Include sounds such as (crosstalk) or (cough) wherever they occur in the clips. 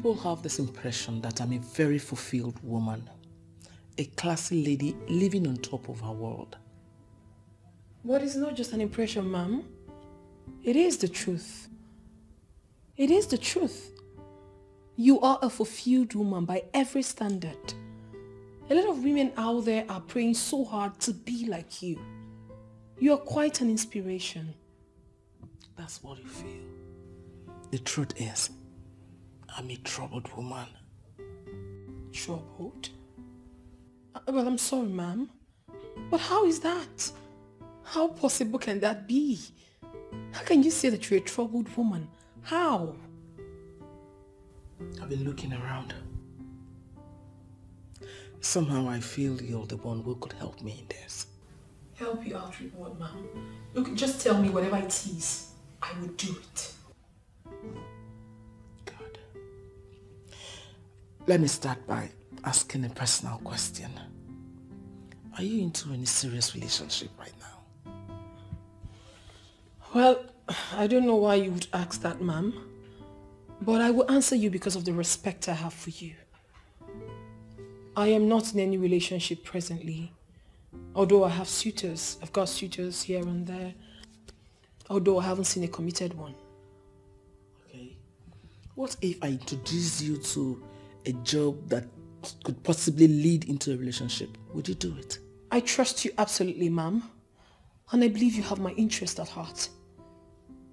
people have this impression that I'm a very fulfilled woman. A classy lady living on top of her world. But it's not just an impression, Mom. It is the truth. It is the truth. You are a fulfilled woman by every standard. A lot of women out there are praying so hard to be like you. You are quite an inspiration. That's what you feel. The truth is, I'm a troubled woman. Troubled? Uh, well, I'm sorry, ma'am. But how is that? How possible can that be? How can you say that you're a troubled woman? How? I've been looking around. Somehow I feel you're the one who could help me in this. Help you out with what, ma'am? Look, just tell me whatever it is. I will do it. Let me start by asking a personal question. Are you into any serious relationship right now? Well, I don't know why you would ask that, ma'am. But I will answer you because of the respect I have for you. I am not in any relationship presently. Although I have suitors. I've got suitors here and there. Although I haven't seen a committed one. Okay. What if I introduce you to a job that could possibly lead into a relationship? Would you do it? I trust you absolutely, ma'am. And I believe you have my interest at heart.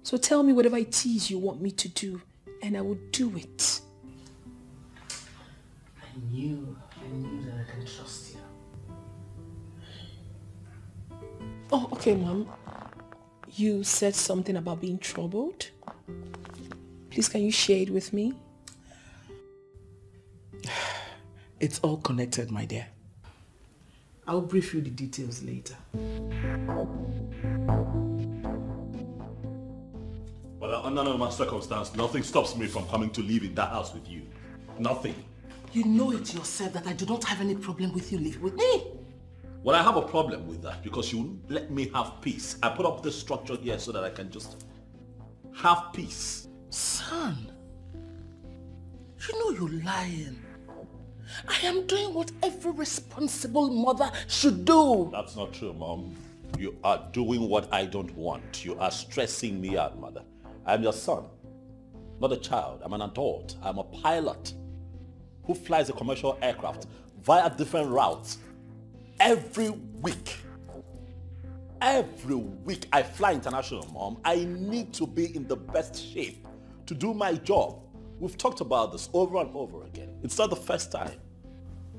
So tell me whatever it is you want me to do, and I will do it. I knew, I knew that I can trust you. Oh, okay, ma'am. You said something about being troubled. Please, can you share it with me? It's all connected, my dear. I'll brief you the details later. But uh, under normal circumstance, nothing stops me from coming to live in that house with you. Nothing. You know it yourself that I do not have any problem with you living with me. Well, I have a problem with that because you won't let me have peace. I put up this structure here so that I can just have peace. Son, you know you're lying. I am doing what every responsible mother should do. That's not true, Mom. You are doing what I don't want. You are stressing me out, Mother. I'm your son, not a child. I'm an adult. I'm a pilot who flies a commercial aircraft via different routes every week. Every week I fly international, Mom. I need to be in the best shape to do my job. We've talked about this over and over again. It's not the first time.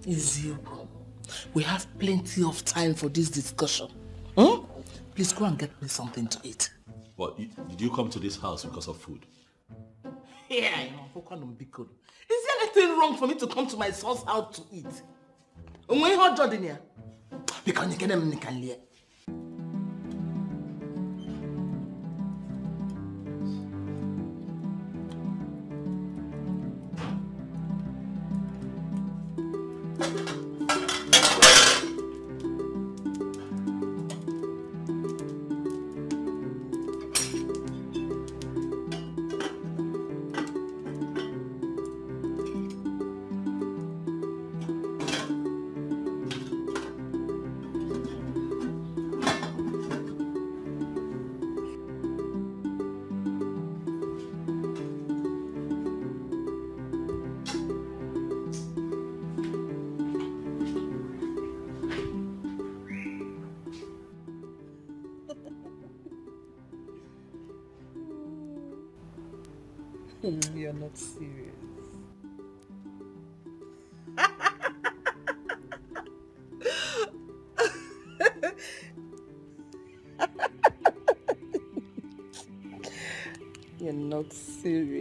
Ezeobo, we have plenty of time for this discussion. Hmm? Please go and get me something to eat. What, you, did you come to this house because of food? Yeah. Is there anything wrong for me to come to my son's house to eat? Onwe ihe ọjọọ dị na ya? Not serious. (laughs) You're not serious.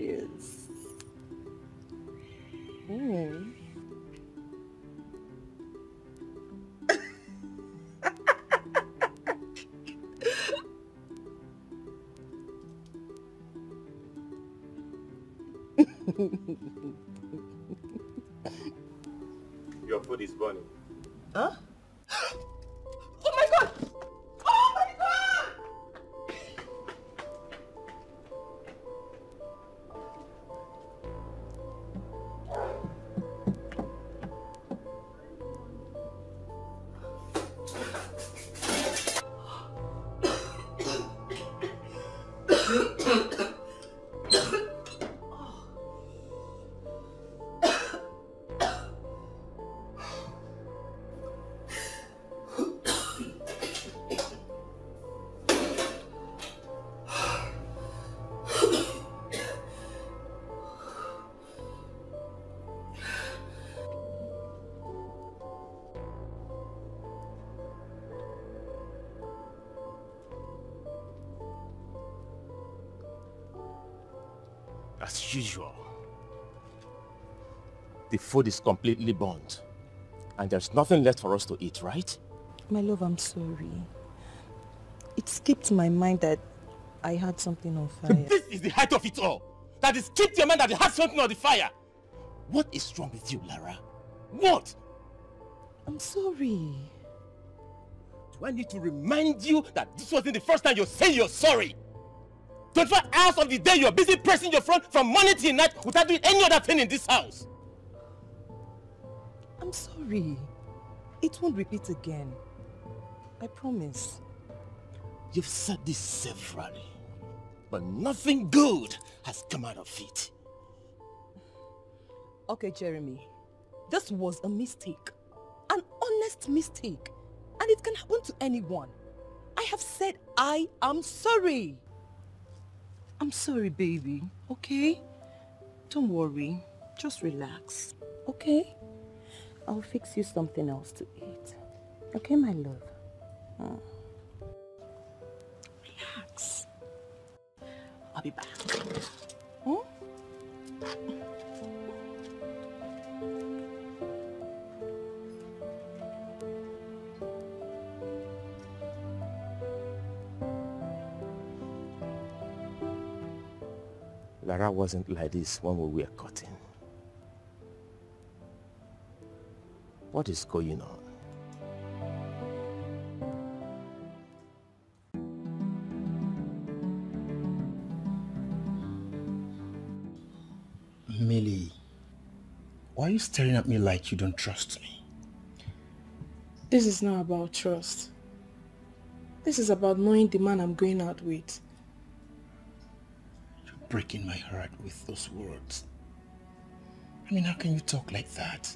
(laughs) Your food is burning. As usual. The food is completely burnt. And there's nothing left for us to eat, right? My love, I'm sorry. It skipped my mind that I had something on fire. This is the height of it all. That it skipped your mind that you had something on the fire. What is wrong with you, Lara? What? I'm sorry. Do I need to remind you that this wasn't the first time you're saying you're sorry? 24 hours of the day you're busy pressing your front from morning till night without doing any other thing in this house. I'm sorry. It won't repeat again. I promise. You've said this severally, but nothing good has come out of it. Okay, Jeremy. This was a mistake. An honest mistake. And it can happen to anyone. I have said I am sorry. I'm sorry, baby. Okay? Don't worry. Just relax. Okay? I'll fix you something else to eat. Okay, my love? Oh. Relax. I'll be back. Lara wasn't like this when we were cutting. What is going on? Millie, why are you staring at me like you don't trust me? This is not about trust. This is about knowing the man I'm going out with. Breaking my heart with those words. I mean, how can you talk like that?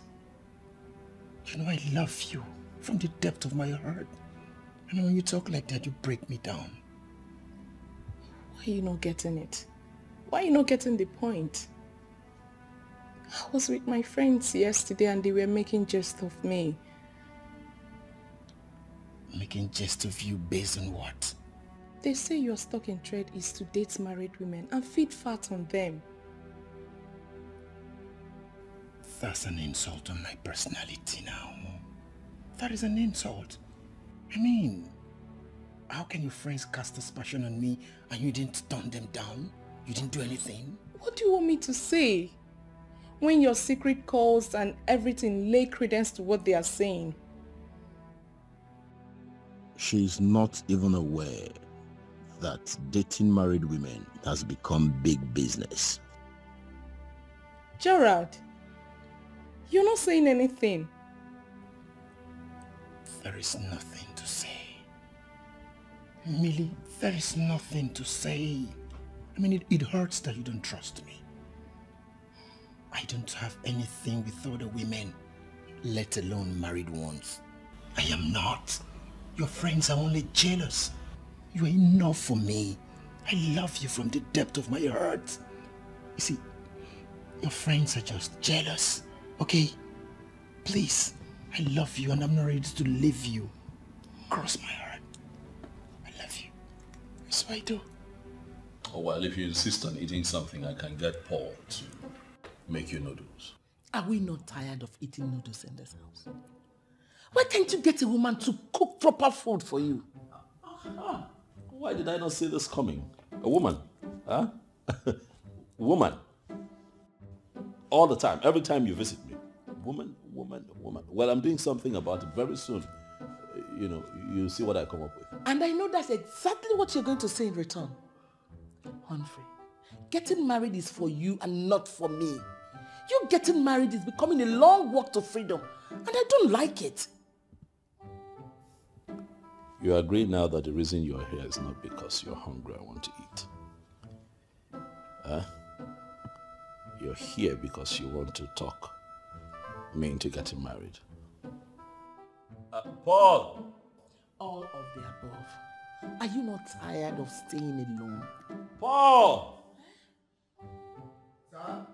You know I love you from the depth of my heart. And when you talk like that, you break me down. Why are you not getting it? Why are you not getting the point? I was with my friends yesterday and they were making jest of me. Making jest of you based on what? They say your stock in trade is to date married women and feed fat on them. That's an insult on my personality now. That is an insult. I mean, how can your friends cast aspersion on me and you didn't turn them down? You didn't do anything? What do you want me to say? When your secret calls and everything lay credence to what they are saying. She's not even aware that dating married women has become big business. Gerard, you're not saying anything. There is nothing to say. Millie, there is nothing to say. I mean, it, it hurts that you don't trust me. I don't have anything with other women, let alone married ones. I am not. Your friends are only jealous. You are enough for me. I love you from the depth of my heart. You see, your friends are just jealous, okay? Please, I love you and I'm not ready to leave you. Cross my heart. I love you. Yes, I do. Oh, well, if you insist on eating something, I can get Paul to make you noodles. Are we not tired of eating noodles in this house? Why can't you get a woman to cook proper food for you? Ah, why did I not see this coming? A woman, huh? (laughs) woman. All the time, every time you visit me. Woman, woman, woman. Well, I'm doing something about it very soon. You know, you'll see what I come up with. And I know that's exactly what you're going to say in return. Humphrey, getting married is for you and not for me. You getting married is becoming a long walk to freedom. And I don't like it. You agree now that the reason you're here is not because you're hungry and want to eat. Huh? You're here because you want to talk me into getting married. Uh, Paul! All of the above. Are you not tired of staying alone? Paul! Sir?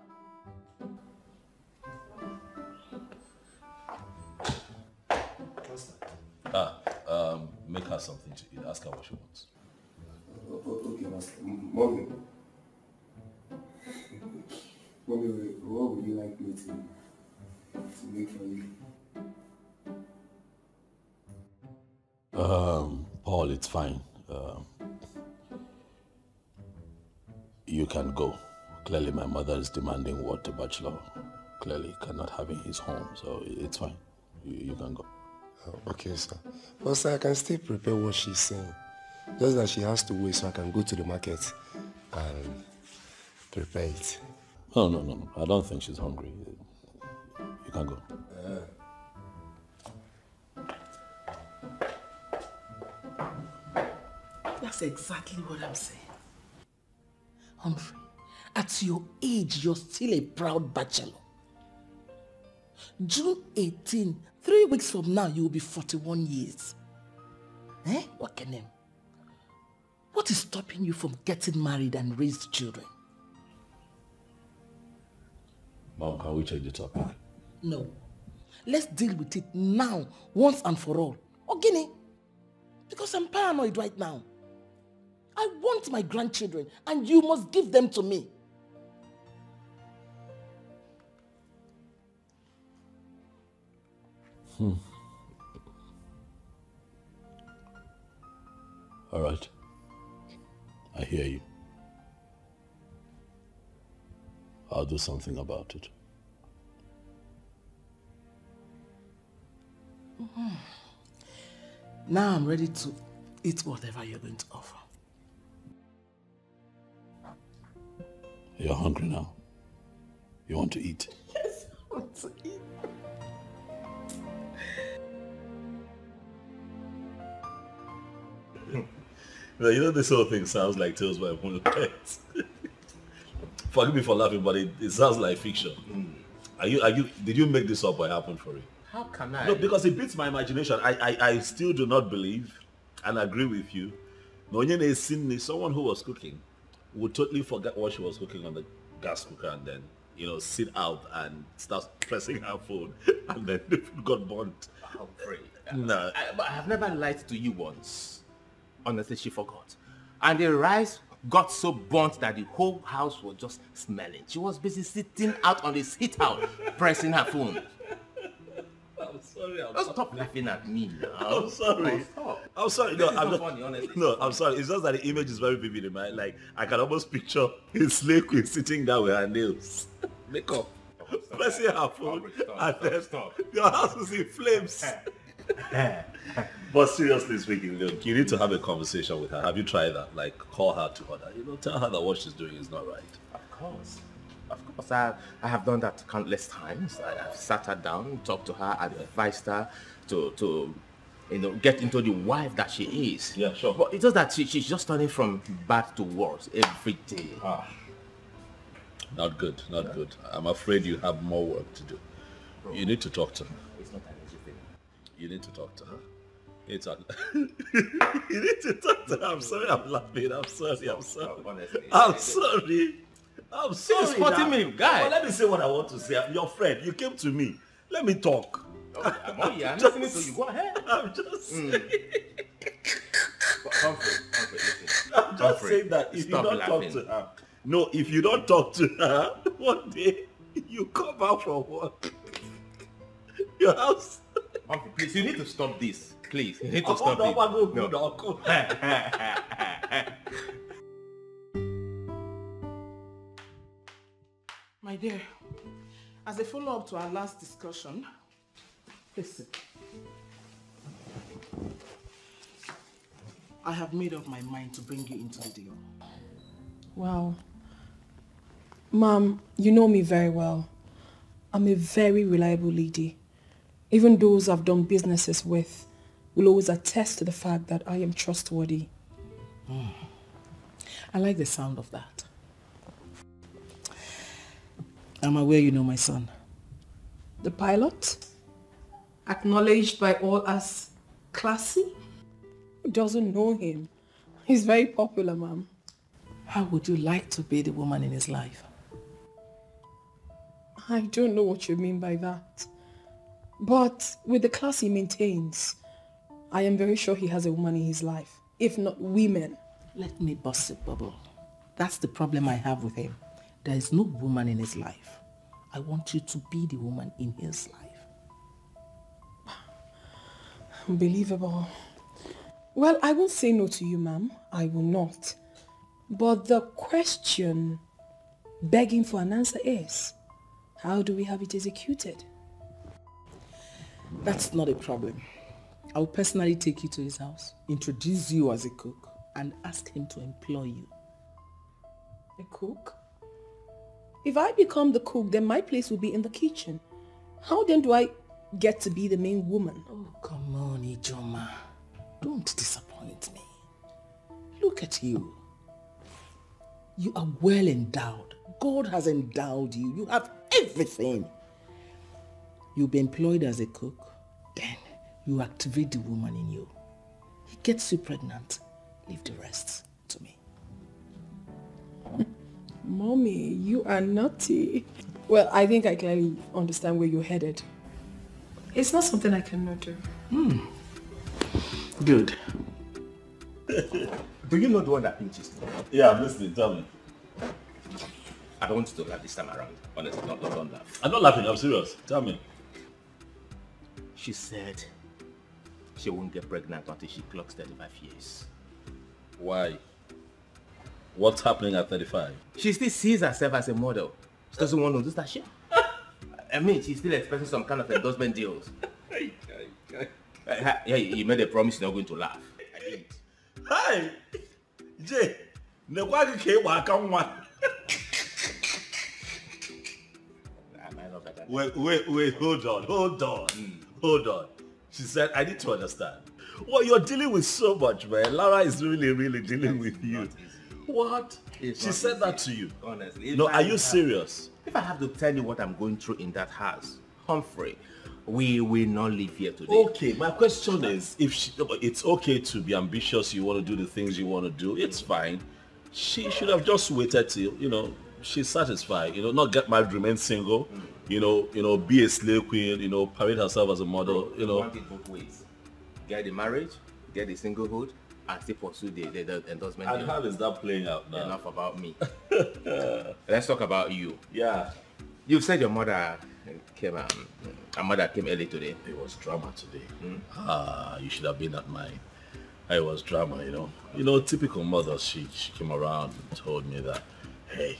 Ah, um, make her something to eat. Ask her what she wants. Okay, Master. Mommy. Mommy, what would you like me to, to make for you? Um, Paul, it's fine. Um, you can go. Clearly, my mother is demanding what the bachelor clearly cannot have in his home, so it's fine. You, you can go. Oh, okay, sir. Well, sir, I can still prepare what she's saying. Just that she has to wait so I can go to the market and prepare it. No, no, no, no. I don't think she's hungry. You can go. That's exactly what I'm saying. Humphrey, at your age, you're still a proud bachelor. June 18, three weeks from now, you will be 41 years. Eh? What can name? What is stopping you from getting married and raise children? Mom, can we change the topic? No. Let's deal with it now, once and for all. Ogini, because I'm paranoid right now. I want my grandchildren and you must give them to me. Hmm. All right. I hear you. I'll do something about it. Hmm. Now I'm ready to eat whatever you're going to offer. You're hungry now. You want to eat? (laughs) Yes, I want to eat. (laughs) You know, this whole thing sounds like Tales by Moonlight. (laughs) Forgive me for laughing, but it, it sounds like fiction. Hmm. Are you, are you, did you make this up or it happened for you? How can I? No, because it beats my imagination. I, I, I still do not believe and agree with you. Nonyene seen someone who was cooking would totally forget what she was cooking on the gas cooker and then, you know, sit out and start pressing her phone (laughs) and then the food got burnt. Humphrey. No. I, but I have never lied to you once. Honestly, she forgot. And the rice got so burnt that the whole house was just smelling. She was busy sitting out on the sit out, (laughs) pressing her phone. I'm sorry. I'm Don't stop laughing at me now. (laughs) I'm sorry. Oh. I'm sorry. No, is I'm not funny, honestly. no, I'm sorry. It's just that the image is very vivid in my like. I can almost picture his slave queen sitting down with her nails, makeup, (laughs) pressing her phone, Stop, and stop, then stop. your house is in flames. Eh. (laughs) but seriously speaking, look, you need to have a conversation with her. Have you tried that? Like, call her to order. You know, tell her that what she's doing is not right. Of course. Of course, I, I have done that countless times. I have sat her down, talked to her, advised her to, to you know, get into the wife that she is. Yeah, sure. But it's just that she, she's just turning from bad to worse every day. Ah. Not good. Not good. I'm afraid you have more work to do. You need to talk to her. It's not an easy thing. You need to talk to her. It's a, (laughs) you need to talk to her. I'm sorry I'm laughing. I'm sorry. I'm sorry. Oh, honestly. I'm sorry. I'm sorry. is hurting me, guy. But let me say what I want to say. I'm your friend. You came to me. Let me talk. Oh, I'm, oh, yeah, I'm (laughs) Just- listening to you. Go ahead. I'm just hmm. saying, But Humphrey, Humphrey, listen. (laughs) I'm just Humphrey, saying that if you don't laughing. talk to her, no, if you don't talk to her, one day you come out from work. Your house. Humphrey, please, you need to stop this. Please, you need to stop no, this. I No. good. I'll come. (laughs) My dear, as a follow-up to our last discussion, listen. I have made up my mind to bring you into the deal. Wow. Mom, you know me very well. I'm a very reliable lady. Even those I've done businesses with will always attest to the fact that I am trustworthy. Hmm. I like the sound of that. I'm aware you know my son. The pilot, acknowledged by all as classy, who doesn't know him? He's very popular, ma'am. How would you like to be the woman in his life? I don't know what you mean by that. But with the class he maintains, I am very sure he has a woman in his life, if not women. Let me bust a bubble. That's the problem I have with him. There is no woman in his life. I want you to be the woman in his life. Unbelievable. Well, I won't say no to you, ma'am. I will not. But the question begging for an answer is, how do we have it executed? That's not a problem. I'll personally take you to his house, introduce you as a cook, and ask him to employ you. A cook? If I become the cook, then my place will be in the kitchen. How then do I get to be the main woman? Oh, come on, Ijoma. Don't disappoint me. Look at you. You are well endowed. God has endowed you. You have everything. You'll be employed as a cook. Then you activate the woman in you. He gets you pregnant. Leave the rest to me. (laughs) Mommy, you are naughty. Well, I think I clearly understand where you're headed. It's not something I cannot do. Hmm. Good. (laughs) Do you know the one that pinches me? Yeah, I'm listening. Tell me. I don't want you to laugh this time around. Honestly, don't, don't, don't laugh. I'm not laughing. I'm serious. Tell me. She said she won't get pregnant until she clocks 35 years. Why? What's happening at 35? She still sees herself as a model. She doesn't want to do that shit. I mean, she's still expecting some kind of endorsement deals. Uh, Yeah, you made a promise you're not going to laugh. I didn't. Hi! Jay, nekwa gị ka ịgba aka nwa. Am I not better? Wait, wait, wait, hold on, hold on, hold on. She said, I need to understand. Well, you're dealing with so much, man. Lara is really, really dealing with you. What? It's she said easy. that to you. Honestly. No, I are you have- serious? If I have to tell you what I'm going through in that house, Humphrey, we will not live here today. Okay, my question is, if she, it's okay to be ambitious, you want to do the things you want to do, it's fine. She should have just waited till, you know, she's satisfied, you know, not get married, remain single, mm. You know, you know, be a slave queen, you know, parade herself as a model, you You know. want it both ways. Get the marriage, get the singlehood, and still pursue the, the, the endorsement And how is that playing out now? Enough about me. (laughs) Let's talk about you. Yeah, You've said your mother came. Um, her mother came early today. it was drama today. Ah, you should have been at mine. It was drama, you know. You know, typical mother, she, she came around and told me that, hey,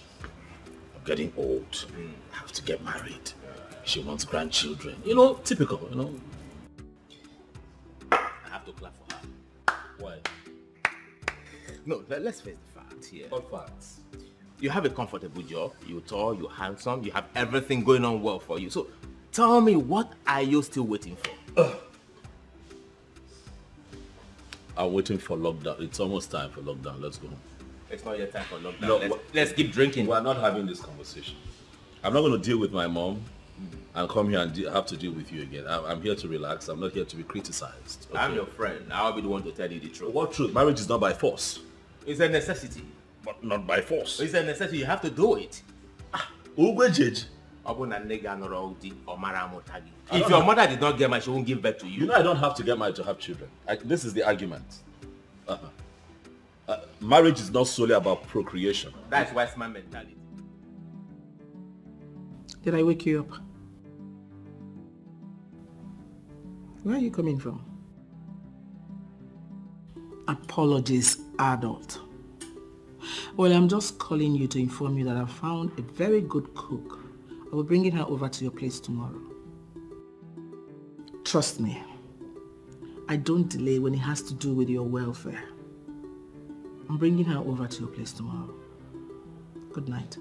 getting old. I have to get married. She wants grandchildren. You know, typical, you know. I have to clap for her. Why? No, let, us face the fact here. What facts? You have a comfortable job. You're tall. You're handsome. You have everything going on well for you. So, tell me, what are you still waiting for? I'm waiting for lockdown. It's almost time for lockdown. Let's go. It's not yet time for lockdown. No, let's, let's keep drinking. We're not having this conversation. I'm not going to deal with my mom and come here and have to deal with you again. I'm, I'm here to relax. I'm not here to be criticized. I'm your friend. I'll be the one to tell you the truth. What truth? Marriage is not by force. It's a necessity. But not by force. It's a necessity. You have to do it. Ugwejeji. Ọ bụ na nne gị anọrọ di, ọ mara amụta gị. If your mother did not get married, she won't give birth to You you. know I don't have to get married to have children. I, this is the argument. Uh-huh. Uh, marriage is not solely about procreation. That's wise man mentality. Did I wake you up? Where are you coming from? Apologies, adult. Well, I'm just calling you to inform you that I found a very good cook. I will bring her over to your place tomorrow. Trust me, I don't delay when it has to do with your welfare. I'm bringing her over to your place tomorrow. Good night.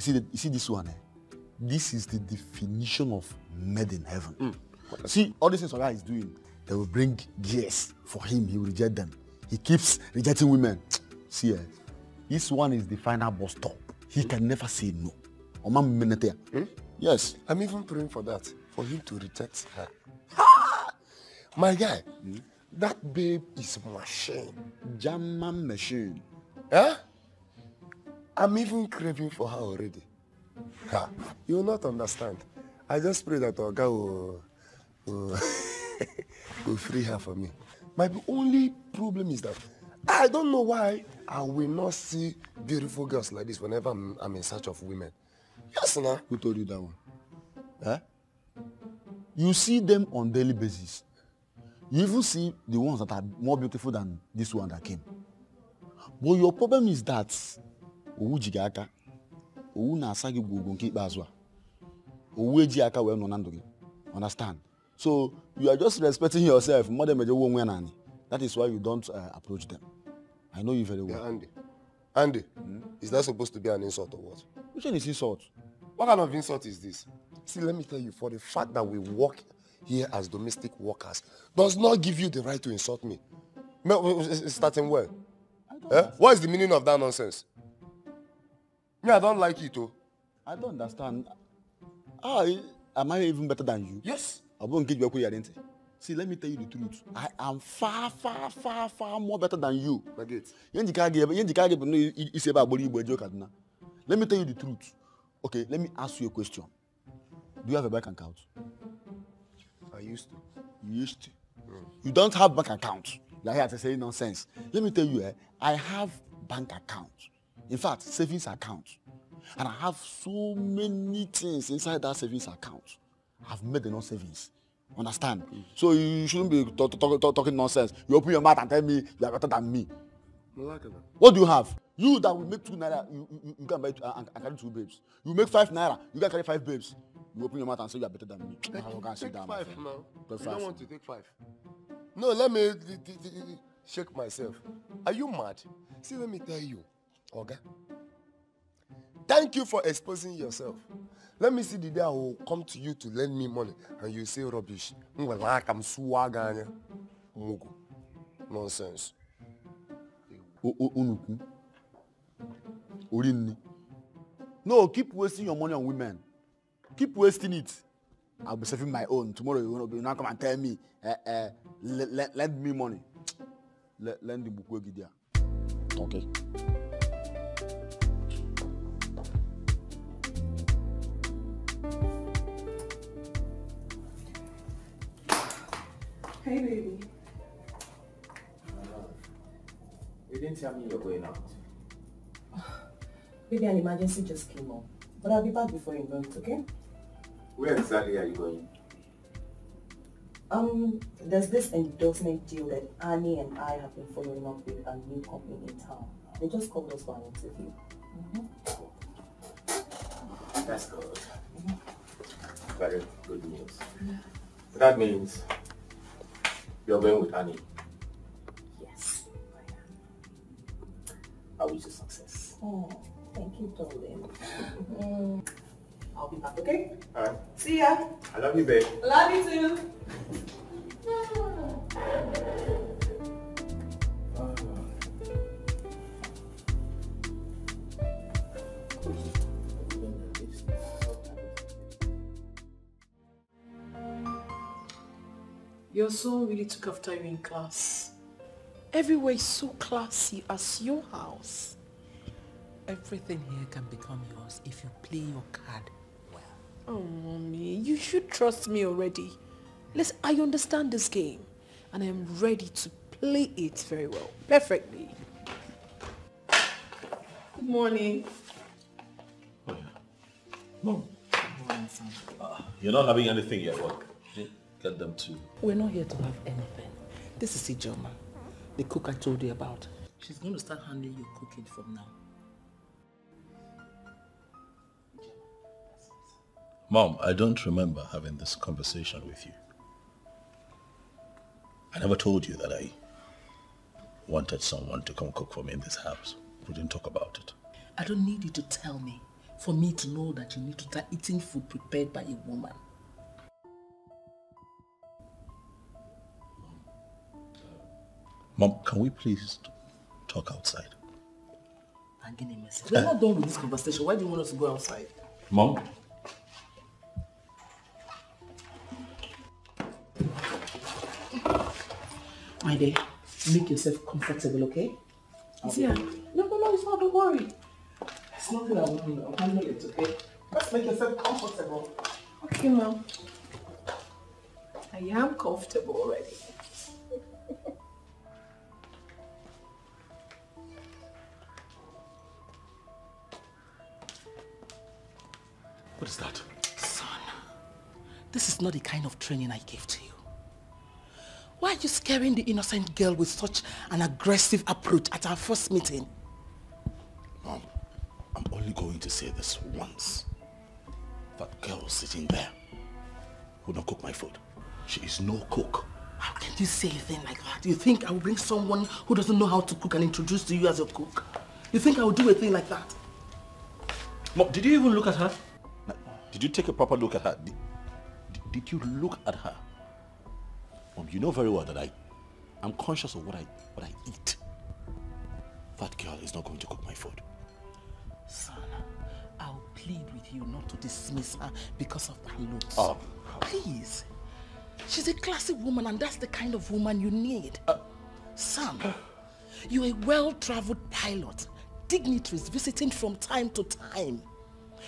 You see, the, you see this one, eh? This is the definition of made in heaven. See, all these things Oga is doing, they will bring gears for him. He will reject them. He keeps rejecting women. (tsk) See, eh? This one is the final bus stop. He can never say no. Oma minute. Yes. I'm even praying for that, for him to reject her. My guy, that babe is machine. German machine. Huh? I'm even craving for her already. Ha, you will not understand. I just pray that Oga will, will, (laughs) will free her for me. My only problem is that I don't know why I will not see beautiful girls like this whenever I'm, I'm in search of women. Yes, now. Who told you that one? Eh? You see them on daily basis. You even see the ones that are more beautiful than this one that came. But your problem is that owu ji gị aka owu na-asa gị gwogwo nke ikpeazụ a owu eji aka wee nọ na ndụ gị understand so you are just respecting yourself mmadụ emejewo onwe ya naanị that is why you don't uh, approach them i know you very well Yeah, Andy. Andy, is that supposed to be an insult or what? which one is insult What kind of insult is this? See, let me tell you, for the fact that we work here as domestic workers does not give you the right to insult me. Starting well. Eh? What is the meaning of that nonsense? Me, I don't like it, oh. i don't understand. Ah am i even better than you? Yes. nke ji ekwe ya dị ntị see let me tell you the truth. I am far far far far more better than you. Magate. ihe njikọ gị ebe ihe njikọ gị bụ na i- isi ebe agboro igbo eje kaduna. Let me tell you the truth. Okay let me ask you a question. Do you have a bank account? I used to. you used to? You don't have bank account? You are here to say nonsense. Let me tell you eh, i have bank account in fact savings account. And i have so many things inside that savings account. I've made enough savings. Understand? So you shouldn't be talk, talk, talk, talking nonsense. You open your mouth and tell me you are better than me. What do you have? You that will make two naira you you, you can buy two, uh, and, and carry two babes. You make five naira you can carry five babes. You open your mouth and say you are better than me. Take, you can my five friend. now. Take you don't want to take five. No, let me shake myself. Are you mad? See, let me tell you, Oga. Thank you for exposing yourself. Let me see the day I will come to you to lend me money and you say rubbish. I'm swaganya. Mugu. Nonsense. O- o- onukwu ori nne no keep wasting your money on women keep wasting it i'll be saving my own tomorrow you you now come and tell me eh, eh, le- le- lend me money Le- lend the give there okay. Hey, baby. You didn't tell me you were going out. Maybe an emergency just came up. But I'll be back before you know it, okay? Where exactly are you going? Um, there's this endorsement deal that Annie and I have been following up with a new company in town. They just called us for an interview. That's good. Very good news. That means you're going with Annie. Yes. I wish you success. Oh, thank you, darling. Mm, (laughs) I'll be back, okay? Alright. See ya. I love you, babe. I love you too. (laughs) Your son really took after you in class. Everywhere is so classy as your house. Everything here can become yours if you play your card well. Oh, mommy, you should trust me already. Listen, I understand this game and I'm ready to play it very well, perfectly. Good morning. Oh, yeah. Mom. Morning son. Ah, you're not having anything yet, what? Get them to. We're not here to have anything. This is Ijoma, the cook I told you about. She's going to start handling your cooking from now. Mom, I don't remember having this conversation with you. I never told you that I wanted someone to come cook for me in this house. We didn't talk about it. I don't need you to tell me for me to know that you need to start eating food prepared by a woman. Mom, can we please talk outside? I'm getting a message. We're not done with this conversation. Why do you want us to go outside? Mom? My dear, make yourself comfortable, okay? Yeah. No, no, no, it's not. Don't worry. It's nothing I want to I'll handle it, okay? Just make yourself comfortable. Okay, mom. I am comfortable already. What is that? Son, this is not the kind of training I gave to you. Why are you scaring the innocent girl with such an aggressive approach at our first meeting? Mom, I'm only going to say this once. That girl sitting there would not cook my food. She is no cook. How can you say a thing like that? You think I will bring someone who doesn't know how to cook and introduce to you as a cook? You think I will do a thing like that? Mom, did you even look at her? Did you take a proper look at her? Did, did you look at her? Mom, you know very well that I, I'm conscious of what I, what I eat. That girl is not going to cook my food. Son, I'll plead with you not to dismiss her because of her looks. Oh. Please. She's a classy woman and that's the kind of woman you need. Uh. Son, you're a well-traveled pilot. Dignitaries visiting from time to time.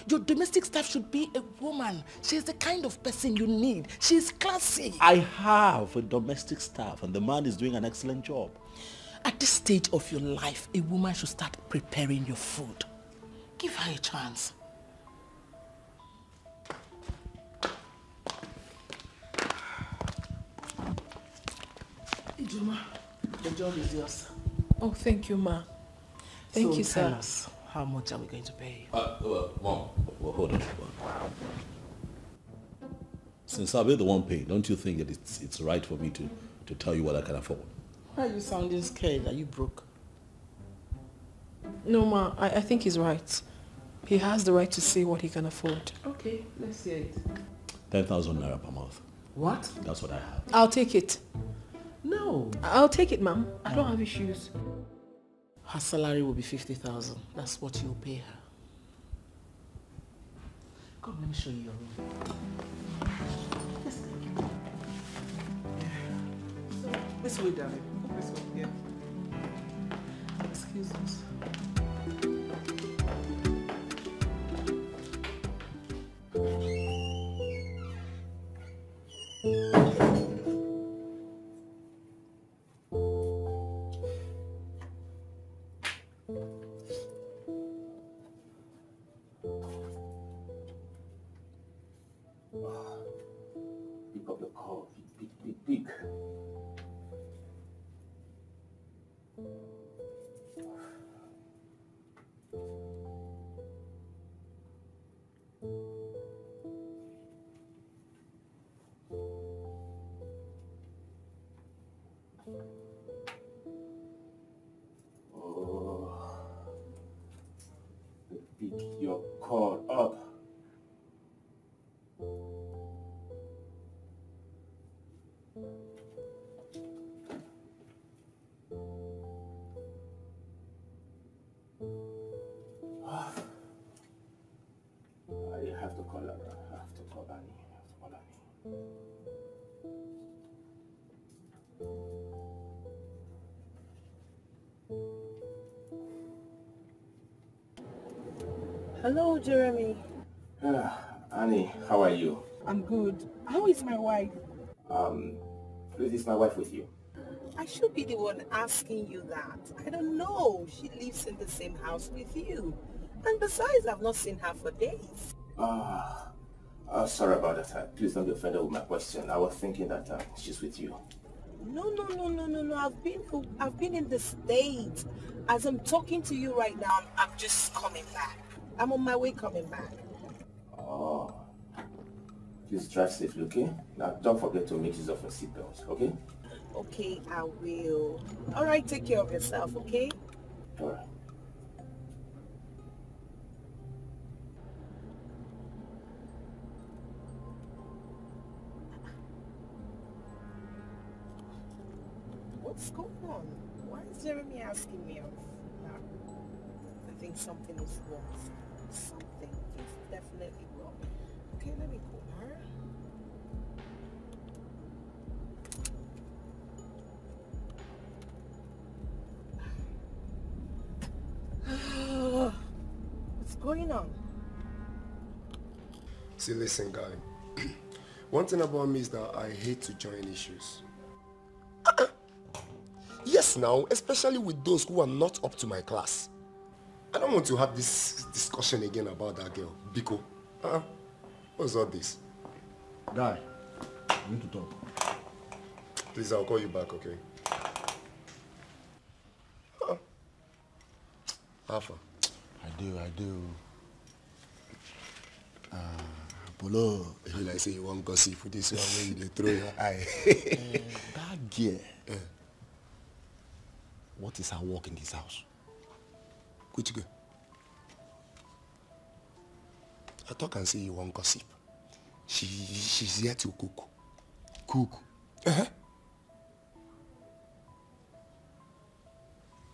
Your domestic staff should be a woman. She's the kind of person you need. She's classy. I have a domestic staff and the man is doing an excellent job. At this stage of your life, a woman should start preparing your food. Give her a chance. Ijoma, the job is yours. Oh, thank you, ma. Thank So you, tell sir. us, how much are we going to pay you? Uh, well, Mom, well, hold on. Since I'll be the one paying, don't you think that it's, it's right for me to, to tell you what I can afford? Why are you sounding scared? Are you broke? No, ma, I, I think he's right. He has the right to say what he can afford. Okay, let's hear it. 10,000 naira per month. What? That's what I have. I'll take it. No. I'll take it, ma'am. I don't have issues. Her salary will be 50,000. That's what you'll pay her. Come, let me show you your room. Yes, thank you. So, this way, darling. This way, yeah. Excuse us. Pick Hello, Jeremy. Ah, Annie, how are you? I'm good. How is my wife? Um, is my wife with you? I should be the one asking you that. I don't know. She lives in the same house with you. And besides, I've not seen her for days. Ah, uh, sorry about that. Uh, please don't be offended with my question. I was thinking that uh, she's with you. No, no, no, no, no, no. I've been, I've been in the States. As I'm talking to you right now, I'm just coming back. I'm on my way coming back. Oh, Please drive safely, okay? Now, don't forget to make use of your seatbelt, okay? Okay, I will. All right, take care of yourself, okay? All right. One thing about me is that I hate to join issues. (clears throat) yes, now, especially with those who are not up to my class. I don't want to have this discussion again about that girl, Biko. Uh, what's all this? Guy, we need to talk. Please, I'll call you back, okay? Huh. Alpha. I do, I do. Uh, Polo. If you like say you want gossip for this one where you dey throw your eye. Eh, (laughs) that girl. Eh. What is her work in this house? Which girl? I talk and say you want gossip. She she's here to cook. Cook. Uh-huh.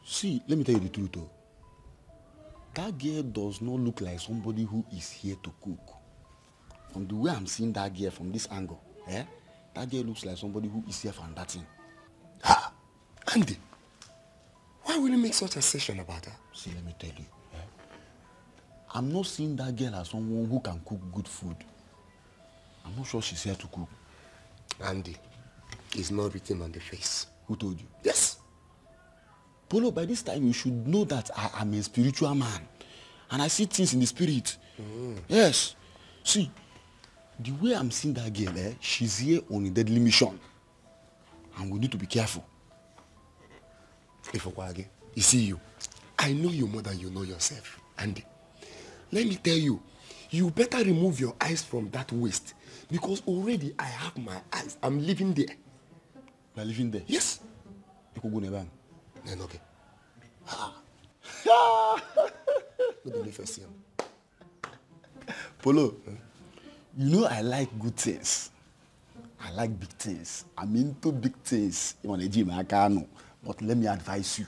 See, let me tell you the truth though. That girl does not look like somebody who is here to cook. From the way I'm seeing that girl from this angle, eh? That girl looks like somebody who is here for that thing. Ah, Andy, why will you make such a session about her? See, let me tell you. Eh? I'm not seeing that girl as someone who can cook good food. I'm not sure she's here to cook. Andy, it's not written on the face. Who told you? Yes. Polo, by this time you should know that I am a spiritual man. And I see things in the spirit. Yes. See, the way I'm seeing that girl, eh, she's here on a deadly mission. And we need to be careful. Ifokwage, you see you. I know you more than you know yourself, Andy. Let me tell you, you better remove your eyes from that waist because already I have my eyes. I'm living there. Are living there? Yes. You could go near bank. Then okay. (laughs) No believe first him. Polo, you know I like good things. I like big things. I'm into big things. You want to gym, I can. But let me advise you.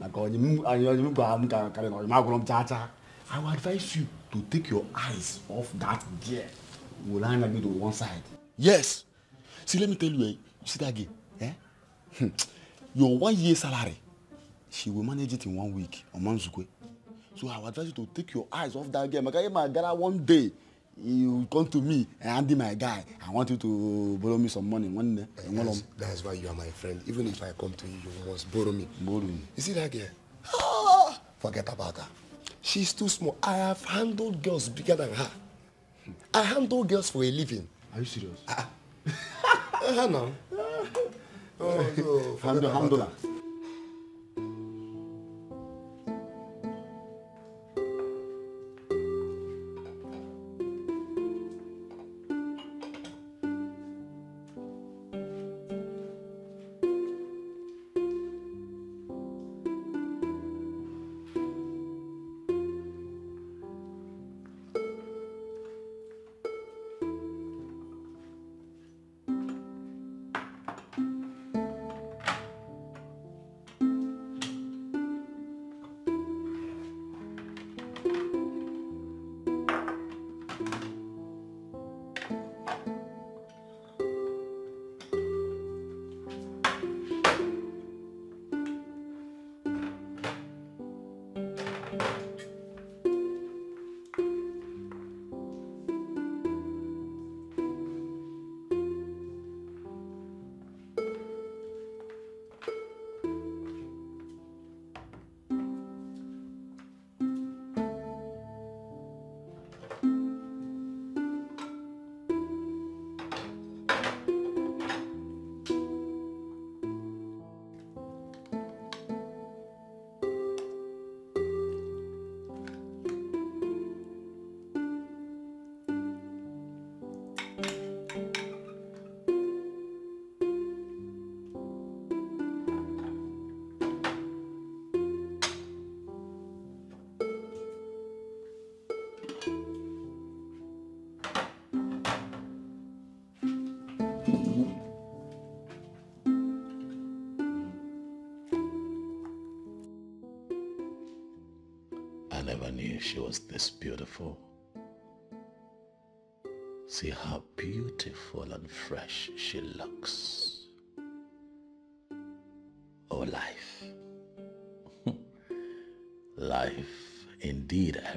Maka onye m- onye- onye m gwara m ka- ka- onye m agwara m chaa. I will advise you to take your eyes off that girl. Will anya gị to one side. Yes. See, let me tell you, eh, you see that girl, eh? (laughs) Your one year salary, she will manage it in one week. Omanzukwe. So I would advise you to take your eyes off that girl. Maka my guy one day, you come to me and Andy my guy. I want you to borrow me some money. One day, That's, that's why you are my friend. Even if I come to you, you must borrow me. borrow me. You see that girl? Ah, forget about her. She's too small. I have handled girls bigger than her. I handle girls for a living. Are you serious? (laughs) Uh-huh now. Oh, so forget Handle, handle her.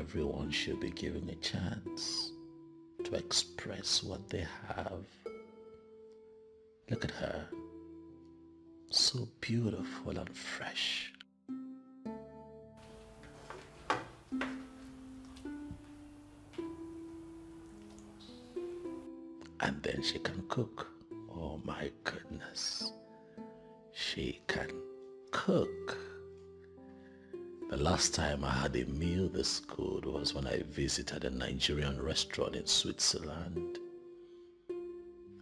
Everyone should be given a chance to express what they have. Look at her. So beautiful and fresh. And then she can cook. A meal this good was when I visited a Nigerian restaurant in Switzerland.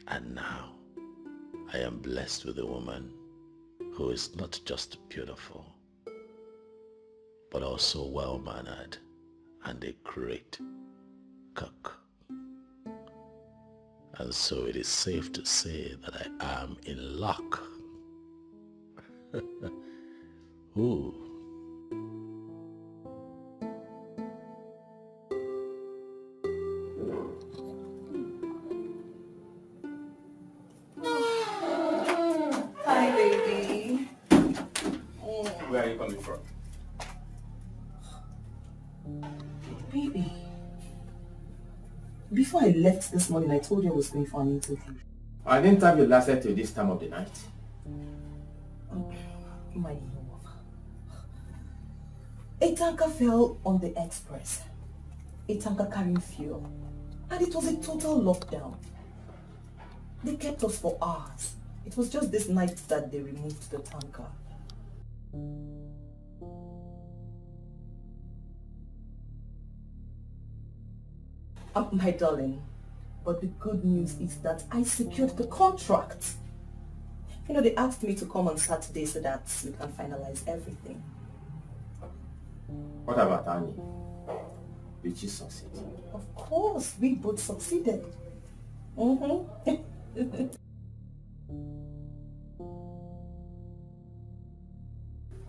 And now I am blessed with a woman who is not just beautiful, but also well-mannered and a great cook. And so it is safe to say that I am in luck. (laughs) Ooh. Morning, I told you I was going for an interview. I didn't have you lasted till this time of the night. Oh, my love. A tanker fell on the express. A tanker carrying fuel. And it was a total lockdown. They kept us for hours. It was just this night that they removed the tanker. Uh, my darling, but the good news is that I secured the contract. You know, they asked me to come on Saturday so that we can finalize everything. What about Annie? Did she succeed? Of course, we both succeeded. Mm-hmm.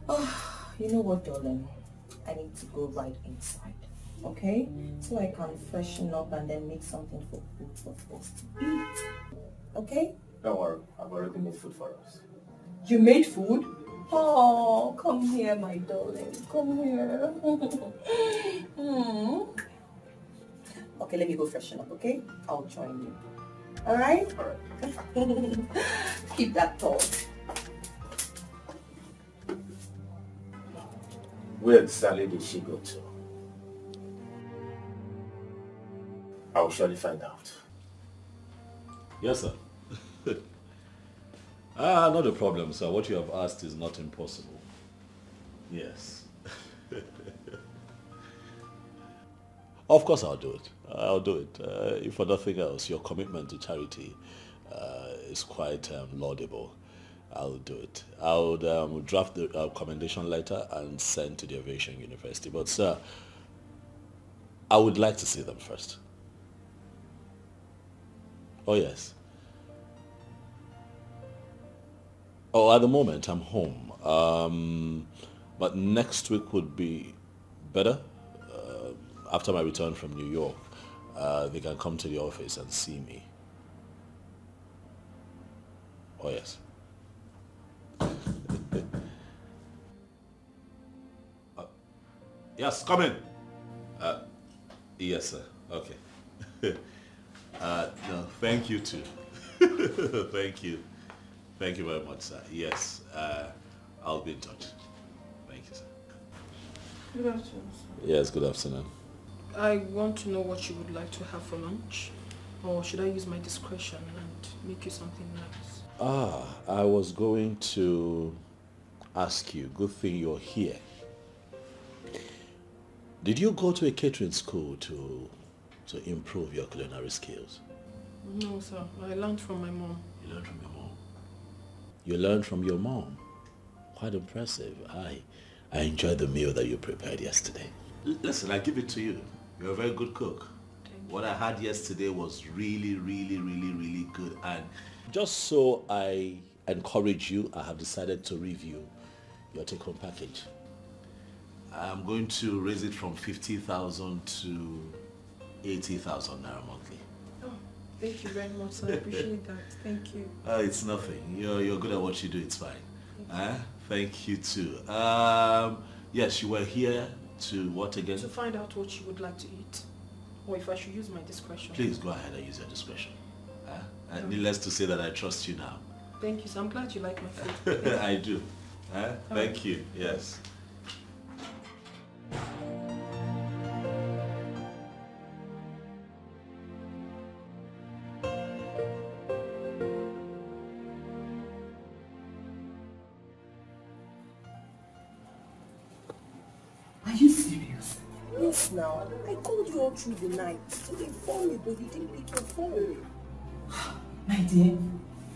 oh, (laughs) you know what, darling? I need to go right inside, okay? So I can freshen up and then make something for both of us to eat. Okay? Don't worry, I've already made food for us. You made food? Oh, come here, my darling. Come here. (laughs) Hmm. Okay, let me go freshen up, okay? I'll join you. All right? All right. (laughs) Keep that thought. Where exactly did she go to? I will surely find out. Yes, sir. (laughs) ah, not a problem, sir. What you have asked is not impossible. Yes. (laughs) of course I'll do it. I'll do it. Uh, if for nothing else, your commitment to charity uh, is quite um, laudable. I'll do it. I'll um, draft the uh, commendation letter and send to the Aviation University. But sir, I would like to see them first. Oh yes. Oh, at the moment I'm home. Um, but next week would be better. Uh, after my return from New York, uh, they can come to the office and see me. Oh yes. (laughs) Uh, yes, come in. Uh, yes, sir. Okay. (laughs) uh, no, thank you too. (laughs) thank you. Thank you very much, sir. Yes, uh, I'll be in touch. Thank you, sir. Good afternoon, sir. Yes, good afternoon. I want to know what you would like to have for lunch. Or should I use my discretion and make you something nice? Ah, I was going to ask you. Good thing you're here. Did you go to a catering school to to improve your culinary skills? No, sir. I learned from my mom. You learned from your mom. You learned from your mom. Quite impressive. I I enjoyed the meal that you prepared yesterday. L- listen, I give it to you. You're a very good cook. Thank What I had yesterday was really, really, really, really good. And just so I encourage you, I have decided to review your take-home package. I'm going to raise it from 50,000 to 80,000 naira monthly. Oh, thank you very much, sir. I appreciate that. Thank you. Uh, it's nothing. You're, you're good at what you do. It's fine. Uh, thank you too. Um, yes, you were here to what again? To find out what you would like to eat. Or if I should use my discretion. Please go ahead and use your discretion. Uh, and needless to say that I trust you now. Thank you, sir. I'm glad you like my food. (laughs) I do. Uh, thank you. Yes. Through the night to inform you, but you didn't pick your phone. (sighs) My dear,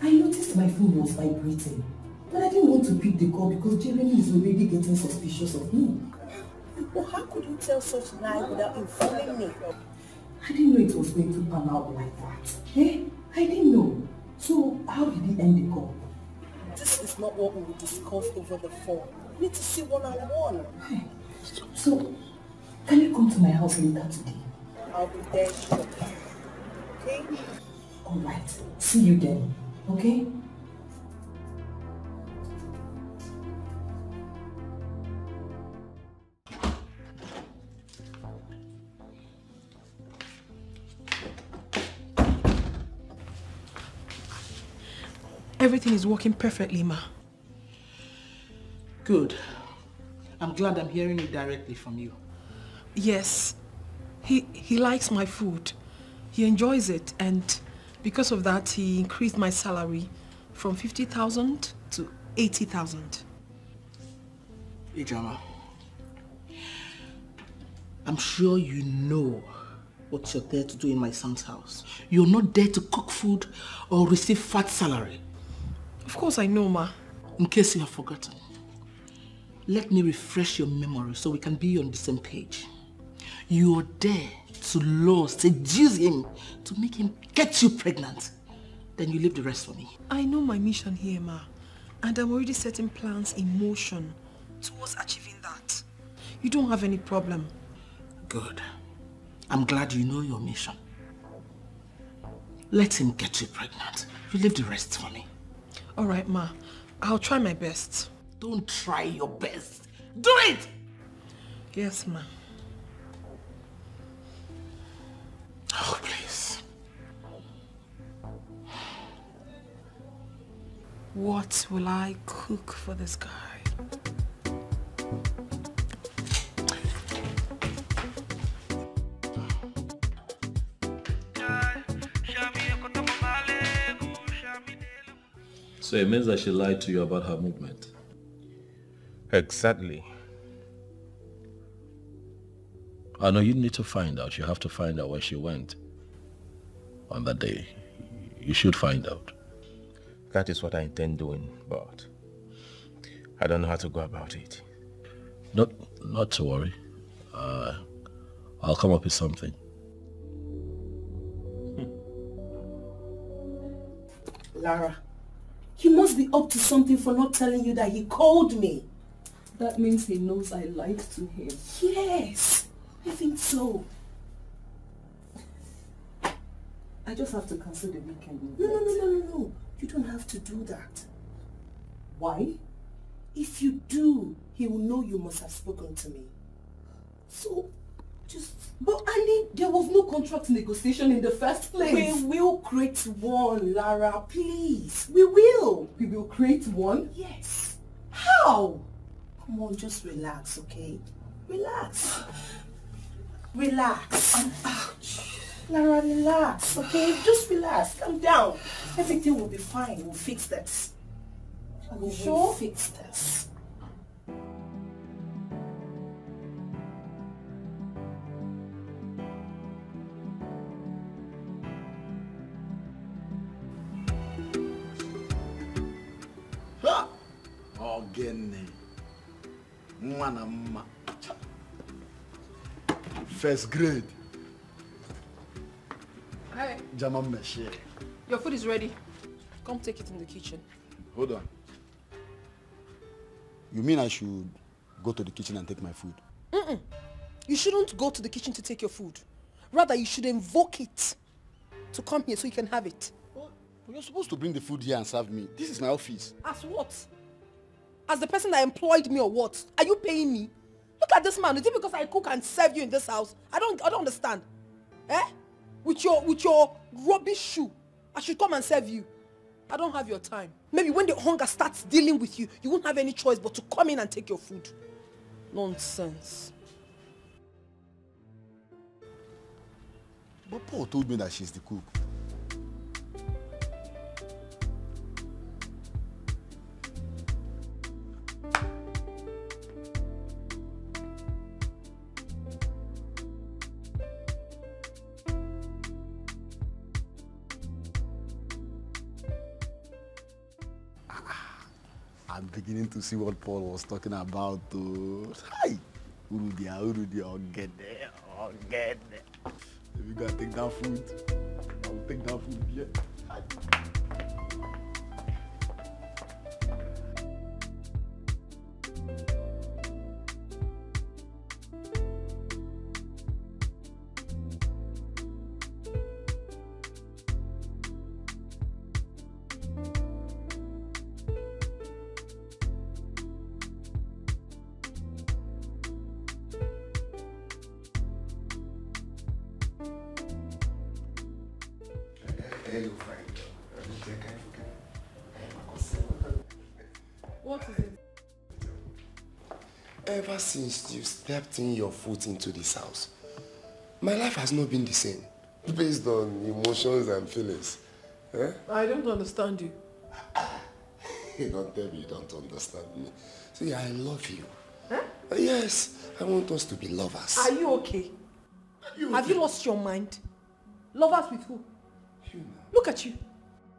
I noticed my phone was vibrating. But I didn't want to pick the call because Jeremy is already getting suspicious of me. But how could you tell such lie without informing me? I didn't know it was going to pan out like that. Eh? I didn't know. So how did he end the call? This is not what we will discuss over the phone. We need to see one-on-one. (sighs) So, can you come to my house later today? I'll be there shortly. Okay? Alright, see you then, okay? Everything is working perfectly, ma. Good. I'm glad I'm hearing it directly from you. Yes. He, he likes my food. He enjoys it and because of that he increased my salary from 50,000 to 80,000. Ijama, I'm sure you know what you're there to do in my son's house. You're not there to cook food or receive fat salary. Of course I know, ma. In case you have forgotten, let me refresh your memory so we can be on the same page. You're there to lure, seduce him, to make him get you pregnant. Then you leave the rest for me. I know my mission here, ma. And I'm already setting plans in motion towards achieving that. You don't have any problem. Good. I'm glad you know your mission. Let him get you pregnant. You leave the rest for me. All right, ma. I'll try my best. Don't try your best. Do it! Yes, ma. Oh, please. What will I cook for this guy? So it means that she lied to you about her movement. Exactly. I know you need to find out. You have to find out where she went on that day. You should find out. That is what I intend doing, but I don't know how to go about it. Not, not to worry. Uh, I'll come up with something. (laughs) Lara, he must be up to something for not telling you that he called me. That means he knows I lied to him. Yes, I think so. I just have to cancel the weekend. No, no, no, no, no, no. You don't have to do that. Why? If you do, he will know you must have spoken to me. So, just... But Annie, there was no contract negotiation in the first place. We will create one, Lara, please. We will. We will create one? Yes. How? Come on, just relax, okay? Relax. (sighs) (sighs) (sighs) Relax. Ouch. Lara, relax, okay? Just relax. Calm down. Everything will be fine. We'll fix this. Are you We sure? will fix this. Ha! Ogene. Eh? Nwa na mma. First grade. Machine. Your food is ready. Come take it in the kitchen. Hold on. You mean I should go to the kitchen and take my food. You shouldn't go to the kitchen to take your food. Rather, you should invoke it to come here so you can have it. But you're supposed to bring the food here and serve me. This is my office. As what? As the person that employed me or what? Are you paying me? Look at this man. Is it because I cook and serve you in this house? I don't I don't understand. Eh? With your with your rubbish shoe. I should come and serve you. I don't have your time. Maybe when the hunger starts dealing with you, you won't have any choice but to come in and take your food. Nonsense. But Paul told me that she's the cook. To see what Paul was talking about. Though. Hi, Urudia, Urudia, Ogede, Ogede. If you gotta take that food, I'll take that food. Yeah. Since you stepped in your foot into this house, my life has not been the same. Based on emotions and feelings. Eh? I don't understand you. (laughs) don't tell me you don't understand me. See, I love you. Uh, Yes, I want us to be lovers. Are you okay? Are you Have you lost your mind? Lovers with who? You know. Look at you.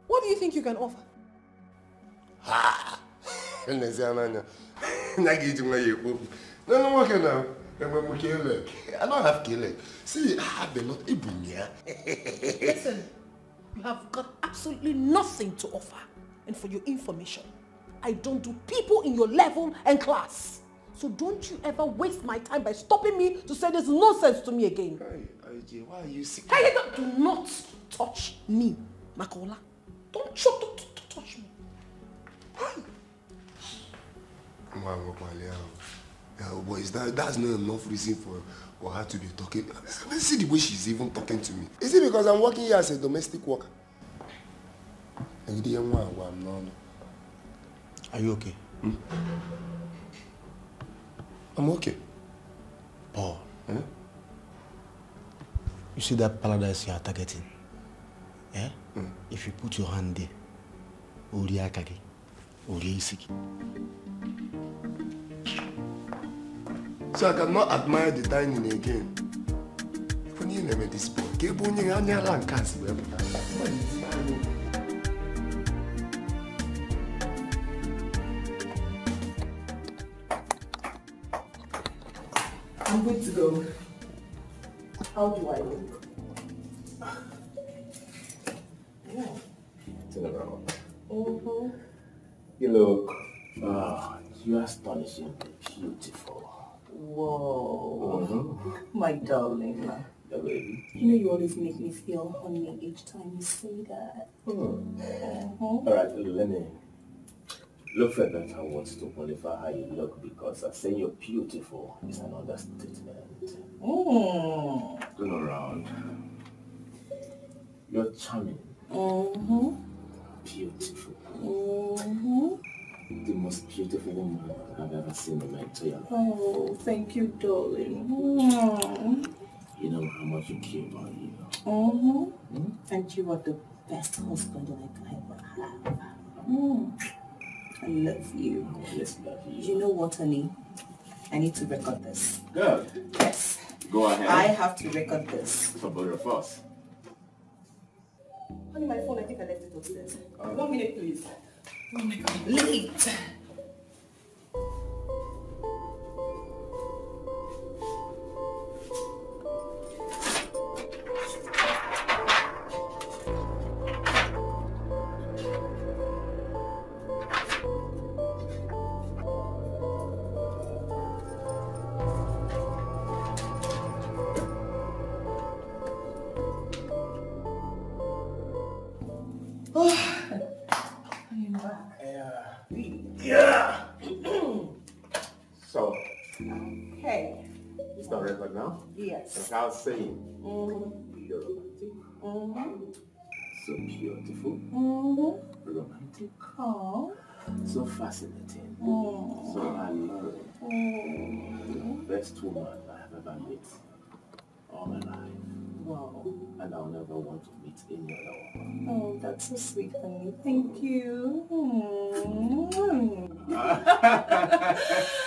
What do you think you can offer? (laughs) N'ezie (laughs) na enwe m keleg. I don't have keleg. See, I have a lot. Ibu m ya. Listen, you have got absolutely nothing to offer. And for your information, I don't do people in your level and class. So don't you ever waste my time by stopping me to say this nonsense to me again. Hey, IJ, why are you sick? Hey, don't- do not touch me, Makola. Don't, ch- don't, don't, don't touch me. Ya. Yeah, but is that, that's not enough reason for, for her to be talking. See the way she's even talking to me. Is it because I'm working here as a domestic worker? Egide nwa agwa m n'ọnụ. Are you okay? I'm okay. Paul, Eh? you see that paradise you are targeting? Yeah? If you put your hand there, ori aka So I cannot admire the dining again. Even ihe na-eme this boy, ka ebe onye anya ala nke a si. I'm good to go. How do I look? Turn around. Mm-hmm. You look. Ah, you are astonishingly beautiful. My darling. You know you always make me feel honey each time you say that. All right, let me look further. I want to qualify how you look because I say you're beautiful is an understatement. Mm. Turn around. You're charming, Mm-hmm. beautiful, Mm-hmm. The most beautiful woman I've ever seen in my entire life. Oh, thank you, darling. Mm. You know how much you care about you. Mm-hmm. And you are the best husband I could ever have. Mm. I love you. Let's love you. You know what, honey? I need to record this. Good. Yes. Go ahead. I have to record this. For both of us. Honey, my phone, I think I left it upstairs. One minute, please. Late. Yes. Like I was saying, Mm-hmm. you're romantic, Mm-hmm. so beautiful, Mm-hmm. romantic, Oh. so fascinating, Mm. so alluring. Mm. The best woman I have ever met all my life. Wow. And I'll never want to meet any other woman. Oh, that's so sweet, honey. Thank you. (laughs)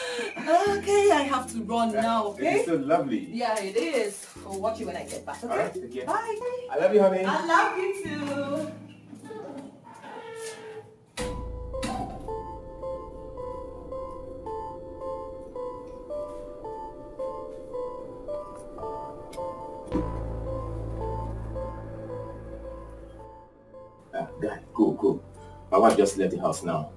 Okay, I have to run now, okay? It's so lovely. Yeah, it is. I'll watch you when I get back, okay? Take care. Bye. I love you, honey. I love you too. Wife just left the house now.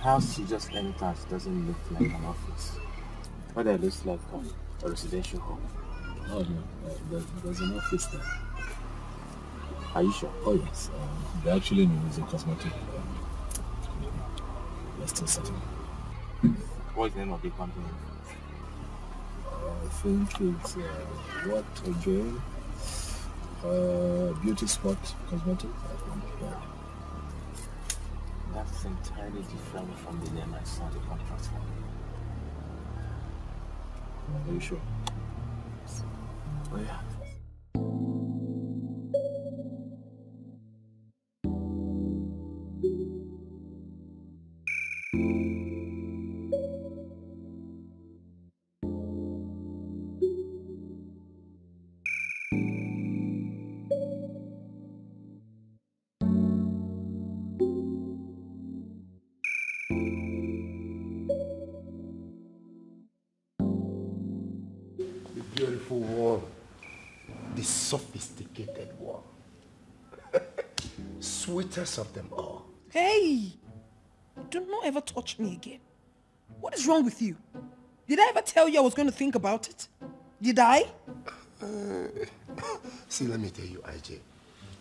House you just entered doesn't look like an office. What it looks like um, a residential home. Oh no, uh, there's, there's an office there. Are you sure? Oh yes, um, they actually it's a cosmetic um. We're still setting. What's the name of the company? I think it's uh, what again? Uh, beauty spot cosmetic. I think. Yeah. That's entirely different from the name I saw the contract for. Are you sure? Oh yeah. Sweetest of them all. Hey! Do not ever touch me again. What is wrong with you? Did I ever tell you I was going to think about it? Did I? (laughs) See, let me tell you, IJ.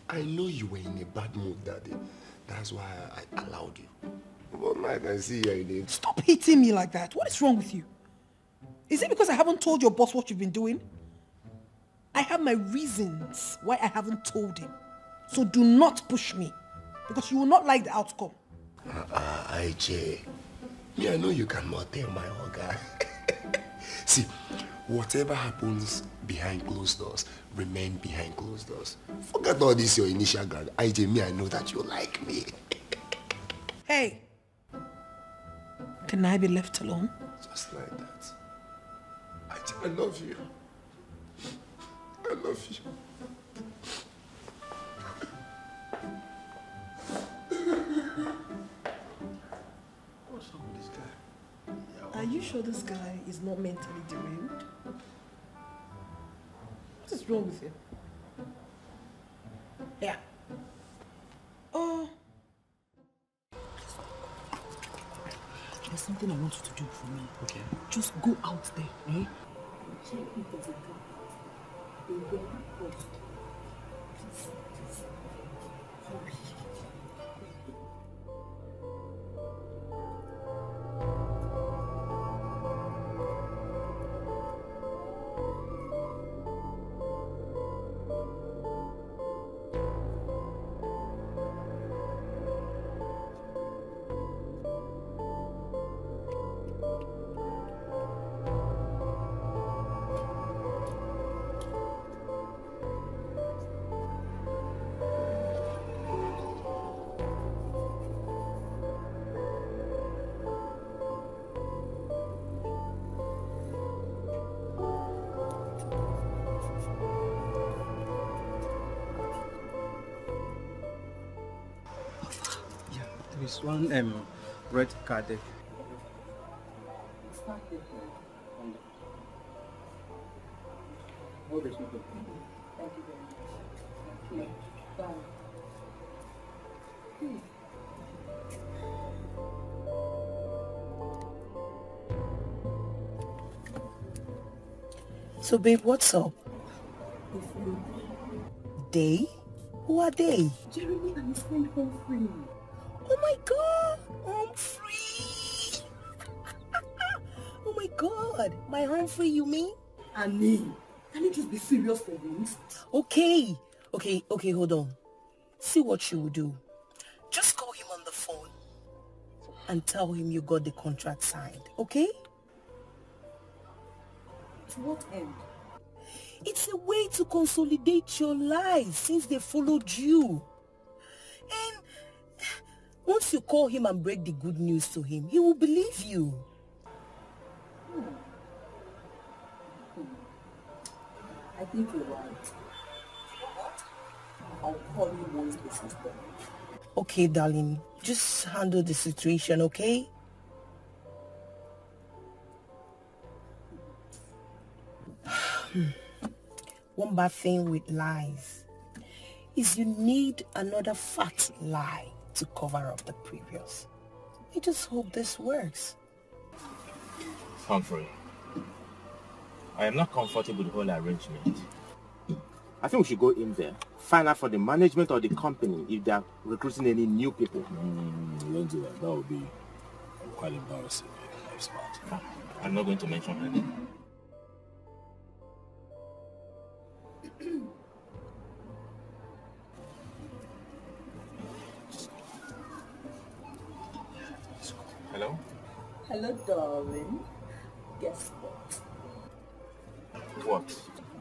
I know you were in a bad mood that day. That's why I allowed you. But now I can see you're in a... Stop hitting me like that. What is wrong with you? Is it because I haven't told your boss what you've been doing? I have my reasons why I haven't told him. So do not push me because you will not like the outcome. Ah, IJ. Me, I know you cannot tell my guy. (laughs) See, whatever happens behind closed doors, remain behind closed doors. Forget all this your initial ground. IJ, me, I know that you like me. (laughs) Hey, can I be left alone? Just like that. IJ, I love you. I love you. Are you sure this guy is not mentally derailed? What is wrong with him? Yeah. Oh, There's something I want you to do for me. Okay. Just go out there, eh? Check if there's a gap. Then get that. Please, please. Hurry. It's one um, red card there. So, babe, what's up? They? Who are they? Jeremy and his friend Humphrey. Oh my god! Humphrey! (laughs) oh my god! My Humphrey, you mean? I mean, can you just be serious for once? Okay. Okay, okay, hold on. See what you will do. Just call him on the phone and tell him you got the contract signed, okay? To what end? It's a way to consolidate your life since they followed you. Once you call him and break the good news to him, he will believe you. I think you're right. I'll call you once this is done. Okay, darling. Just handle the situation, okay? (sighs) One bad thing with lies is you need another fat lie to cover up the previous. I just hope this works. Humphrey, I am not comfortable with the whole arrangement. I think we should go in there, find out for the management of the company if they are recruiting any new people. Mm, don't do that. That would be quite embarrassing. Very smart. I'm not going to mention her Hello? Hello, darling. Guess what? What?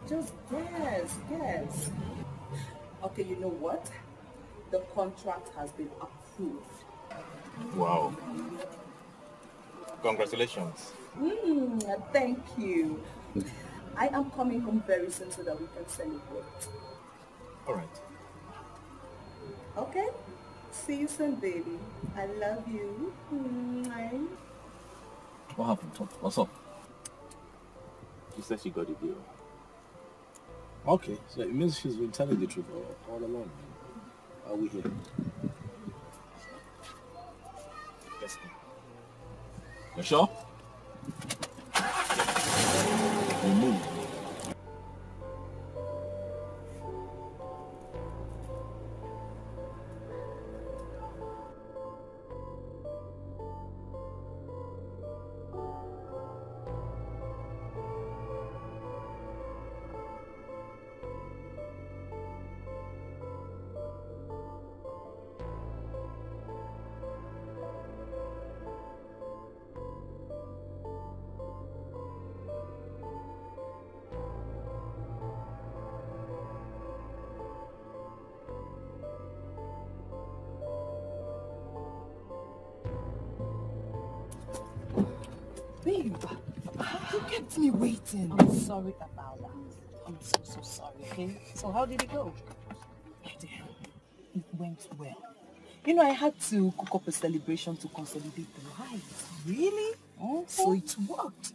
Just guess, guess. Okay, you know what? The contract has been approved. Wow. Congratulations. Mm, thank you. I am coming home very soon so that we can celebrate. All right. Okay? See you soon, baby. I love you. Mwah. What happened, Tom? What's up? She said she got the deal. Okay, so it means she's been telling the truth all, all along. Are we here? Let's. You sure? Sorry about that. I'm so, so sorry, okay? So how did it go? It went well. You know, I had to cook up a celebration to consolidate the lives. Really? Mm-hmm. So it worked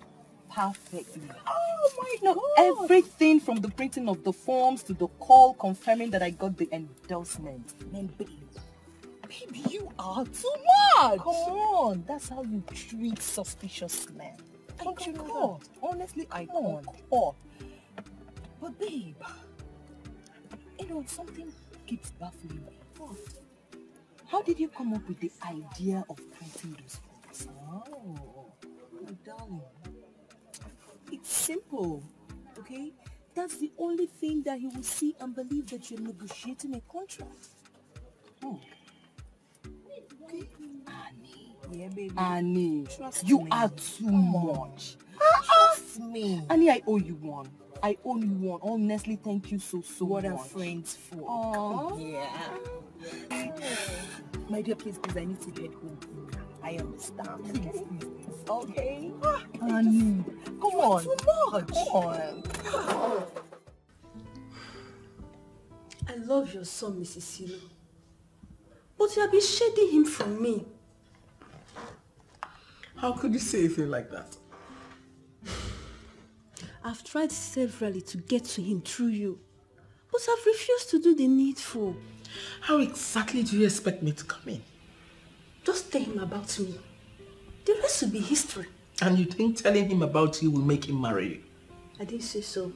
perfectly. Oh my You know, everything from the printing of the forms to the call confirming that I got the endorsement. Man, babe, Baby, you are too much. come on. That's how you treat suspicious men. Don't you know concur. Honestly, I on. concur. But babe, you know, something keeps baffling me. What? How did you come up with the idea of printing those forms? Oh, my darling. It's simple, okay? That's the only thing that he will see and believe that you're negotiating a contract. Hmm. Okay? Annie, Yeah, baby. Annie, Trust you me. are too Come much. Uh-uh. Trust me. Annie, I owe you one. I owe you one. Honestly, thank you so, so What much. are friends for? Oh. Aw. Yeah. My dear, please, please, I need to get home. I understand. Okay. Ah, okay. Annie, come on. Too much. Come on. I love your son, Mrs. Silo. But you have been shading him from me. How could you say a thing like that? (sighs) I've tried severally to get to him through you. But I've refused to do the needful. How exactly do you expect me to come in? Just tell him about me. The rest will be history. And you think telling him about you will make him marry you? I didn't say so.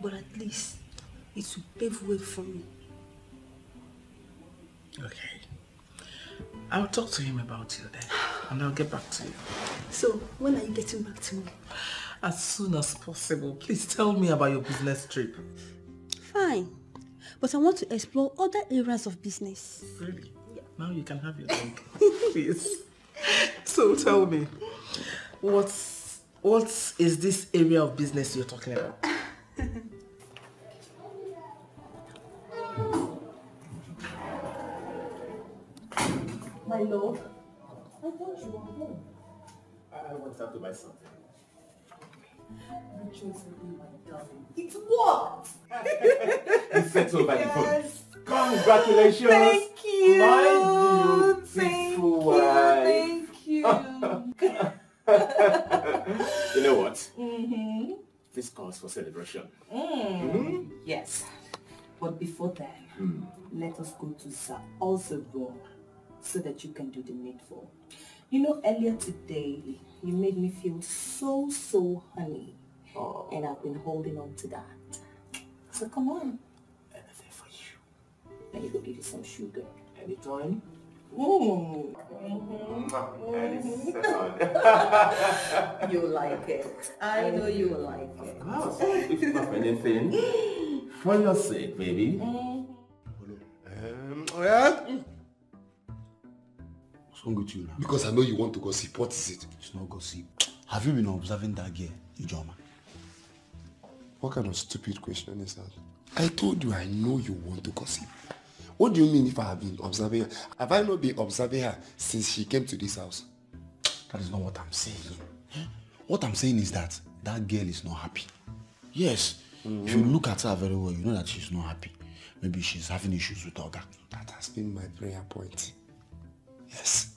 But at least it will pave way for me. Okay. I'll talk to him about you then. And I'll get back to you. So, when are you getting back to me? As soon as possible. Please tell me about your business trip. Fine. But I want to explore other areas of business. Really? Now you can have your drink. (laughs) Please. So tell me, what's what is this area of business you're talking about? (laughs) My lord, I thought you were home. I went out to buy something. Rejoicing, my darling. It worked! You settled by the phone. Congratulations! Thank you! My Thank beautiful you, wife! thank you. (laughs) You know what? Mm-hmm. This calls for celebration. Mm. Yes. But before then, Hmm. let us go to Saul's room so that you can do the needful. You know, earlier today, you made me feel so, so honey. And I've been holding on to that. So come on. Anything for you. Let me go give you some sugar. Anytime. Mm. Mhm. (laughs) you like it. I know you will like it. Of course. If not for anything, for your sake, baby. Um, oh yeah? Wrong with you now? Because I know you want to gossip. What is it? It's not gossip. Have you been observing that girl, Ijoma? What kind of stupid question is that? I told you I know you want to gossip. What do you mean if I have been observing her? Have I not been observing her since she came to this house? That is not what I'm saying. Eh? What I'm saying is that that girl is not happy. Yes. If you look at her very well, you know that she's not happy. Maybe she's having issues with Oga. That has been my prayer point. Yes.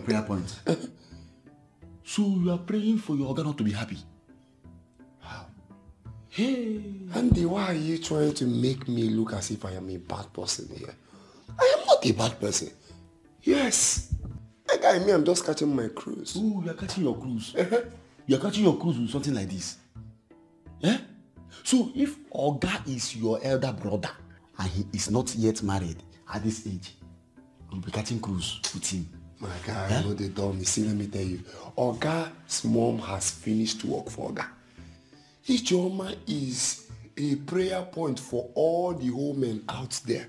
Prayer point. (coughs) so you are praying for your Oga not to be happy? Hey. Andy, why are you trying to make me look as if I am a bad person here? I am not a bad person. Yes. Like I mean, I'm just catching my cruise. Oh, you are catching your cruise. you are catching your cruise with something like this. Eh? So if Oga is your elder brother and he is not yet married at this age, you'll be catching cruise with him. My guy, I know they dumb me. See, let me tell you. Oga's mom has finished work for Oga. Ichoma is a prayer point for all the women out there.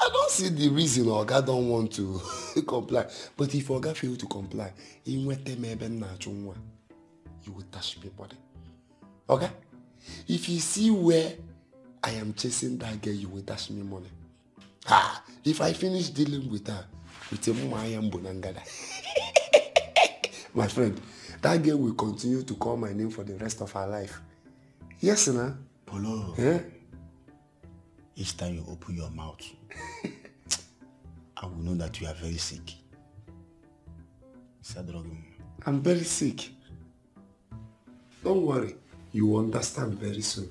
I don't see the reason Oga don't want to (laughs) comply. But if Oga fail to comply, you will touch me body. Okay? If you see where I am chasing that girl, you will dash me money. Ah, if I finish dealing with her, with a Maya Mbonangada. My friend, that girl will continue to call my name for the rest of her life. Yes, na? Polo. Eh? Each time you open your mouth, I will know that you are very sick. Drugging. I'm very sick. Don't worry. You will understand very soon.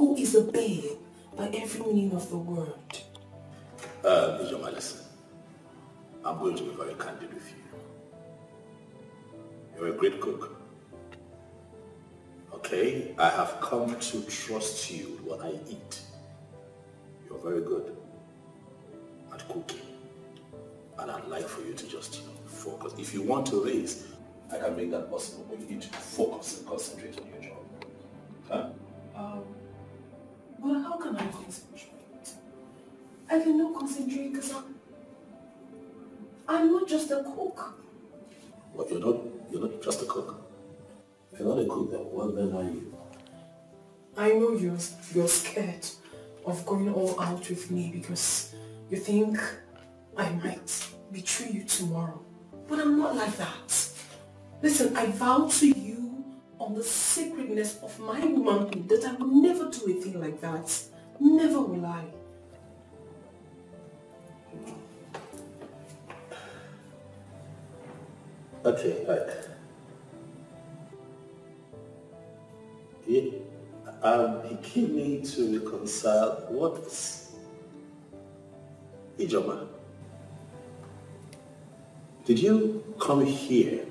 Who is a babe by every meaning of the word. Uh, Ijoma, listen. I'm going to be very candid with you. You're a great cook. Okay? I have come to trust you with what I eat. You're very good at cooking. And I'd like for you to just, you know, focus. If you want to raise, I can make that possible, but you need to focus and concentrate on your job. Huh? Um, I concentrate? I cannot concentrate because I'm, I'm not just a cook. What, you're not, you're not just a cook? If you're not a cook, then what then are you? I know you're, you're scared of going all out with me because you think I might betray you tomorrow. But I'm not like that. Listen, I vow to you on the sacredness of my womanhood that I will never do a thing like that. Never will I. Okay, right. Yeah, I'm beginning to reconcile what's Ijoma. Did you come here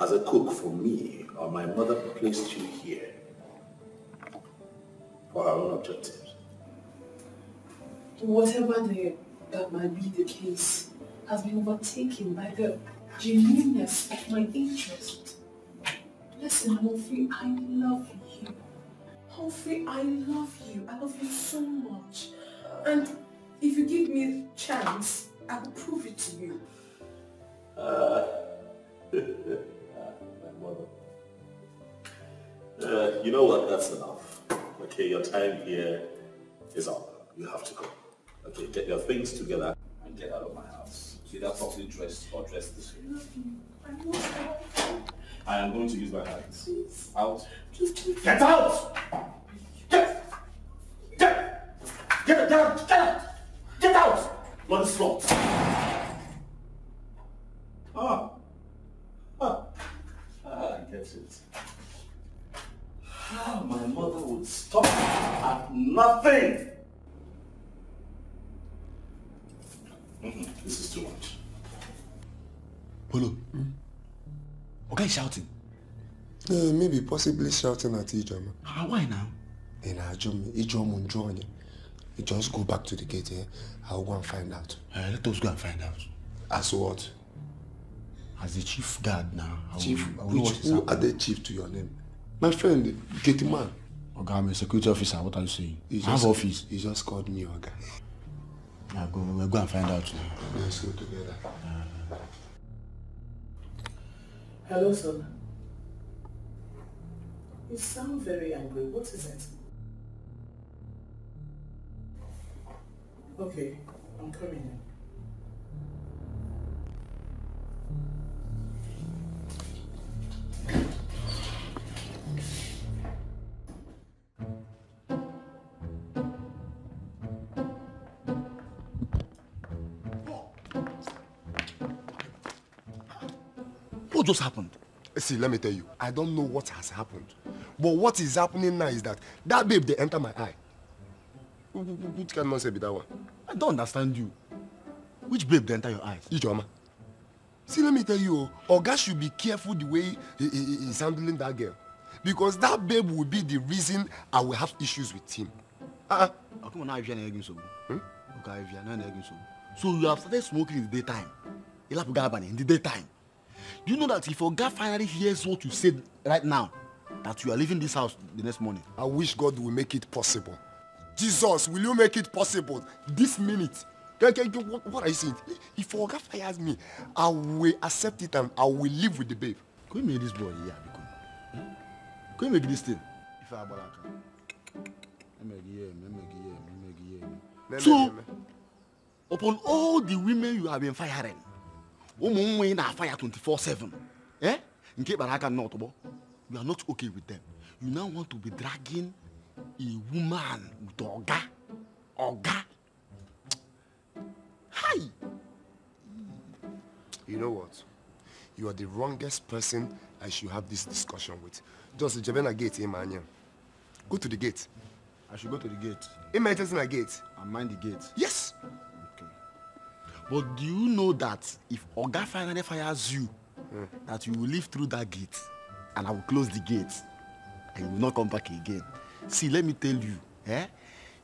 as a cook for me or my mother placed you here for her own objectives? Whatever the, that might be the case has been overtaken by the genuineness of my interest. Listen, Humphrey, I love you. Humphrey, I love you. I love you so much. And if you give me a chance, I will prove it to you. Uh, (laughs) mother. Uh, you know what? That's enough. Okay, your time here is up. You have to go. Okay, get your things together and get out of my house. See Either properly dressed or dressed this way. I love you. I. I am going to use my hands. Out. Get out! Get! Get! Get out! Get out! Get out! Bloody slut! Ah. I it. Ah, my mother would stop at nothing. Mhm, This is too much. Polo. Okay, shouting. Uh, maybe possibly shouting at Ijoma. Ah, why now? In Ajumi, Ijoma Njonya. You just go back to the gate here. I'll go and find out. Uh, let us go and find out. As what? As the chief guard now. I will- Chief, I will know which, who happening. are the chief to your name? My friend, Gate man. Oga, I'm a security officer. What are you saying? He I have just- office. He just called me Oga. Yeah, go, we'll go and find out now. Let's go together. Uh, hello, son. You sound very angry. What is it? Okay, I'm coming in. Just happened? See, let me tell you, I don't know what has happened. But what is happening now is that that babe, they enter my eye. Wh- wh- Which kind of nonsense be that one? I don't understand you. Which babe they enter your eyes? Ijoma. See, let me tell you, Oga should be careful the way he, he, he- he's handling that girl. Because that babe will be the reason I will have issues with him. Uh-uh. Against so. You have started smoking in the daytime. In the daytime. Do you know that if Oga finally hears what you said right now, that you are leaving this house the next morning? I wish God will make it possible. Jesus, will you make it possible this minute? Can- can- can- What, what are you saying? If Oga fires me, I will accept it and I will live with the babe. Can you make this boy here? Because, can you make this thing? If I bought So, upon all the women you have been firing, ụmụ nwe na fire 24/7 eh? nke kpara aka nnọọ tụgbọ you are not okay with them you now want to be dragging a woman with oga oga hi You know what? You are the wrongest person I should have this discussion with. Just Jebena gate, Emmanuel. Go to the gate. i should go to the gate Emmanuel gate. and mind the gate Yes. But do you know that if oga finally fires you that you will live through that gate and i will close the gate and you will not come back again see let me tell you eh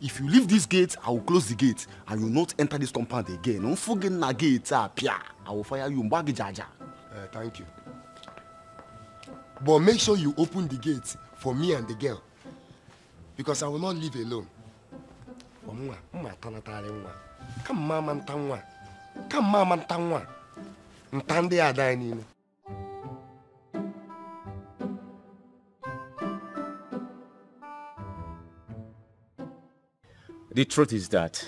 if you leave this gate i will close the gate and you will not enter this compound again don't forget na gate ah pia i will fire you mgbagi jaja Uh, thank you. But make sure you open the gate for me and the girl. Because I will not leave alone. ọmụnwa mma atanatarị nwa ka mma ama nta nwa ka mma ama nta nwa nta ndị ada anyị niile The truth is that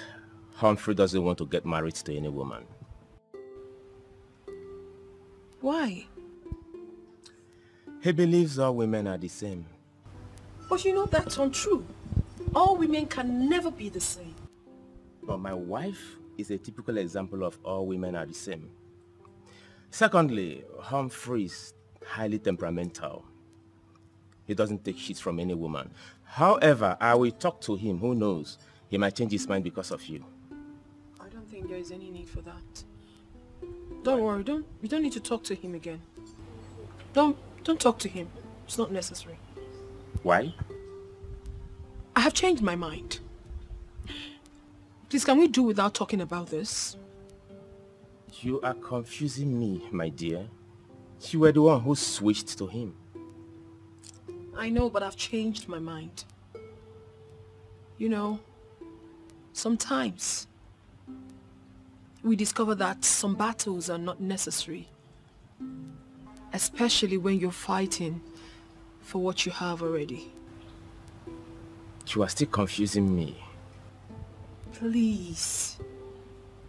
Humphrey doesn't want to get married to any woman. Why? He believes all women are the same. But you know that's untrue. All women can never be the same. But my wife is a typical example of all women are the same. Secondly, Humphrey is highly temperamental. He doesn't take shit from any woman. However, I will talk to him. Who knows? He might change his mind because of you. I don't think there is any need for that. Don't worry, don't you don't need to talk to him again. Don't don't talk to him. It's not necessary. Why? I have changed my mind. Please, can we do without talking about this? You are confusing me, my dear. You were the one who switched to him. I know, but I've changed my mind. You know, sometimes we discover that some battles are not necessary. Especially when you're fighting for what you have already. You are still confusing me. Please,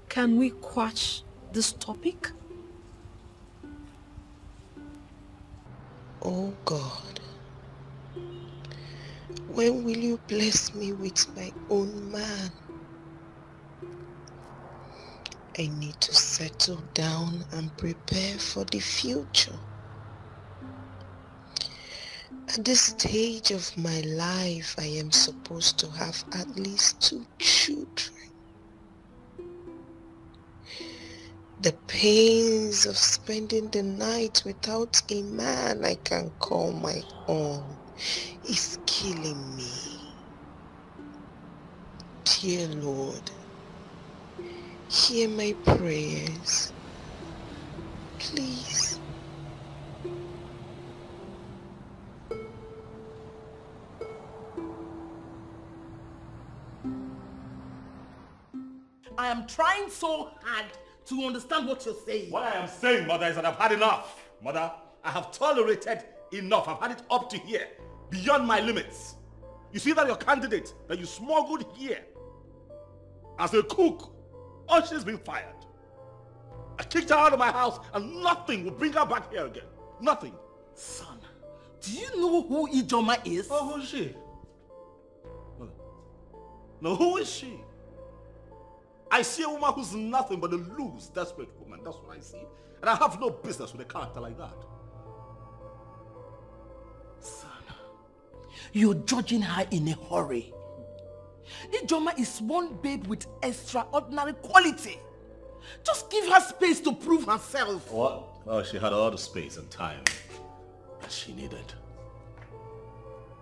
can we quash this topic? Oh God, when will you bless me with my own man? I need to settle down and prepare for the future. At this stage of my life, I am supposed to have at least two children. The pains of spending the night without a man I can call my own is killing me. Dear Lord, hear my prayers. Please. Trying so hard to understand what you're saying. What I am saying, mother, is that I've had enough. Mother, I have tolerated enough. I've had it up to here, beyond my limits. You see that your candidate that you smuggled here as a cook, oh, she's been fired. I kicked her out of my house and nothing will bring her back here again. Nothing. Son, do you know who Ijoma is? Oh, who is she? Mother. No, who is she? I see a woman who's nothing but a loose, desperate woman. That's what I see. And I have no business with a character like that. Son, you're judging her in a hurry. Ijoma is one babe with extraordinary quality. Just give her space to prove herself. What? Oh, she had all the space and time that she needed.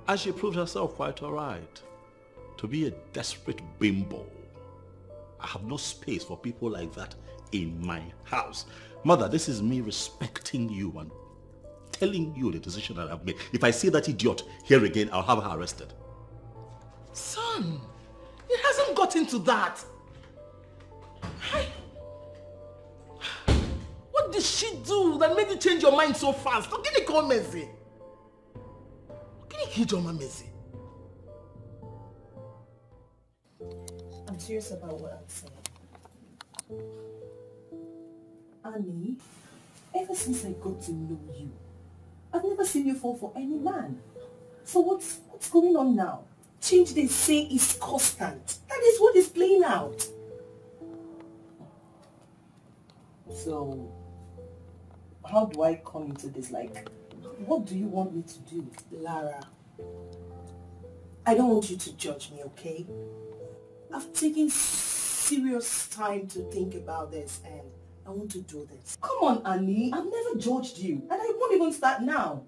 And she proved herself quite alright. To be a desperate bimbo. I have no space for people like that in my house. Mother, this is me respecting you and telling you the decision that I've made. If I see that idiot here again, I'll have her arrested. Son, it hasn't gotten to that. Hi. What did she do that made you change your mind so fast? Look at the comments. Look at the Ijoma Messi. I'm serious about what I'm saying. Annie, ever since I got to know you, I've never seen you fall for any man. So what's what's going on now? Change they say is constant. That is what is playing out. So, how do I come into this? Like, what do you want me to do? Lara, I don't want you to judge me, okay? I've taken serious time to think about this and I want to do this. Come on, Annie. I've never judged you and I won't even start now.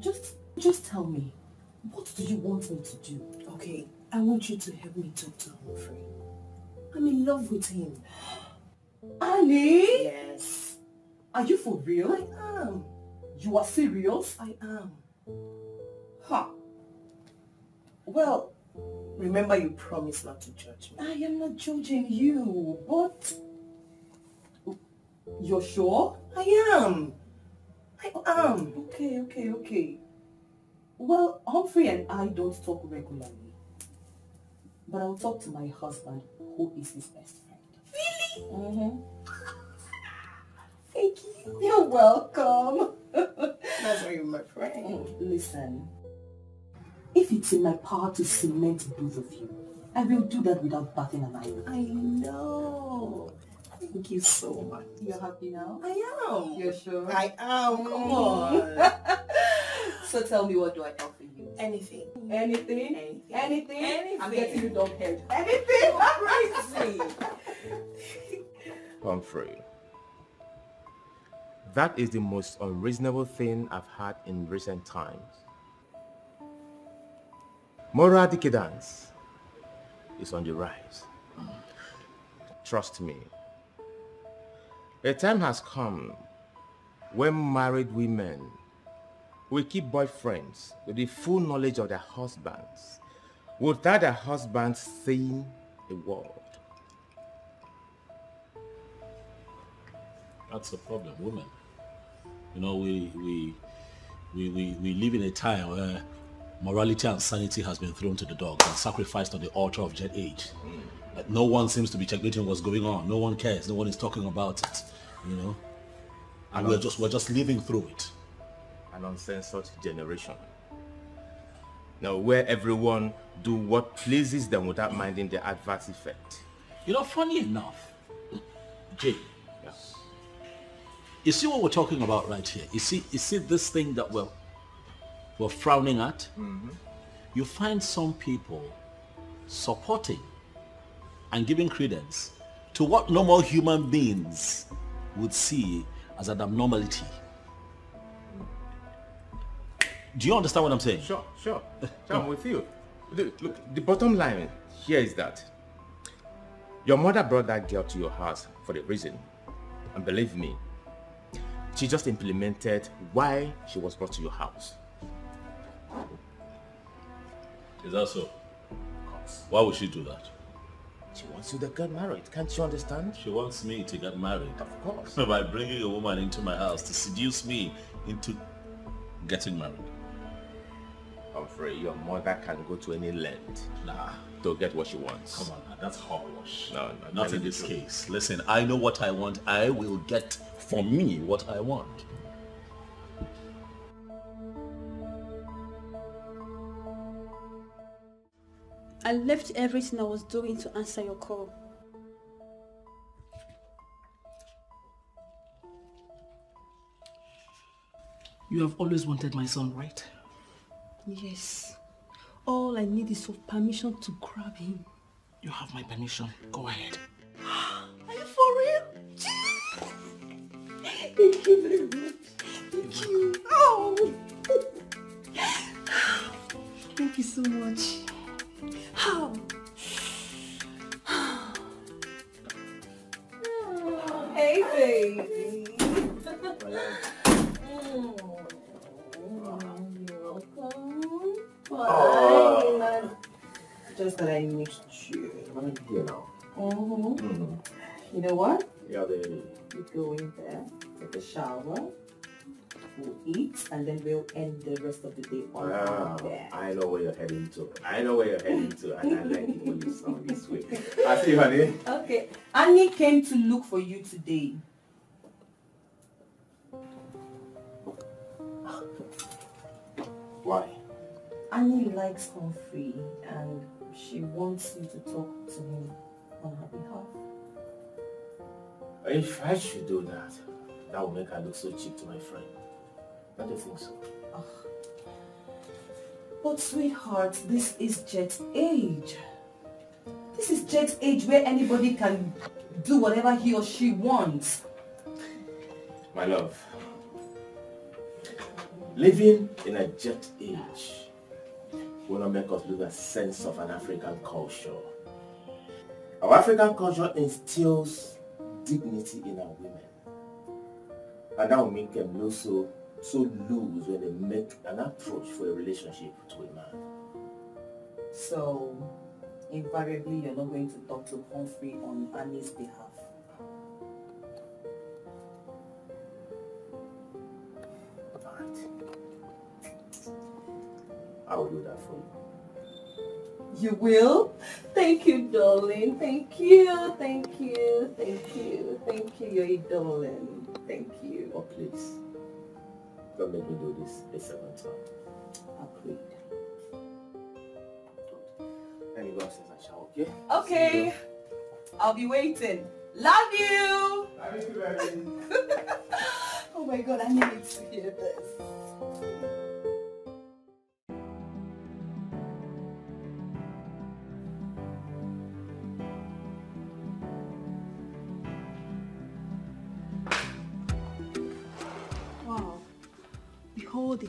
Just, just tell me, what do you want me to do? Okay, I want you to help me talk to Humphrey. I'm in love with him. Annie? Yes, Are you for real? I am. You are serious? I am. Huh. Well, Remember you promised not to judge me. I am not judging you, but... You're sure? I am. I am. Okay, okay, okay. Well, Humphrey and I don't talk regularly. But I'll talk to my husband, who is his best friend. Really? Mm-hmm. Thank you. You're welcome. That's why you're my friend. Listen, if it's in my power to cement both of you, I will do that without batting an eye. I know. Thank you so much. You're happy now? I am. You're sure? I am. Come mm. on. (laughs) So tell me, what do I offer you? Anything. Anything? Anything. Anything? Anything. I'm getting you dog head. Anything. (laughs) Crazy. Humphrey. That is the most unreasonable thing I've had in recent times. Moral decadence is on the rise. Trust me. A time has come when married women will keep boyfriends with the full knowledge of their husbands without their husbands saying a word. That's the problem, women. You know, we we we we, we live in a time where morality and sanity has been thrown to the dogs and sacrificed on the altar of jet age. Like, no one seems to be checkmating what's going on. No one cares. No one is talking about it. You know, and we're just we're just living through it. An uncensored generation. Now, where everyone do what pleases them without minding the adverse effect. You know, funny enough, Jay, Yes. you see what we're talking about right here? You see, you see this thing that we're, we're frowning at? Mm-hmm. You find some people supporting and giving credence to what normal human beings would see as an abnormality. Do you understand what I'm saying? Sure, sure. Sure, (laughs) I'm with you. Look, look, the bottom line here is that your mother brought that girl to your house for a reason. And believe me, she just implemented why she was brought to your house. Is that so? Why would she do that? She wants you to get married. Can't you understand? She wants me to get married. Of course. (laughs) By bringing a woman into my house to seduce me into getting married. Humphrey, your mother can go to any length Nah, to get what she wants. come on, now, that's hogwash. No, no, Not in this case. Listen, I know what I want. I will get for me what I want. I left everything I was doing to answer your call. You have always wanted my son, right? Yes. All I need is your permission to grab him. You have my permission. Go ahead. Are you for real? Thank you very much. Thank you. Oh. Thank you so much. How? Hey, baby. Fine. Just that I missed you. You know. Mm-hmm. You know what? Yeah, baby. We go in there, take a shower, we'll eat, and then we'll end the rest of the day on Wow, there. I know where you're heading to. I know where you're heading to, and I like it when you sound this way. (laughs) I see, you, honey. Okay. Annie came to look for you today. Why? Annie likes Humphrey and she wants you to talk to him on her behalf. If I should do that, that would make her look so cheap to my friend. Don't think so? But sweetheart, this is Jet's age. This is Jet's age where anybody can do whatever he or she wants. My love, living in a jet age will not make us lose a sense of an African culture. Our African culture instills dignity in our women. And that will make them look so, loose when they make an approach for a relationship to a man. So, invariably you're not going to talk to Humphrey on Annie's behalf. I will do that for you. You will? Thank you, darling. Thank you. Thank you. Thank you. Thank you. You're a darling. Thank you. Oh, please. Don't make me do this a second time. Agreed. Let me go upstairs and shower, okay? Okay. I'll be waiting. Love you. Love you, baby. (laughs) oh my god, I need to hear this.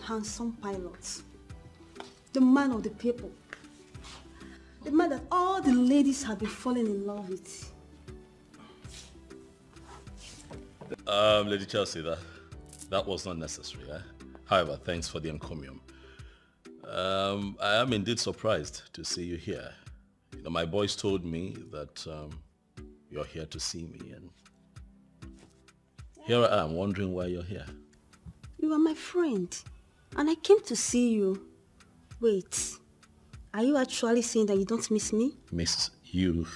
Handsome pilot. The man of the people. The man that all the ladies have been falling in love with. Um, Lady Chelsea, that, that was not necessary. Eh? However, thanks for the encomium. Um, I am indeed surprised to see you here. You know, my boys told me that um, you're here to see me, and here I am wondering why you're here. You are my friend. And I came to see you. Wait. Are you actually saying that you don't miss me? Miss you.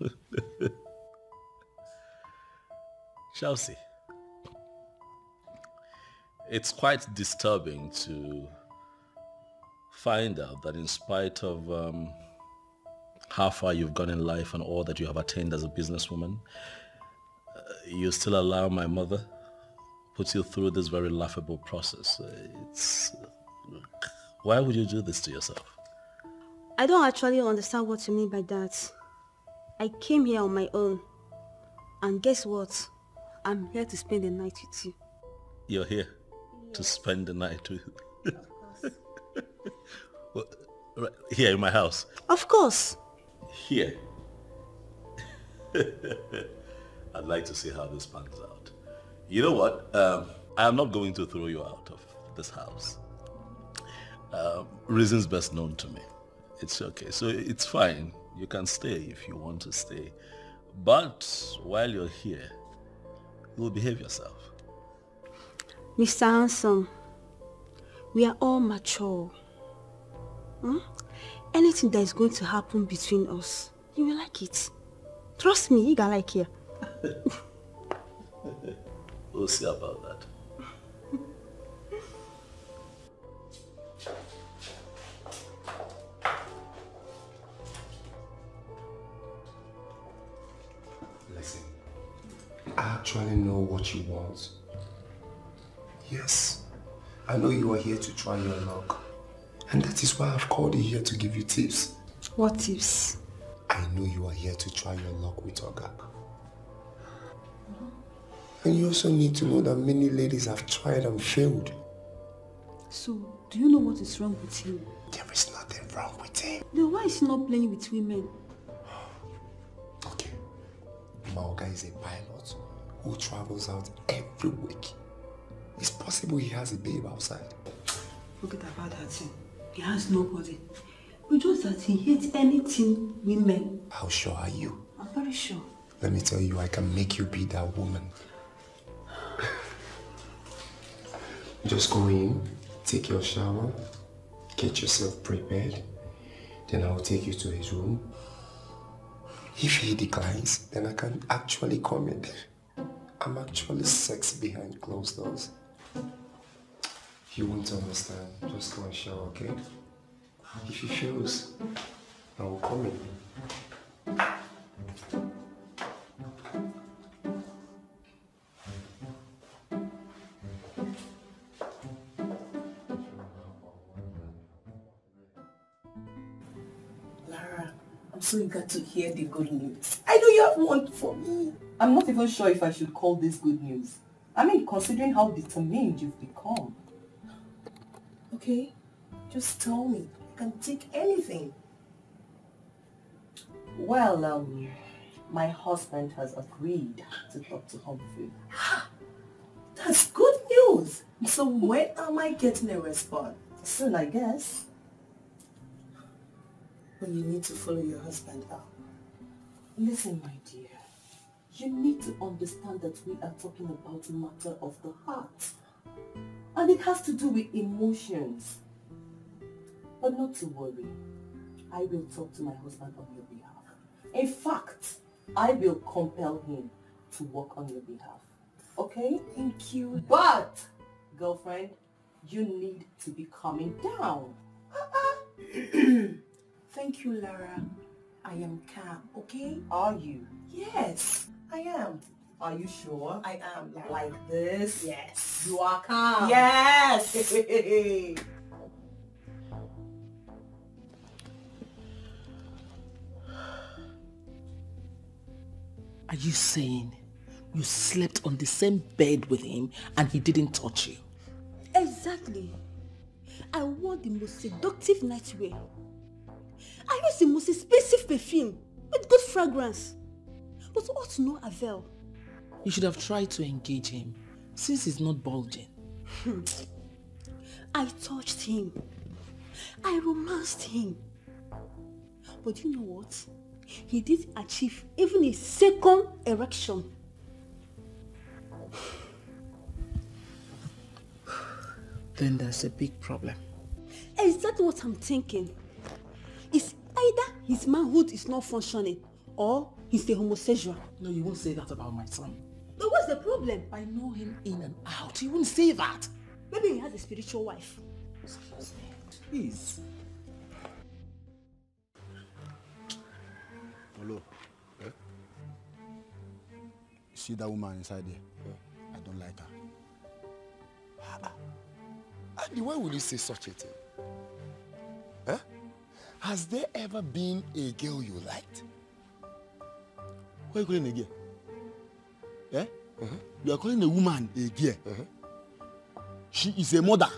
(laughs) Chelsea. It's quite disturbing to find out that in spite of um, how far you've gone in life and all that you have attained as a businesswoman, uh, you still allow my mother put you through this very laughable process. It's why would you do this to yourself? I don't actually understand what you mean by that. I came here on my own. And guess what? I'm here to spend the night with you. You're here to spend the night with (laughs) Well, right here in my house. Of course. Here. (laughs) I'd like to see how this pans out. You know what? Um, I am not going to throw you out of this house. Um, reasons best known to me. It's okay. So it's fine. You can stay if you want to stay. But while you're here, you will behave yourself. Mr. Handsome, we are all mature. Hmm? Anything that is going to happen between us, you will like it. Trust me, you gonna like it. (laughs) We'll see about that. Listen, I actually know what you want. Yes, I know you are here to try your luck. And that is why I've called you here to give you tips. What tips? I know you are here to try your luck with Ogak. And you also need to know that many ladies have tried and failed. So, do you know what is wrong with him? There is nothing wrong with him. Then why is he not playing with women? (sighs) Okay. Maoga is a pilot who travels out every week. It's possible he has a babe outside. Forget about that thing. He has nobody. But just that he hates anything women. How sure are you? I'm very sure. Let me tell you, I can make you be that woman. Just go in, take your shower, get yourself prepared. Then I will take you to his room. If he declines, then I can actually come in. I'm actually sex behind closed doors. You won't understand. Just go and shower, okay? If he fails, I will come in. So eager to hear the good news. I know you have one for me. I'm not even sure if I should call this good news. I mean, considering how determined you've become. Okay, just tell me. I can take anything. Well, um, my husband has agreed to talk to Humphrey. (gasps) That's good news. So when am I getting a response? Soon, I guess. When you need to follow your husband out. Listen, my dear. You need to understand that we are talking about matter of the heart. And it has to do with emotions. But not to worry. I will talk to my husband on your behalf. In fact, I will compel him to work on your behalf. Okay? Thank you. But, girlfriend, you need to be calming down. (clears throat) (clears throat) Thank you, Lara. I am calm, okay? Are you? Yes, I am. Are you sure? I am, Lara. Like this? Yes. You are calm. Yes. (laughs) Are you saying you slept on the same bed with him and he didn't touch you? Exactly. I wore the most seductive nightwear. I used the most expensive perfume with good fragrance. But all to no avail. You should have tried to engage him since he's not bulging. Hmm. I touched him. I romanced him. But you know what? He did achieve even a second erection. Then there's a big problem. Is that what I'm thinking. It's either his manhood is not functioning or he's a homosexual. No, you won't say that about my son. But what's the problem? I know him in and out. You won't say that. Maybe he has a spiritual wife. Excuse me. Please. Hello. Eh? See that woman inside there? I don't like her. Ah, ah. ah, Andy, why would you say such a thing? Huh? Has there ever been a girl you liked? Why are you calling a girl? Eh? You are calling a woman a girl. She is a mother.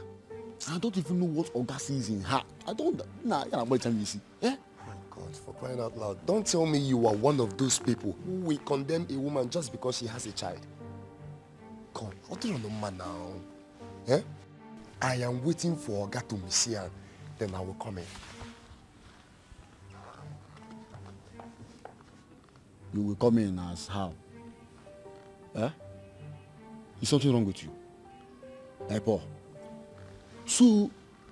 I don't even know what Oga is in her. I don't. Nah, you're not going to see. Eh? My God, for crying out loud. Don't tell me you are one of those people who will condemn a woman just because she has a child. God, what do you know, man now? Eh? I am waiting for Oga to miss her, then I will come in. You will come in as how? Eh? Is something wrong with you? Eh, Paul? So,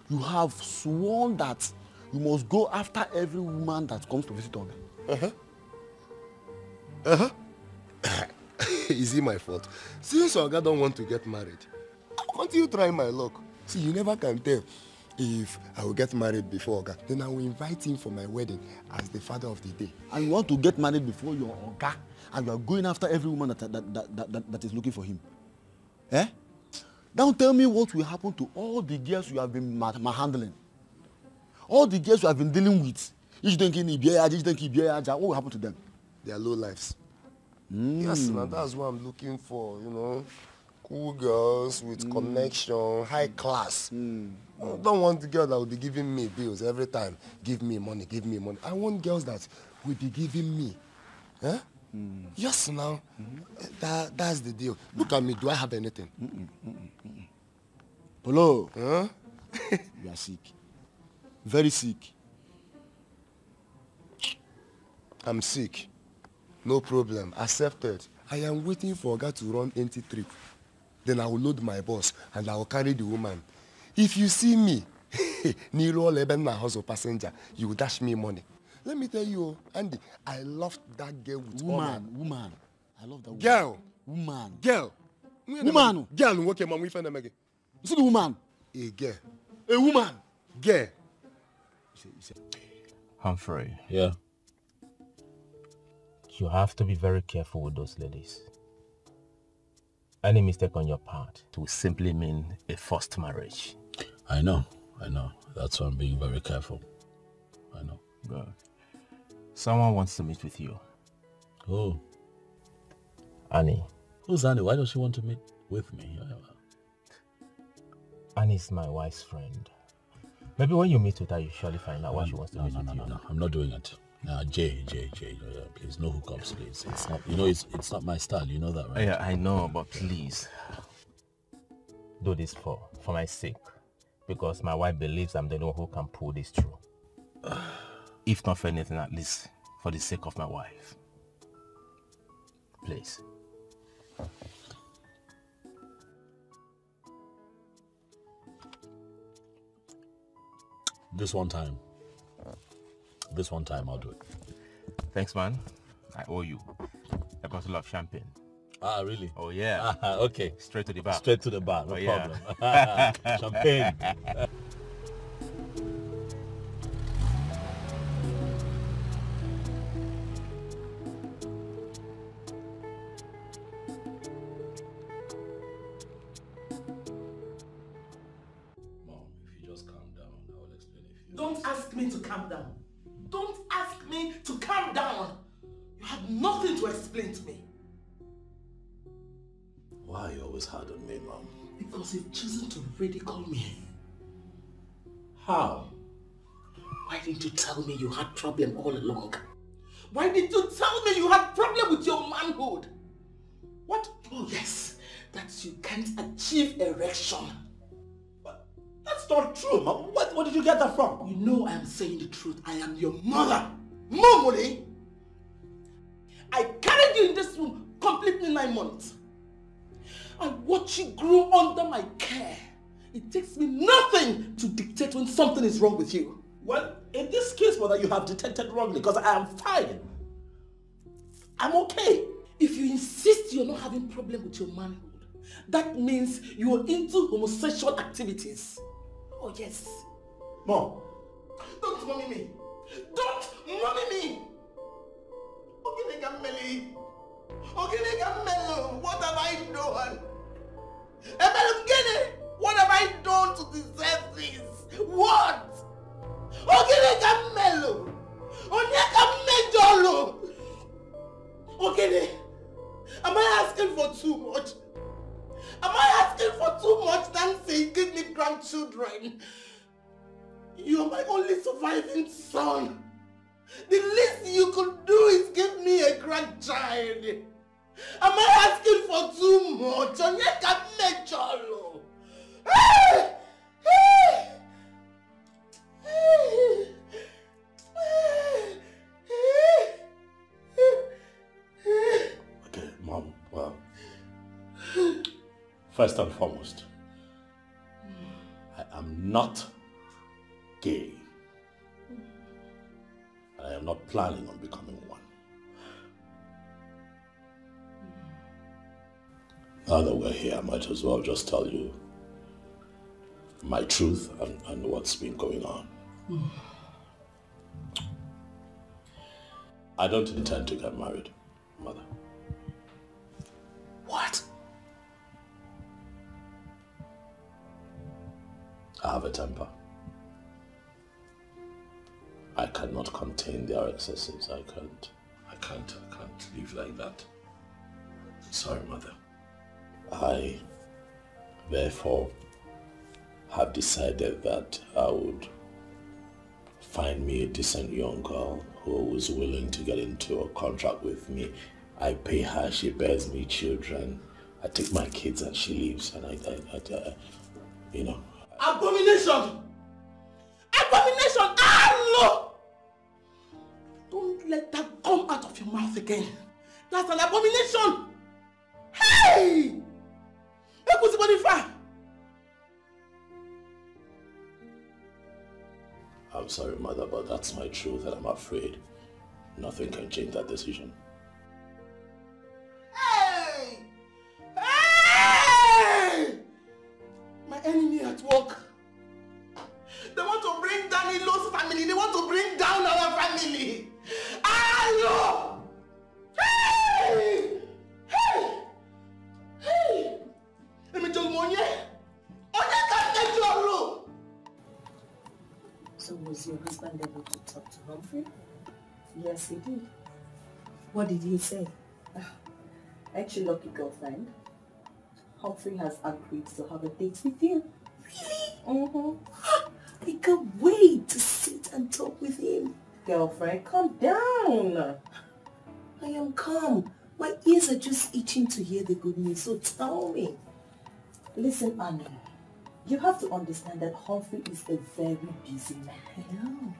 you have sworn that you must go after every woman that comes to visit Oga. Uh-huh. Uh-huh. (coughs) Is it my fault? Since Oga don't want to get married, I'll continue trying my luck. See, you never can tell if I will get married before Oga. Then I will invite him for my wedding as the father of the day. And you want to get married before your Oga, and you are going after every woman that, that, that, that, that, that is looking for him. Eh? Now tell me what will happen to all the girls you have been ma- handling. All the girls you have been dealing with. Each thinking Ibiaja, each thinking Ibiaja. What will happen to them? They are low lives. Mm. Yes, now that's what I'm looking for, you know. Cool girls with connection, high class. I don't want the girl that will be giving me bills every time. Give me money, give me money. I want girls that will be giving me. Huh? Yes, now. That, that's the deal. Look at me. Do I have anything? Polo, Huh? (laughs) you are sick. Very sick. I'm sick. No problem. Accepted. I am waiting for Oga to run empty trip. Then I will load my bus and I will carry the woman. If you see me, Nilo Leben hustle passenger, you will dash me money. Let me tell you, Andy, I loved that girl with all my- Woman, woman. I love that woman. Girl. Woman. Girl. Woman. Girl, nwoke ma nwe ife na-eme gị. You see the woman? A girl. A woman. Girl. Humphrey, Yeah. you have to be very careful with those ladies. Any mistake on your part will simply mean a forced marriage. I know. I know. That's why I'm being very careful. I know. Good. Someone wants to meet with you. Oh. Annie. Who's Annie? Why does she want to meet with me? Annie's my wife's friend. Maybe when you meet with her, you surely find out why she wants to no, meet no, with no, you. no, no. I'm not doing it. No, J, J, J, yeah, please, no hookups, please. It's not, you know, it's it's not my style. You know that, right? Yeah, I know, but please do this for for my sake, because my wife believes I'm the one who can pull this through. (sighs) If not for anything, at least for the sake of my wife. Please. This one time. This one time I'll do it. Thanks, man. I owe you a bottle of champagne. Ah, really? Oh, yeah. Ah, (laughs) okay. Straight to the bar. Straight to the bar, no Oh, yeah. problem. (laughs) Champagne. (laughs) You know I am saying the truth. I am your mother. Momoli! I carried you in this room completely nine months. I watched you grow under my care. It takes me nothing to dictate when something is wrong with you. Well, in this case, Mother, you have detected wrongly because I am fine. I'm okay. If you insist you're not having problem with your manhood, that means you're into homosexual activities. Oh yes. Mom. Don't mommy me. Don't mommy me. Oginigameli. Oginigamelu. What have I done? Emelungene. What have I done to deserve this? What? Oginigamelu. Onyekamejolo. Ogini. Am I asking for too much? Am I asking for too much than say give me grandchildren? You're my only surviving son. The least you could do is give me a grandchild. Am I asking for too much? Onyeka mejolo. Hey! Hey! Hey! Okay, Mom, well, first and foremost, I am not gay. I am not planning on becoming one. Now that we're here, I might as well just tell you my truth and, and what's been going on. I don't intend to get married, Mother. What? I have a temper. I cannot contain their excesses. I can't. I can't. I can't live like that. Sorry, Mother. I, therefore, have decided that I would find me a decent young girl who is willing to get into a contract with me. I pay her, she bears me children. I take my kids and she leaves and I, I, I, I you know, Abomination! Abomination! Don't let that come out of your mouth again. That's an abomination! Hey! Ekuzibonifa! I'm sorry, Mother, but that's my truth and I'm afraid nothing can change that decision. Hey! Hey! My enemy at work. They want to bring down Ilo's family. They want to bring down our family. Hello! Hey! Hey! Hey! Emejolo mo onye? Onye ka Emejolo? So was your husband able to talk to Humphrey? Yes, he did. What did he say? Actually, lucky girlfriend. Humphrey has agreed to have a date with you. Really? Mm-hmm. (gasps) I can't wait to sit and talk with him. Girlfriend, calm down. I am calm. My ears are just itching to hear the good news, so tell me. Listen, Annie. You have to understand that Humphrey is a very busy man. I know.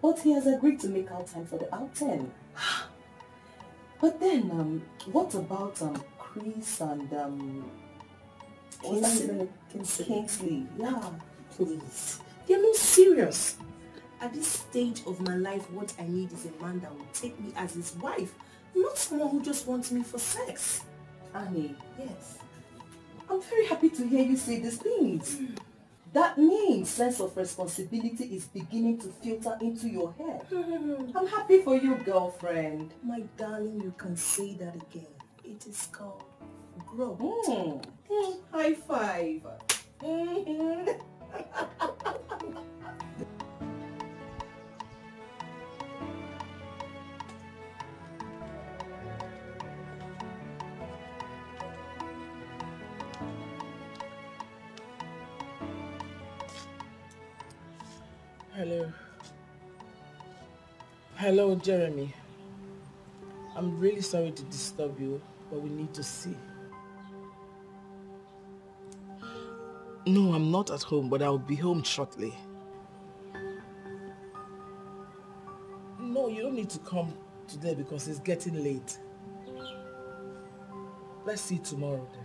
But he has agreed to make out time for the outing. (gasps) But then, um, what about um, Chris and um, that? Kingsley. Kingsley? Yeah. Please. They're not serious. At this stage of my life, what I need is a man that will take me as his wife, not someone who just wants me for sex. Annie, Yes. I'm very happy to hear you say these things. That means sense of responsibility is beginning to filter into your head. (laughs) I'm happy for you, girlfriend. My darling, you can say that again. It is called growth. Mm. Mm, High five. Mhm. (laughs) (laughs) Hello. Hello, Jeremy. I'm really sorry to disturb you, but we need to see. No, I'm not at home, but I'll be home shortly. No, you don't need to come today because it's getting late. Let's see tomorrow then.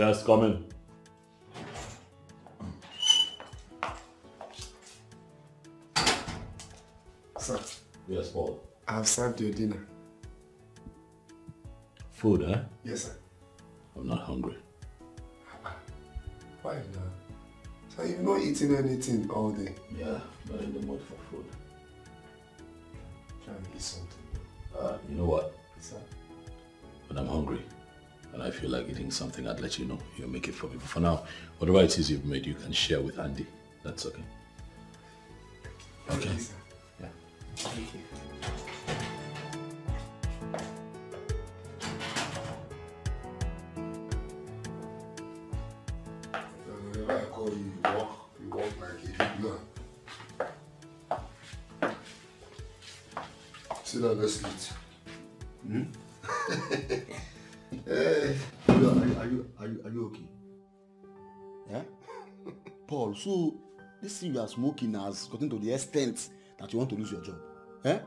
Yes, come in. Sir, Yes, Paul. I've served your dinner. Food, eh? Yes, sir. I'm not hungry. Why now? So you've not eaten anything all day. Yeah, not in the mood for food. Try and eat something. Uh, you know what? Sir? When I'm hungry and I feel like eating something, I'd let you know. You'll make it for me. But for now, whatever it is you've made, you can share with Andy. That's okay. Okay. Yeah. Thank you. Whenever I call you, so this thing you are smoking has gotten to the extent that you want to lose your job. Eh?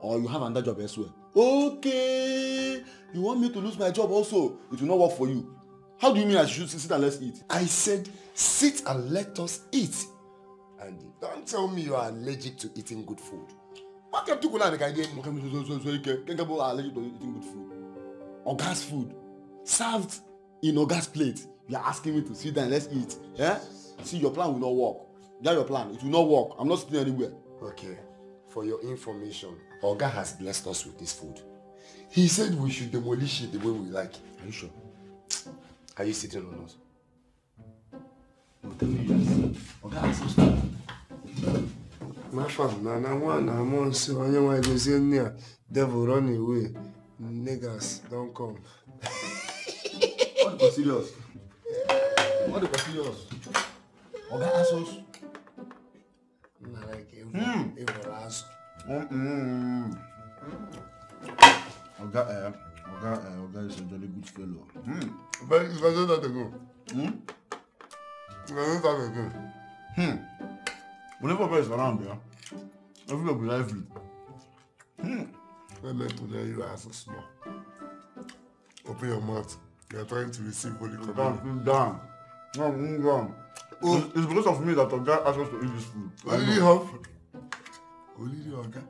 Or you have another job elsewhere. Okay. You want me to lose my job also? It will not work for you. How do you mean I should sit and let's eat? I said, sit and let us eat. And don't tell me you are allergic to eating good food. What kept you on again? Okay, so, so, so, okay. Can't go allergic to eating good food. Oga's food. Served in Oga's plate. You are asking me to sit down, let's eat. Yeah? See, your plan will not work. That's your plan. It will not work. I'm not sitting anywhere. Okay, for your information, Oga has blessed us with this food. He said we should demolish it the way we like. Are you sure? (tsk) Are you sitting on us? No, tell me you Oga has stuff. My fam, na na one na one so onye nwa go say near devil run away. Niggas don't come. What the serious? What the serious? Oga ask us. Na like Hmm. evil, evil ass. Mm-mm. Oga, uh, Oga, uh, Oga is a jolly good fellow. Hmm. But if I say that again, Hmm? if I say that again, Hmm. Whenever Oga is around there, everybody will be lively. Hmm. let me to let you ask small. Open your mouth. You are trying to receive Holy Down, Communion. sit down. No, move on. It's, it's because of me that Oga asked us to eat this food. Only. Humphrey. Only the Oga.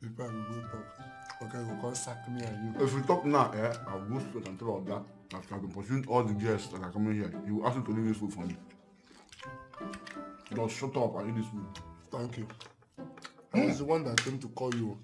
If I go talk, Oga will come sack me and you. If you talk now, eh, I'll go straight and tell Oga that I've been pursuing all the guests that are coming here. He will ask him to leave this food for me. Just shut up and eat this food. Thank you. I was the one that came to call you.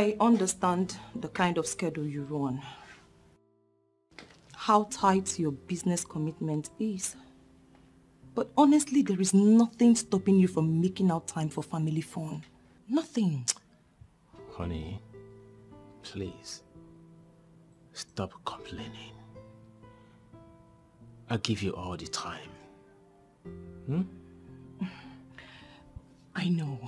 I understand the kind of schedule you run. How tight your business commitment is. But honestly, there is nothing stopping you from making out time for family fun. Nothing. Honey, please, stop complaining. I'll give you all the time. Hmm? I know.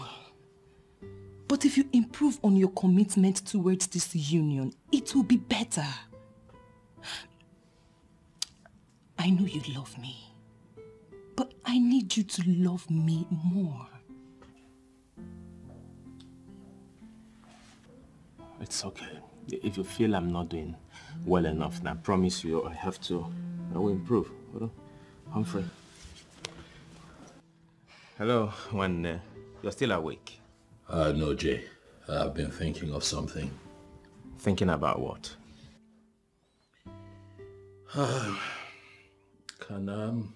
But if you improve on your commitment towards this union, it will be better. I know you love me, but I need you to love me more. It's okay. If you feel I'm not doing well enough, then I promise you I have to. I will improve. Hold on. Humphrey. Hello, when uh, you're still awake. Uh, no, Jay. I've been thinking of something. Thinking about what? (sighs) Can, um...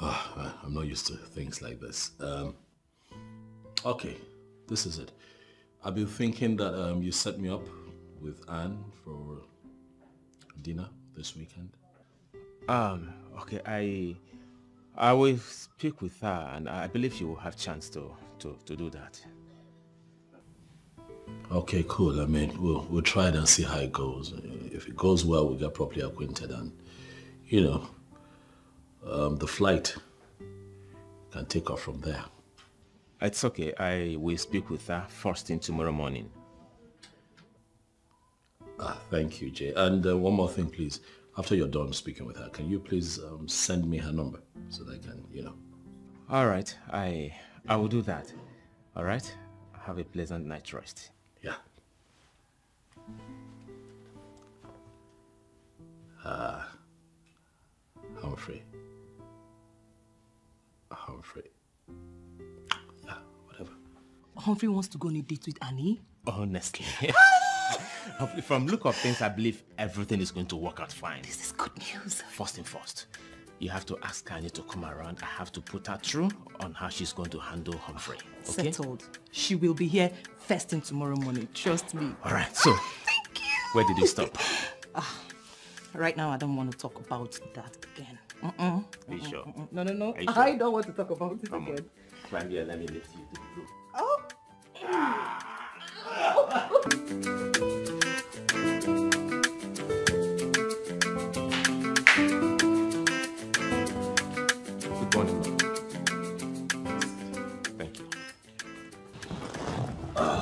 (sighs) man, I'm not used to things like this. Um, okay, this is it. I've been thinking that um, you set me up with Anne for dinner this weekend. Um, okay, I I will speak with her and I believe she will have chance to, to, to do that. Okay, cool. I mean, we'll, we'll try it and see how it goes. If it goes well, we'll get properly acquainted and, you know, um, the flight can take off from there. It's okay. I will speak with her first thing tomorrow morning. Ah, thank you, Jay. And uh, one more thing, please. After you're done speaking with her, can you please um, send me her number so that I can, you know. All right, I I will do that. All right. Have a pleasant night rest. Yeah. Ah, Humphrey. Humphrey. Yeah, whatever. Humphrey wants to go on a date with Annie. Honestly. (laughs) From look of things, I believe everything is going to work out fine. This is good news. First thing first, you have to ask Annie to come around. I have to put her through on how she's going to handle Humphrey. Okay? Settled. She will be here first thing tomorrow morning. Trust me. All right. So, Thank you. where did you stop? (laughs) Ah, right now, I don't want to talk about that again. Mm-mm. Are you sure? Mm-mm. No, no, no. Sure? I don't want to talk about it Come on. again. Climb here. Let me lift you to the roof. Oh. Ah. (laughs)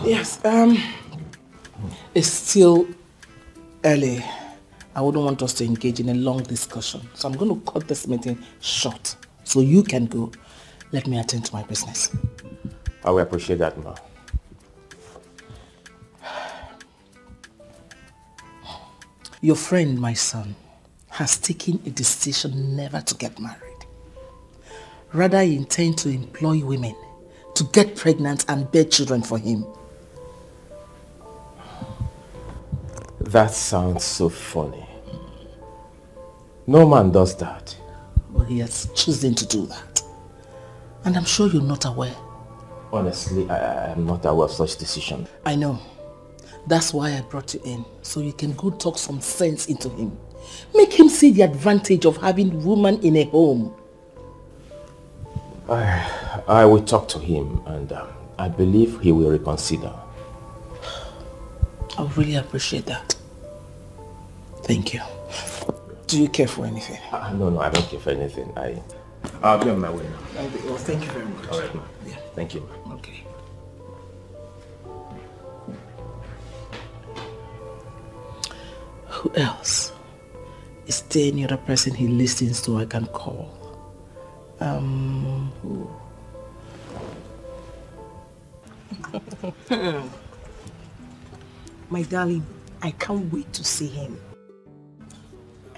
Yes, um, it's still early. I wouldn't want us to engage in a long discussion. So I'm going to cut this meeting short. So you can go. Let me attend to my business. I will appreciate that, ma. Your friend, my son, has taken a decision never to get married. Rather, he intends to employ women to get pregnant and bear children for him. That sounds so funny. No man does that. But he has chosen to do that. And I'm sure you're not aware. Honestly, I, am not aware of such decision. I know. That's why I brought you in, so you can go talk some sense into him. Make him see the advantage of having woman in a home. I, I will talk to him and um, I believe he will reconsider. I really appreciate that. Thank you. Do you care for anything? Uh, no, no, I don't care for anything. I, I'll be on my way now. Well, thank you very much. All right, ma. Yeah. Thank you. Okay. Who else? Is there any other person he listens to I can call? Um, who? (laughs) My darling, I can't wait to see him.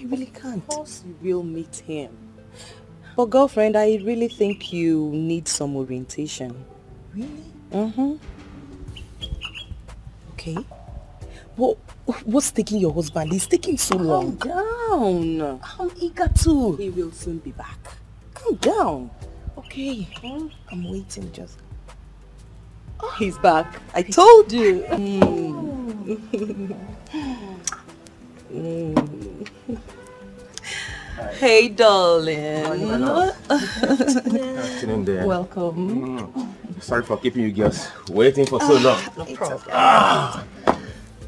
I really can't. Of course you will meet him. But girlfriend, I really think you need some orientation. Really? Mm-hmm. Okay. What, what's taking your husband? He's taking so long. Calm down. I'm eager to. He will soon be back. Calm down. Okay. I'm waiting just. He's back. I told you. (laughs) (laughs) Mm. Hey, darling. Afternoon there. Welcome. Mm. Sorry for keeping you girls waiting for so long. No problem. Ah.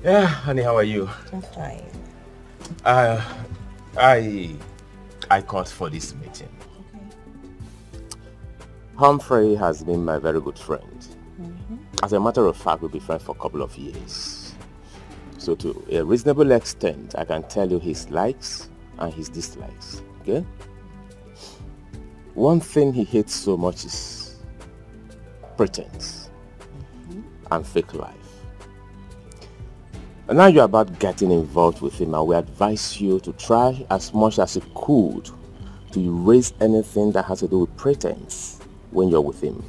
Yeah, honey, how are you? I'm fine. Uh, I I called for this meeting. Humphrey has been my very good friend. As a matter of fact, we've been friends for a couple of years. So to a reasonable extent, I can tell you his likes and his dislikes, okay? One thing he hates so much is pretense and fake life. And now you're about getting involved with him and we advise you to try as much as you could to erase anything that has to do with pretense when you're with him.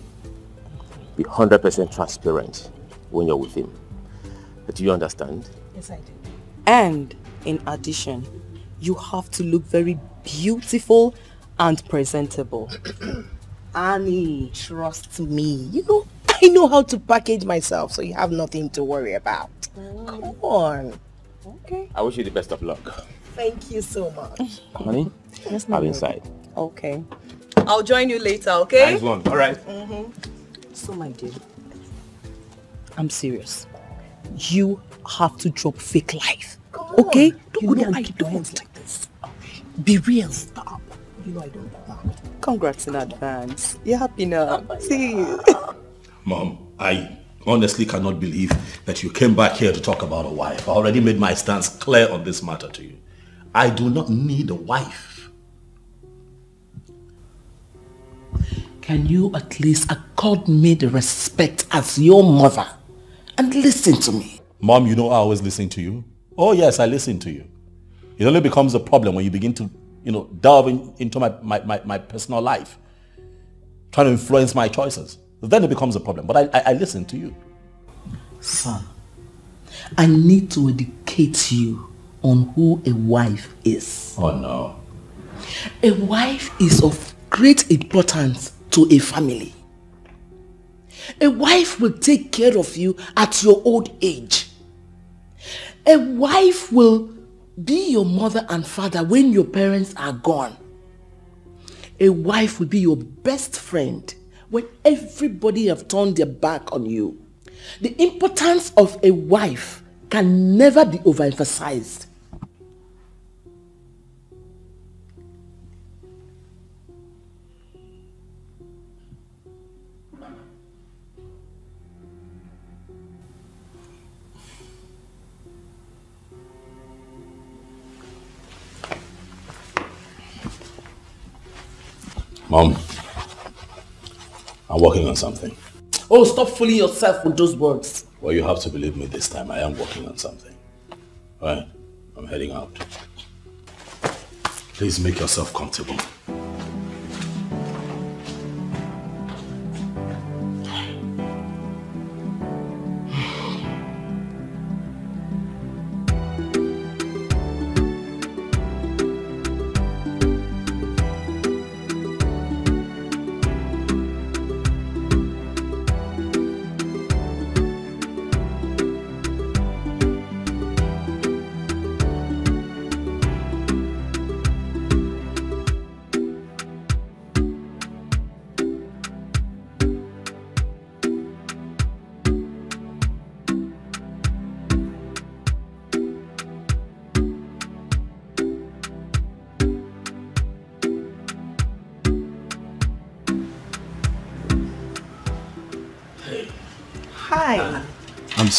Be 100% transparent when you're with him. Do you understand? Yes, I do. And in addition, you have to look very beautiful and presentable. (clears throat) Annie, trust me. You know, I know how to package myself, so you have nothing to worry about. Come on. Okay. I wish you the best of luck. Thank you so much. Honey, Yes, I'm inside. Okay. I'll join you later, okay? Nice one. All right. Mm-hmm. So, my dear, I'm serious. You have to drop fake life. Okay? Don't You go know there and I keep your hands like this. Be real. Stop. You know I don't do that. Congrats in advance. You're happy now. Oh See Mom, I honestly cannot believe that you came back here to talk about a wife. I already made my stance clear on this matter to you. I do not need a wife. Can you at least accord me the respect as your mother and listen to me? Mom, you know I always listen to you. Oh yes, I listen to you. It only becomes a problem when you begin to, you know, delve in, into my, my, my, my, personal life, trying to influence my choices. Then it becomes a problem. But I, I, I listen to you. Son, I need to educate you on who a wife is. Oh no. A wife is of great importance to a family. A wife will take care of you at your old age. A wife will be your mother and father when your parents are gone. A wife will be your best friend when everybody have turned their back on you. The importance of a wife can never be overemphasized. Mom, I'm working on something. Oh, stop fooling yourself with those words. Well, you have to believe me this time. I am working on something. All right, I'm heading out. Please make yourself comfortable.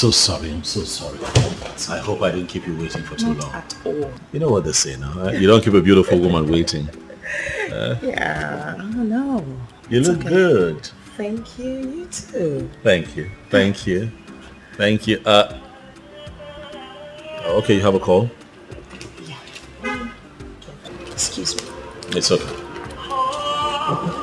So sorry. I'm so sorry. I hope I didn't keep you waiting for too Not long. at all. You know what they say now, right? You don't keep a beautiful woman waiting. Uh, (laughs) Yeah, I know. you It's look okay. good. Thank you. You too. Thank you. Thank you. Thank you. Uh, okay, you have a call? Yeah. Excuse me. It's okay.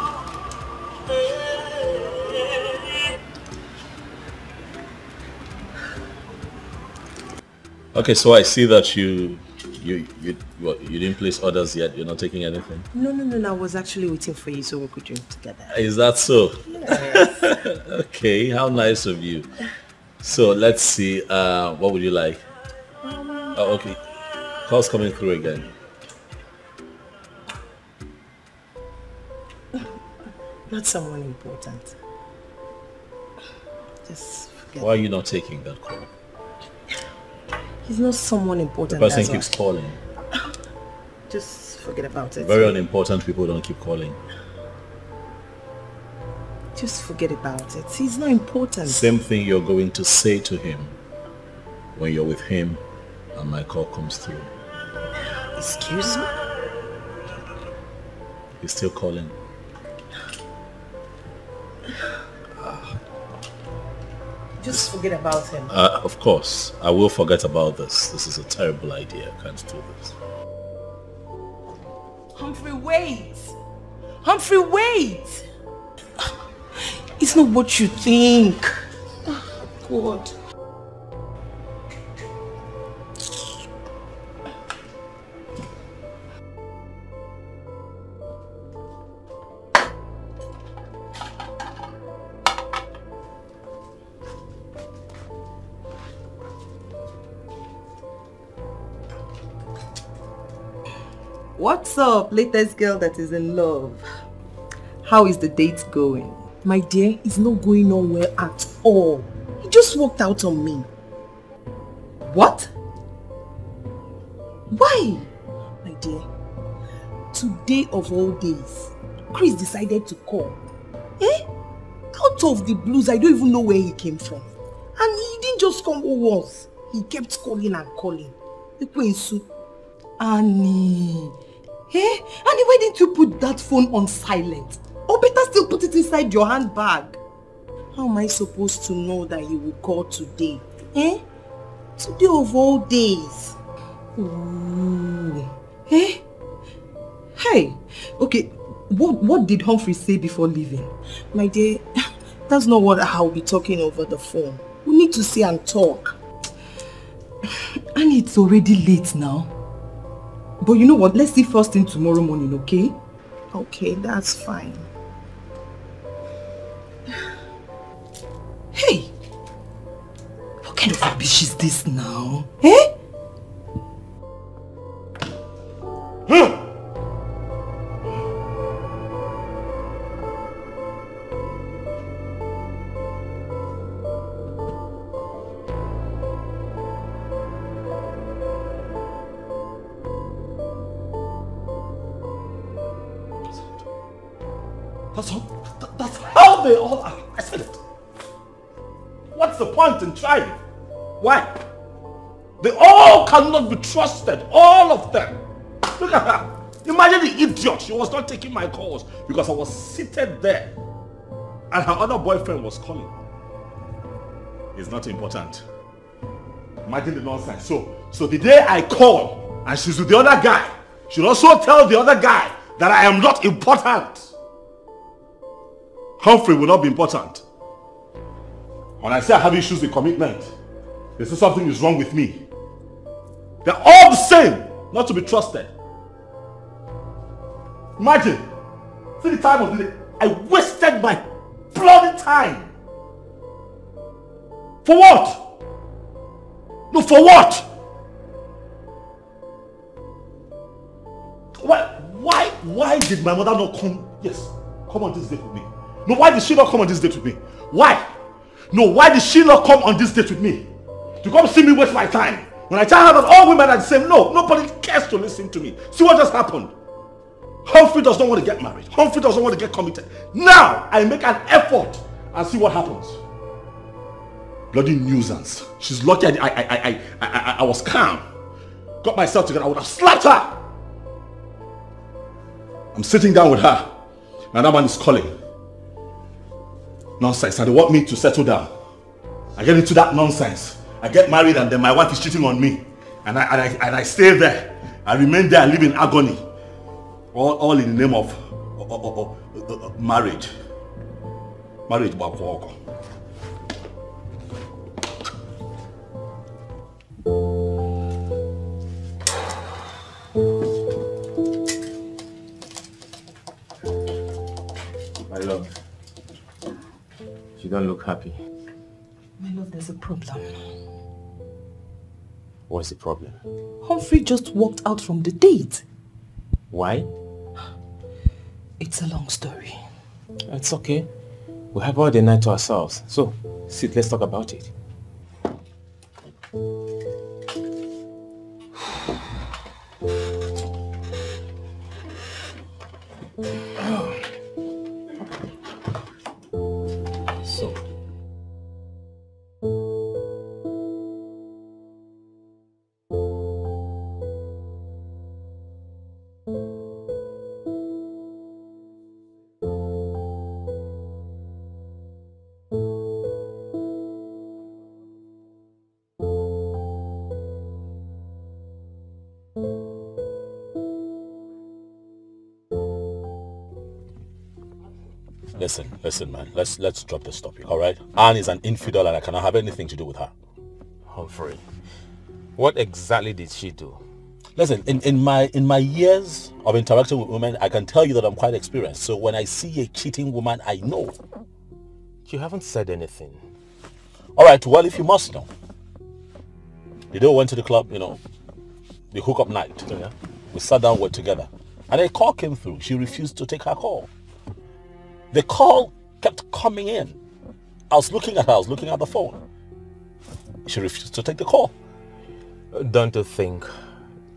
Okay, so I see that you you you what, you didn't place orders yet. You're not taking anything. No, no, no, no. I was actually waiting for you so we could drink together. Is that so? (laughs) okay, how nice of you. So let's see. Uh, what would you like? Oh, okay. Call's coming through again. Not someone important. Just forget. Why are you not taking that call? He's not someone important. The person keeps why. calling. (laughs) Just forget about it. Very unimportant people don't keep calling. Just forget about it. He's not important. Same thing you're going to say to him when you're with him and my call comes through. Excuse me? He's still calling. Just forget about him. Uh, of course, I will forget about this. This is a terrible idea. I can't do this. Humphrey, wait! Humphrey, wait! It's not what you think. God. What's up, latest girl that is in love? How is the date going? My dear, it's not going on well at all. He just walked out on me. What? Why? My dear, today of all days, Chris decided to call. Eh? Out of the blues, I don't even know where he came from. And he didn't just come once. He kept calling and calling. Ekwensu. Annie. Eh? Annie, why didn't you put that phone on silent? Or better still put it inside your handbag. How am I supposed to know that he will call today? Eh? Today of all days. Ooh. Eh? Hey, okay, what, what did Humphrey say before leaving? My dear, (laughs) that's not what I'll be talking over the phone. We need to see and talk. (sighs) And it's already late now. But you know what? Let's see first thing tomorrow morning, okay? Okay, that's fine. Hey! What kind of rubbish is this now? Eh? That's they all are. Ah, I said it. What's the point in trying? Why? They all cannot be trusted. All of them. Look at her. Imagine the idiot. She was not taking my calls because I was seated there and her other boyfriend was calling. It's not important. Imagine the nonsense. So, so the day I call and she's with the other guy, she'll also tell the other guy that I am not important. Humphrey will not be important. When I say I have issues with commitment, they say something is wrong with me. They're all the same, not to be trusted. Imagine, see the time of the day. I wasted my bloody time. For what? No, for what? Why, why, why did my mother not come? Yes, come on this date with me. No, why did she not come on this date with me? Why? No, why did she not come on this date with me? To come see me waste my time. When I tell her that all women are the same, no, nobody cares to listen to me. See what just happened? Humphrey does not want to get married. Humphrey doesn't want to get committed. Now, I make an effort and see what happens. Bloody nuisance. She's lucky I, I, I, I, I, I was calm. Got myself together, I would have slapped her. I'm sitting down with her. And that man is calling. Nonsense. And they want me to settle down. I get into that nonsense. I get married and then my wife is cheating on me. And I, and I, and I stay there. I remain there and live in agony. All, all in the name of uh, uh, uh, marriage. Marriage, Bakwoko. Don't look happy. My love, there's a problem. What's the problem? Humphrey just walked out from the date. Why? It's a long story. It's okay. We have all the night to ourselves. So, sit, let's talk about it. Listen, listen, man. Let's let's drop this topic, all right? Anne is an infidel, and I cannot have anything to do with her. Humphrey, what exactly did she do? Listen, in, in my in my years of interacting with women, I can tell you that I'm quite experienced. So when I see a cheating woman, I know. You haven't said anything. All right. Well, if you must know, the day we went to the club, you know, the hookup night. Yeah. We sat down, we're together, and a call came through. She refused to take her call. The call kept coming in. I was looking at her. I was looking at the phone. She refused to take the call. Don't you think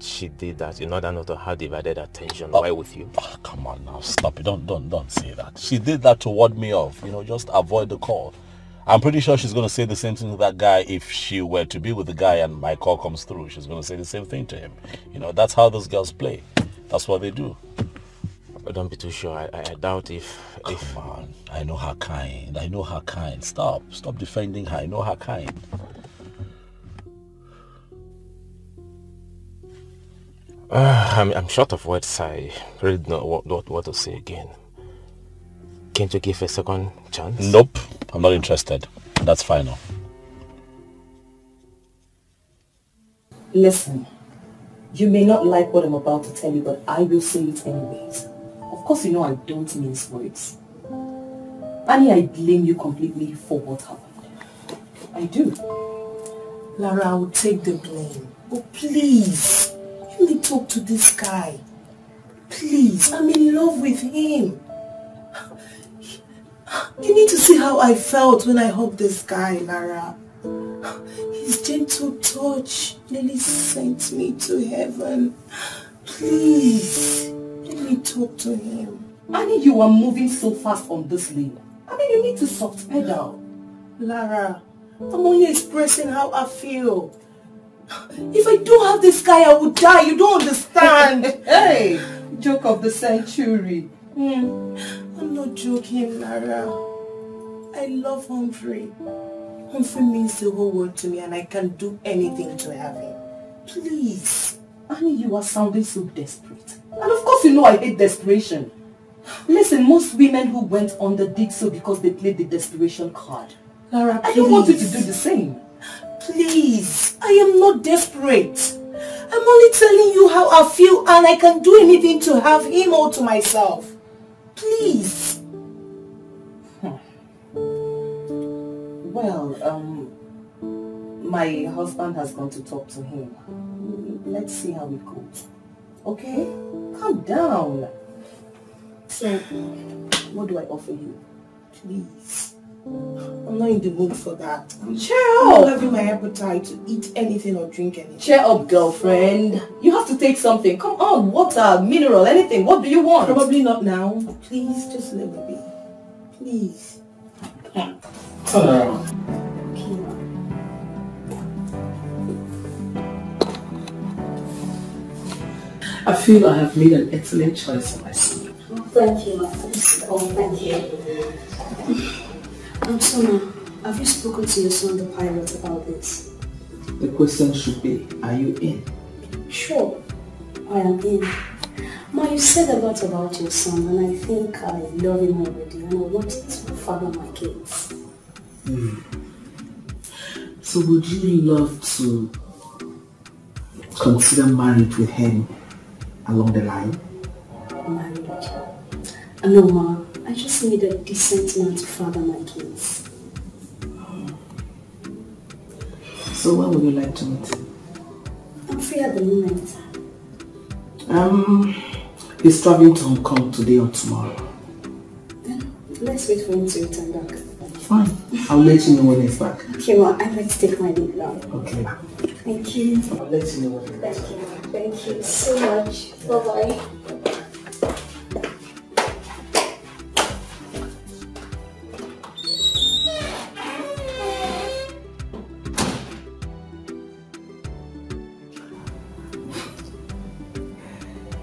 she did that in order not to have divided attention Oh. while with you? Oh, come on now, stop it. Don't don't don't say that. She did that to ward me off. You know, just avoid the call. I'm pretty sure she's gonna say the same thing to that guy if she were to be with the guy and my call comes through. She's gonna say the same thing to him. You know, that's how those girls play. That's what they do. Don't be too sure. I, I I doubt if if Come on. I know her kind. I know her kind. Stop. Stop defending her. I know her kind. Uh, I'm, I'm short of words. I really don't know what, what, what to say again. Can't you give a second chance? Nope. I'm not interested. That's final. Listen, you may not like what I'm about to tell you, but I will say it anyways. Of course, you know I don't mince words. Annie, I blame you completely for what happened. I do. Lara, I will take the blame. But please, let me talk to this guy. Please, I'm in love with him. You need to see how I felt when I hugged this guy, Lara. His gentle touch nearly sent me to heaven. Please, let me talk to him. Annie, you are moving so fast on this lane. I mean, you need to soft pedal. Lara, I'm only expressing how I feel. If I don't have this guy, I would die. You don't understand. (laughs) hey, joke of the century. Hmm, I'm not joking, Lara. I love Humphrey. Humphrey means the whole world to me and I can do anything to have him. Please. Annie, you are sounding so desperate. And of course you know I hate desperation. Listen, most women who went on the did so because they played the desperation card. Lara, I don't want you to do the same. Please. I am not desperate. I'm only telling you how I feel and I can do anything to have him all to myself. Please. Well, um, my husband has gone to talk to him. Let's see how it goes. Okay? Calm down. So, what do I offer you? Please. I'm not in the mood for that. I'm Cheer not up! having my appetite to eat anything or drink anything. Cheer up, girlfriend. You have to take something. Come on, water, mineral, anything. What do you want? Probably not now. Please, just let me be. Please. Okay. I feel I have made an excellent choice for my son. Oh, thank you, my. Oh, thank you. Um, Sona, have you spoken to your son, the pilot, about this? The question should be, are you in? Sure, I am in. Ma, you said a lot about your son, and I think I love him already, and I want to father my kids. Hmm. So would you love to consider marriage with him along the line? Marriage. Uh, No, ma. I just need a decent man to father my kids. So when would you like to meet? I'm free at the moment. Um, he's traveling to Hong Kong today or tomorrow. Then let's wait for him to return back. Fine. I'll let you know when he's back. Okay, ma. I'd like to take my leave now. Okay. Thank you. I'll let you know when he's back. Thank you. Thank you so much. Bye-bye.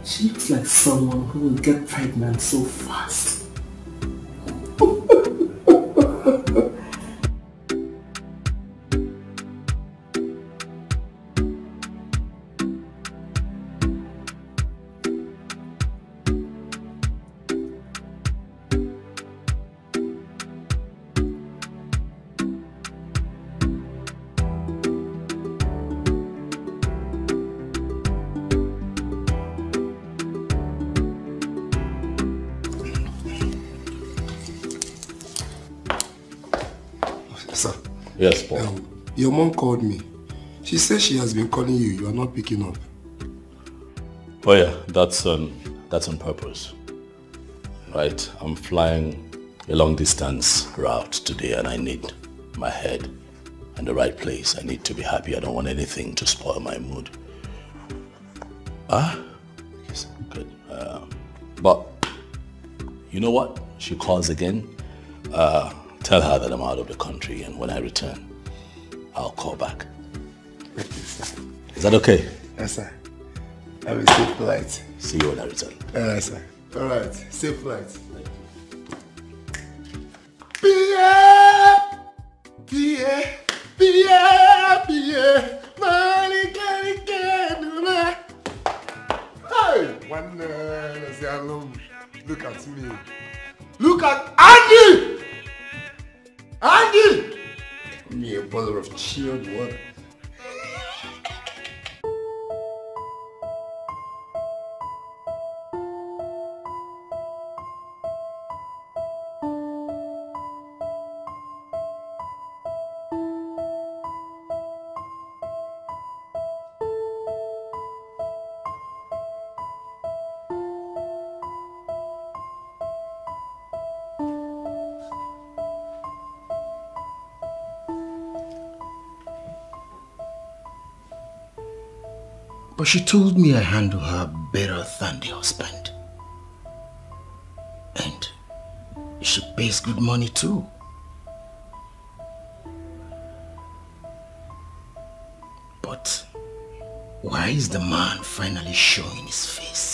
She looks like someone who will get pregnant so fast. Your mom called me. She says she has been calling you. You are not picking up. Oh yeah, that's on that's on purpose. Right, I'm flying a long distance route today, and I need my head in the right place. I need to be happy. I don't want anything to spoil my mood. Ah, yes, good. Uh, but you know what? She calls again. Uh, tell her that I'm out of the country, and when I return, I'll call back. Is that okay? Yes, sir. Have a safe flight. See you when I return. All right, sir. All right. Safe flight. Pierre! Pierre! Pierre! Pierre! Can get Hey! One uh, say alone. Look at me. Look at Andy! Andy! Me a bottle of chilled water. She told me I handle her better than the husband. And she pays good money too. But why is the man finally showing his face?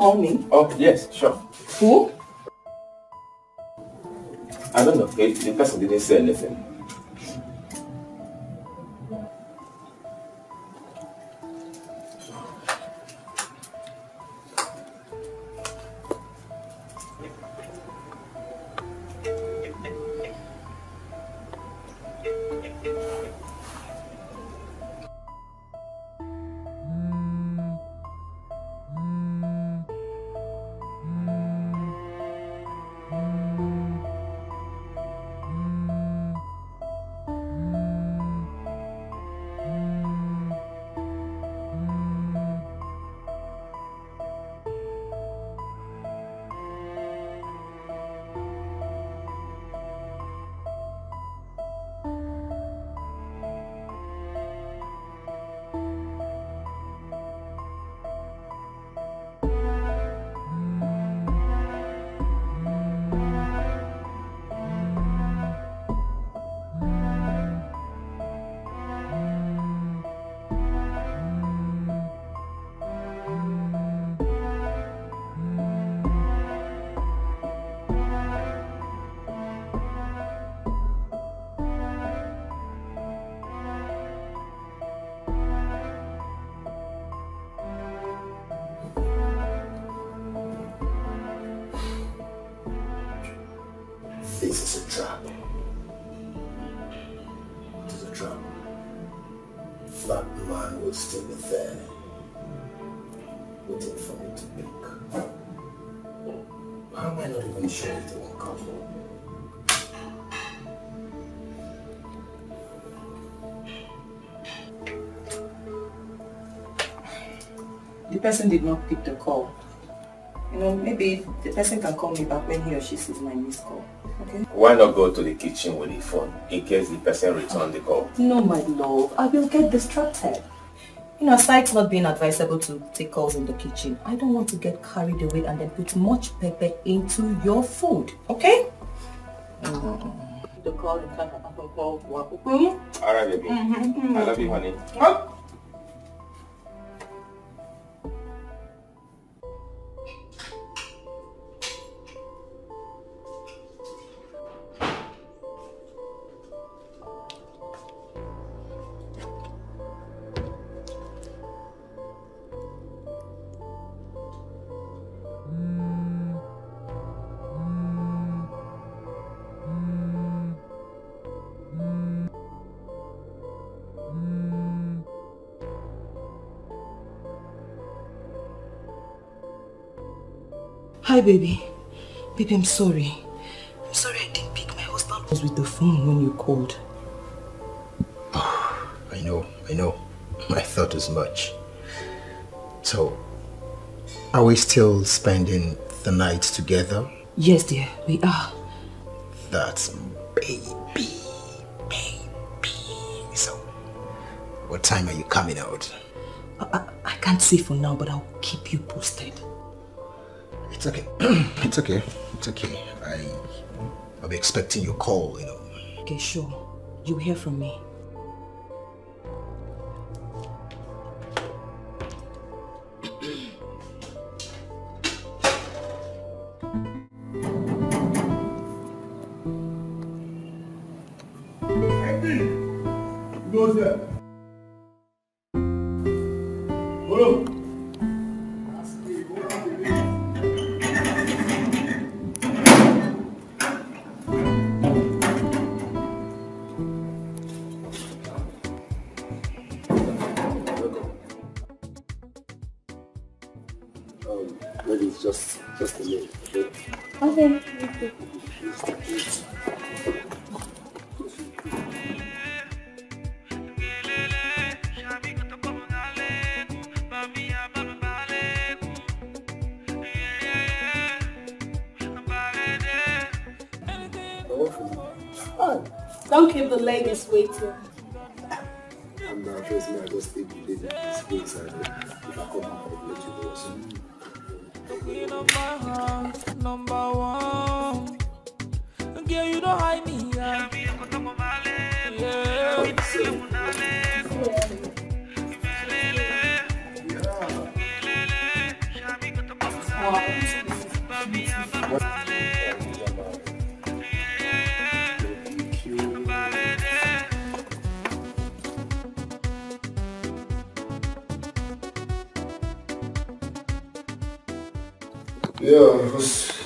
Call me? Oh, yes, sure. Who? I don't know. The, the person didn't say anything. Person did not pick the call. You know, maybe the person can call me back when he or she sees my missed call. Okay? Why not go to the kitchen with the phone in case the person return the call? No, my love. I will get distracted. You know, aside not being advisable to take calls in the kitchen, I don't want to get carried away and then put much pepper into your food. Okay? Mm-hmm. The call time I can call Alright, baby. I love you, honey. Hi, baby. Baby, I'm sorry. I'm sorry I didn't pick my husband was with the phone when you called. Oh, (sighs) I know, I know. I thought as much. So, are we still spending the night together? Yes, dear, we are. That's baby, baby. So, what time are you coming out? I can't say for now, but I'll keep you posted. It's okay. (clears throat) it's okay. It's okay. I, I'll be expecting your call, you know. Okay, sure. You'll hear from me. Yeah, because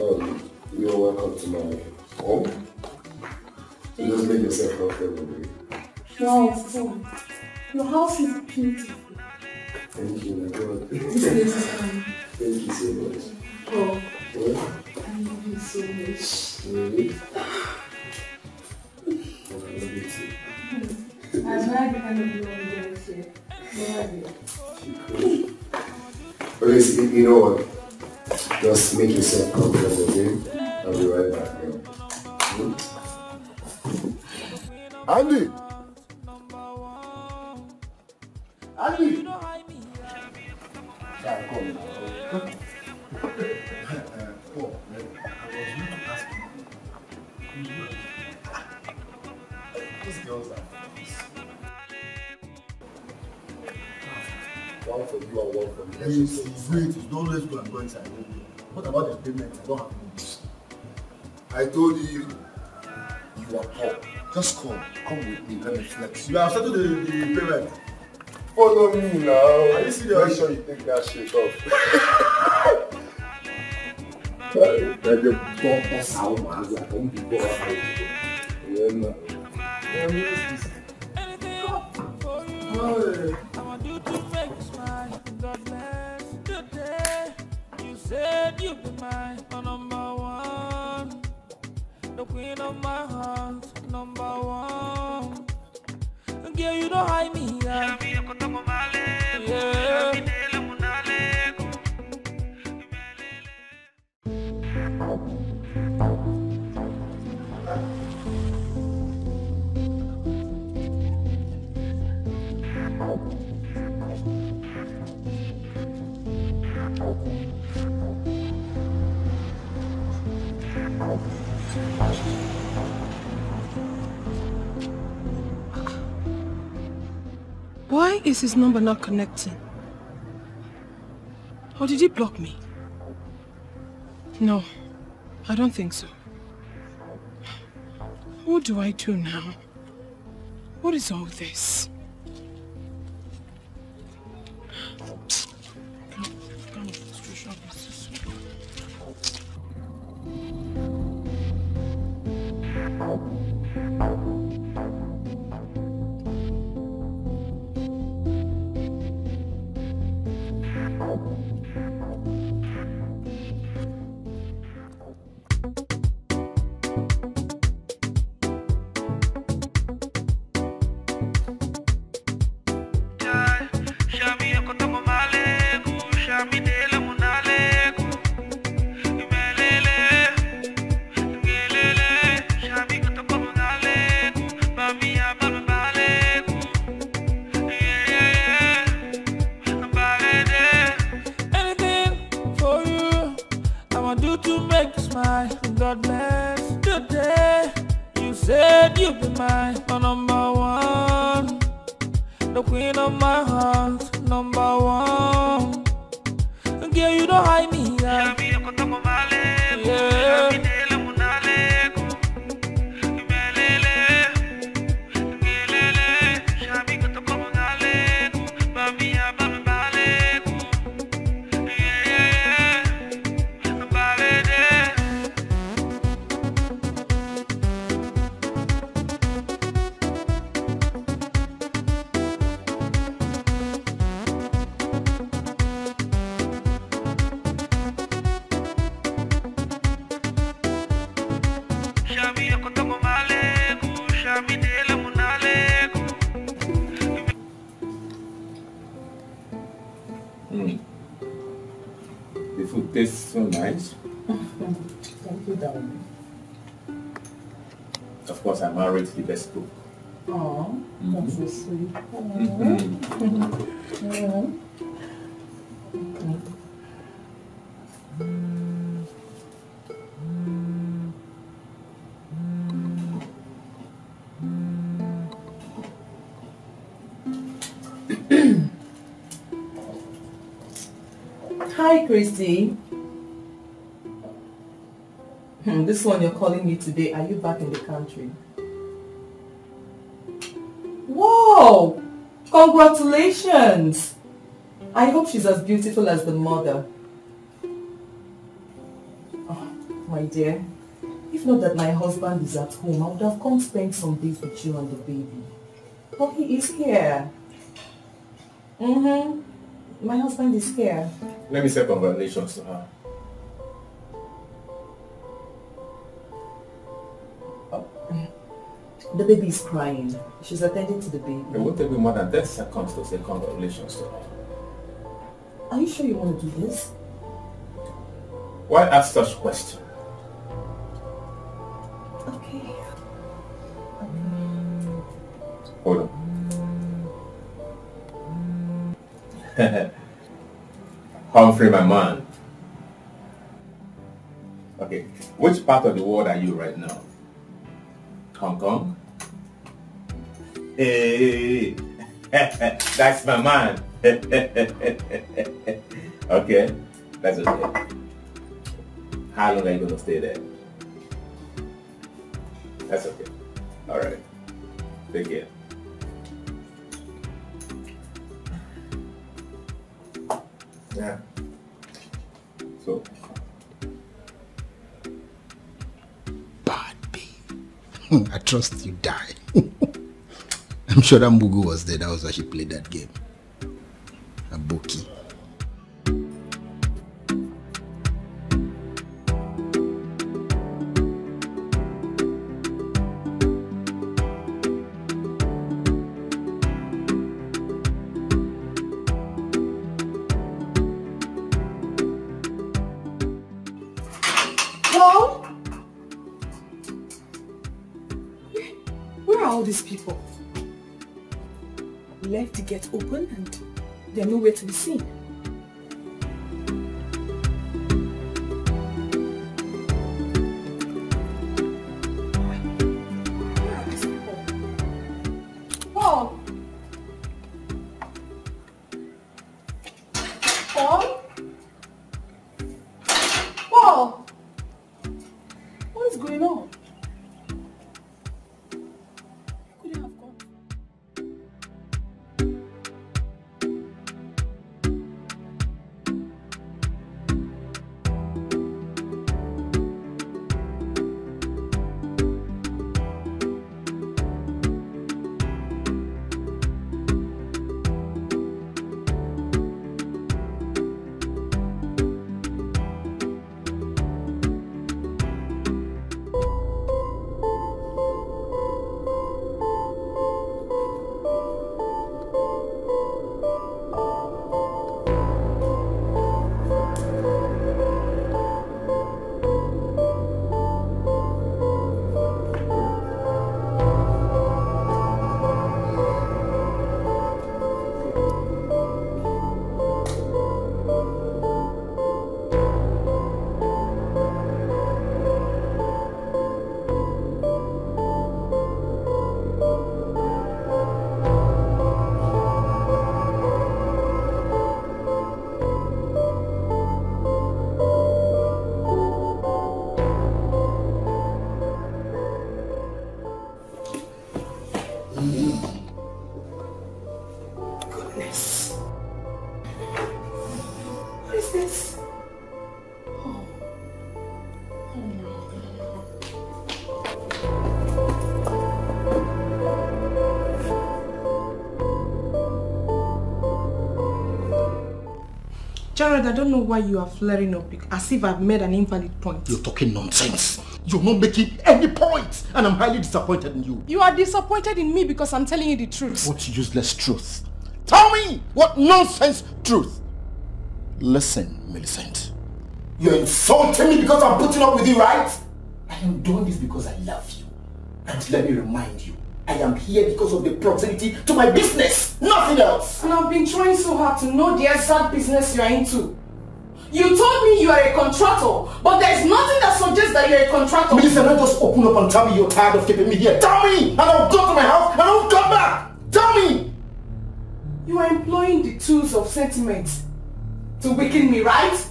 um, you're welcome to my home. Just make yourself comfortable. Wow, so your house is beautiful. you think that shit though. is his number not connecting? Or did he block me? No, I don't think so. What do I do now? What is all this? Christy. Hmm, this one you're calling me today. Are you back in the country? Whoa! Congratulations! I hope she's as beautiful as the mother. Oh, my dear, if not that my husband is at home, I would have come spend some days with you and the baby. But he is here. Mm-hmm. My husband is here. Let me say congratulations to her. The baby is crying. She's attending to the baby. It won't take me more than 10 seconds to say congratulations to her. Are you sure you want to do this? Why ask such question? Okay. Hold on. (laughs) Humphrey, my man. Okay, which part of the world are you right now? Hong Kong? Hey, (laughs) that's my man. (laughs) okay, that's okay. How long are you gonna stay there? That's okay. All right. Take care. Yeah. So. (laughs) I trust you die. (laughs) I'm sure that Mugu was there. That was why she played that game. A people? Left gate open and they're nowhere to be seen. Jared, I don't know why you are flaring up as if I've made an invalid point. You're talking nonsense. You're not making any point, and I'm highly disappointed in you. You are disappointed in me because I'm telling you the truth. What useless truth? Tell me what nonsense truth. Listen, Millicent. You're insulting me because I'm putting up with you, right? I am doing this because I love you. And let me remind you, I am here because of the proximity to my business, nothing else. And I've been trying so hard to know the exact business you are into. You told me you are a contractor, but there is nothing that suggests that you're a contractor. Millicent, don't just open up and tell me you're tired of keeping me here. Tell me, and I'll go to my house and I'll come back. Tell me. You are employing the tools of sentiment to weaken me, right?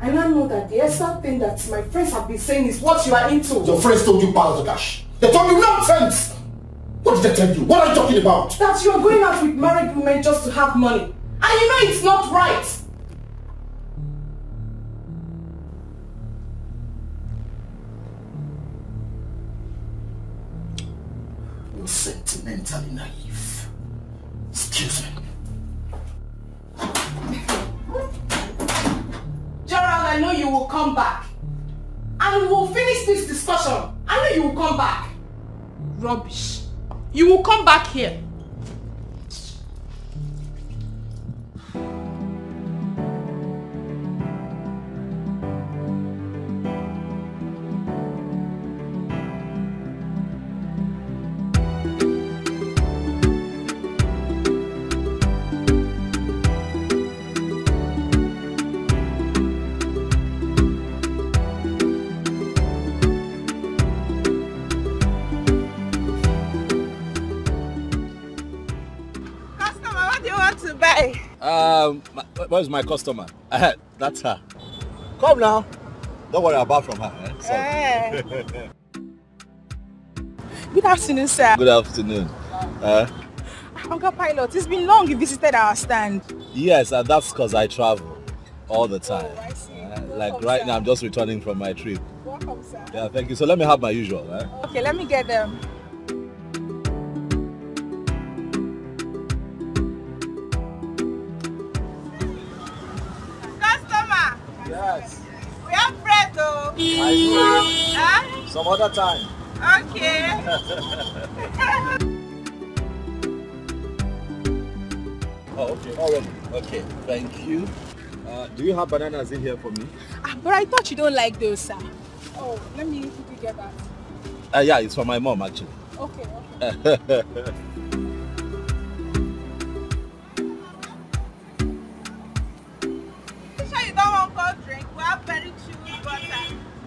I now know that the exact thing that my friends have been saying is what you are into. Your friends told you about the cash. They told you nonsense. What did they tell you? What are you talking about? That you are going out with married women just to have money. And you know it's not right. You're sentimentally naive. Excuse me. Gerald, I know you will come back. And we will finish this discussion. I know you will come back. Rubbish. You will come back here. Um, my, where's my customer? Uh, that's her. Come now. Don't worry about from her. Eh? Sorry. Good afternoon, sir. Good afternoon. Uh, Uncle Pilot, it's been long you visited our stand. yes, and that's because I travel all the time. Uh, like right now, I'm just returning from my trip. Welcome, sir. Yeah, thank you. So let me have my usual. Eh? Okay, let me get them. Customer, Yes. we have bread though. I do. Huh? Some other time. Okay. (laughs) oh, okay. Already. Okay. Thank you. Uh, do you have bananas in here for me? Ah, but I thought you don't like those, sir. Oh, let me quickly get that. Uh, yeah, it's for my mom actually. Okay, okay. (laughs)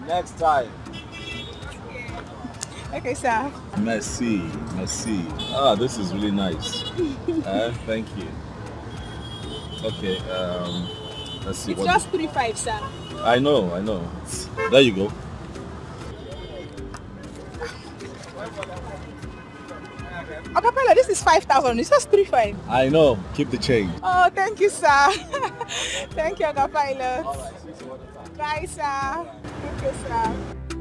Next time. Okay, sir. Merci, merci. Ah, this is really nice. uh, (laughs) thank you. Okay, um, let's see It's just three five, sir. I know, I know. There you go. Acapella, this is five thousand. It's just three five. I know. Keep the change. Oh, thank you, sir. (laughs) thank you, Acapella. Bye, sir. Thank you, sir.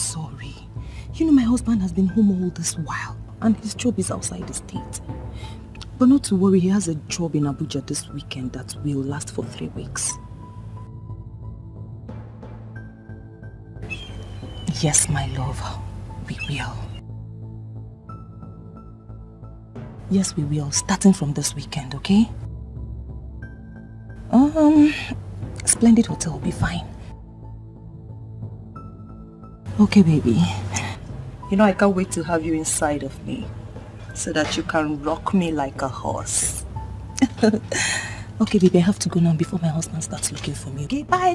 Sorry. You know my husband has been home all this while and his job is outside the state. But not to worry, he has a job in Abuja this weekend that will last for three weeks. Yes, my love, we will. Yes, we will, starting from this weekend, okay? Um, Splendid Hotel will be fine. Okay, baby. You know, I can't wait to have you inside of me so that you can rock me like a horse. (laughs) okay, baby, I have to go now before my husband starts looking for me. Okay, bye.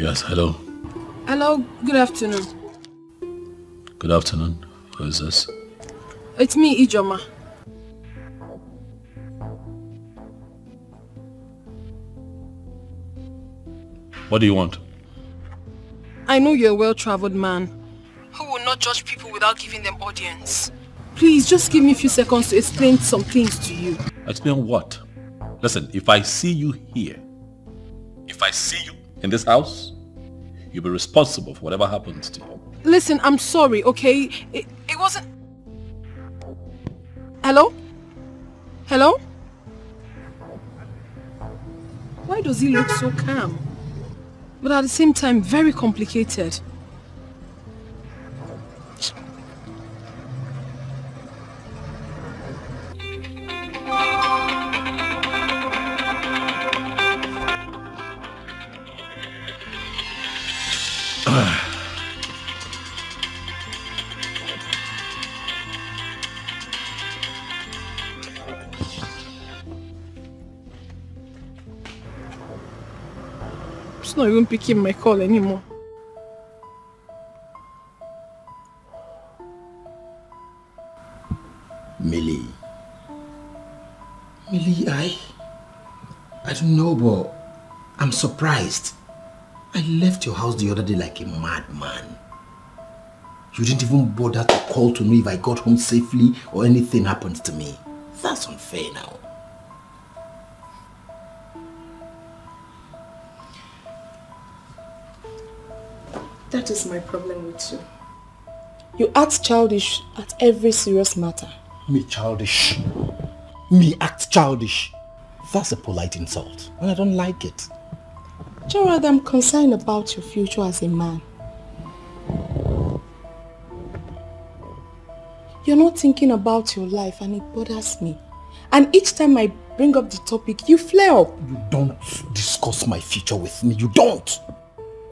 Yes, hello. Hello, good afternoon. Good afternoon. Who is this? It's me, Ijeoma. What do you want? I know you're a well-traveled man who will not judge people without giving them audience. Please, just give me a few seconds to explain some things to you. Explain what? Listen, if I see you here, if I see you in this house, you'll be responsible for whatever happens to you. Listen, I'm sorry, okay? It, it wasn't... Hello? Hello? Why does he look so calm? But at the same time, very complicated. Even picking my call anymore. Millie. Millie, I... I don't know, but I'm surprised. I left your house the other day like a madman. You didn't even bother to call to me if I got home safely or anything happened to me. That's unfair now. That is my problem with you. You act childish at every serious matter. Me childish. Me act childish. That's a polite insult. And I don't like it. Gerald, I'm concerned about your future as a man. You're not thinking about your life and it bothers me. And each time I bring up the topic, you flare up. You don't discuss my future with me. You don't.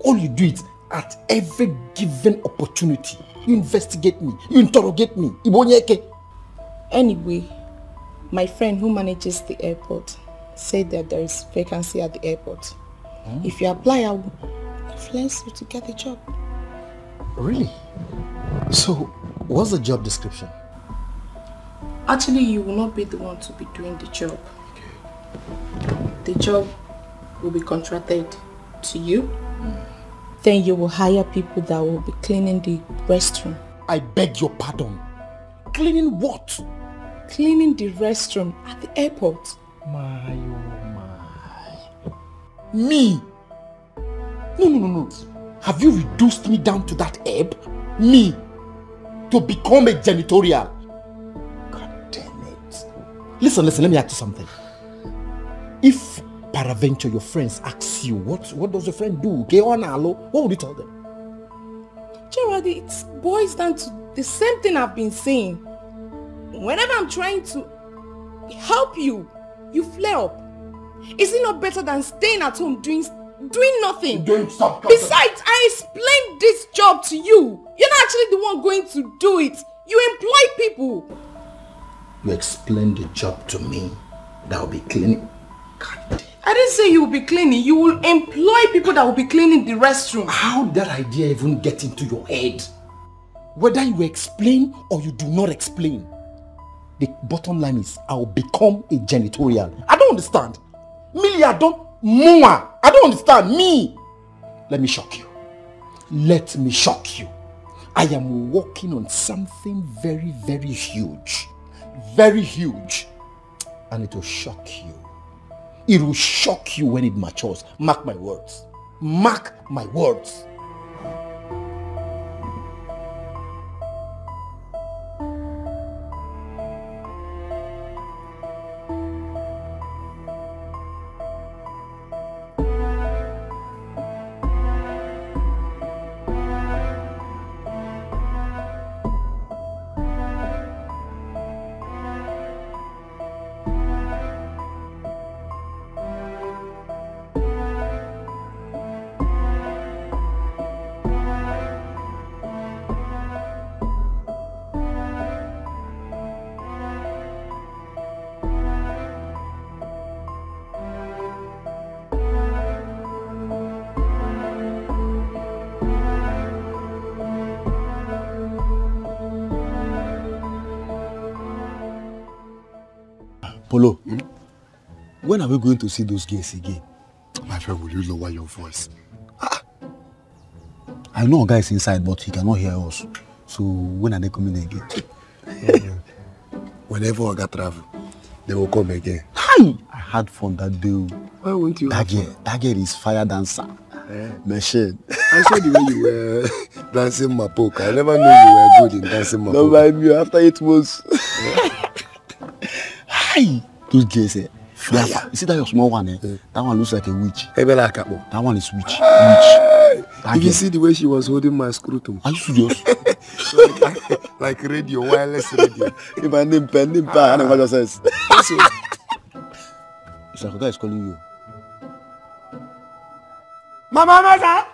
All you do is at every given opportunity, you investigate me, you interrogate me. Ibonyeke. Anyway, my friend who manages the airport said that there is vacancy at the airport. Hmm? If you apply, I will influence you to get the job. Really? So, what's the job description? Actually, you will not be the one to be doing the job. The job will be contracted to you. Hmm. Then you will hire people that will be cleaning the restroom. I beg your pardon. Cleaning what? Cleaning the restroom at the airport. My oh my. Me? No, no, no, no. Have you reduced me down to that ebb? Me? To become a janitorial? God damn it. Listen, listen, let me ask you something. If peradventure your friends ask you, what, what does your friend do? Get on hello, what would you tell them? Gerald, it boils down to the same thing I've been saying. Whenever I'm trying to help you, you flare up. Is it not better than staying at home doing doing nothing? Don't stop. Besides, I explained this job to you. You're not actually the one going to do it. You employ people. You explain the job to me. That will be cleaning. I didn't say you will be cleaning. You will employ people that will be cleaning the restroom. How did that idea even get into your head? Whether you explain or you do not explain, the bottom line is I'll become a janitorial. I don't understand. Millie, I don't... Mua! I don't understand. Me! Let me shock you. Let me shock you. I am working on something very, very huge. Very huge. And it will shock you. It will shock you when it matures. Mark my words. Mark my words. When are we going to see those girls again? My friend, will you lower your voice? I know a guy is inside, but he cannot hear us. So when are they coming again? (laughs) Whenever I got travel, they will come again. Hi! I had fun that day. Why won't you? That girl, that girl is fire dancer. Eh? Machine. (laughs) I saw the way you were (laughs) dancing mapoka. I never knew you were good in dancing mapoka. Don't mind me after eight months. Hi! Those girls, eh? Are- You see that your small one, eh? That one looks like a witch. That one is witch. Witch. If you see the way she was holding my scrotum. Are you serious? (laughs) like, like radio, wireless radio. (laughs) If I name pen, name pen, I know what says. It's like a guy is calling you. Mama, mother!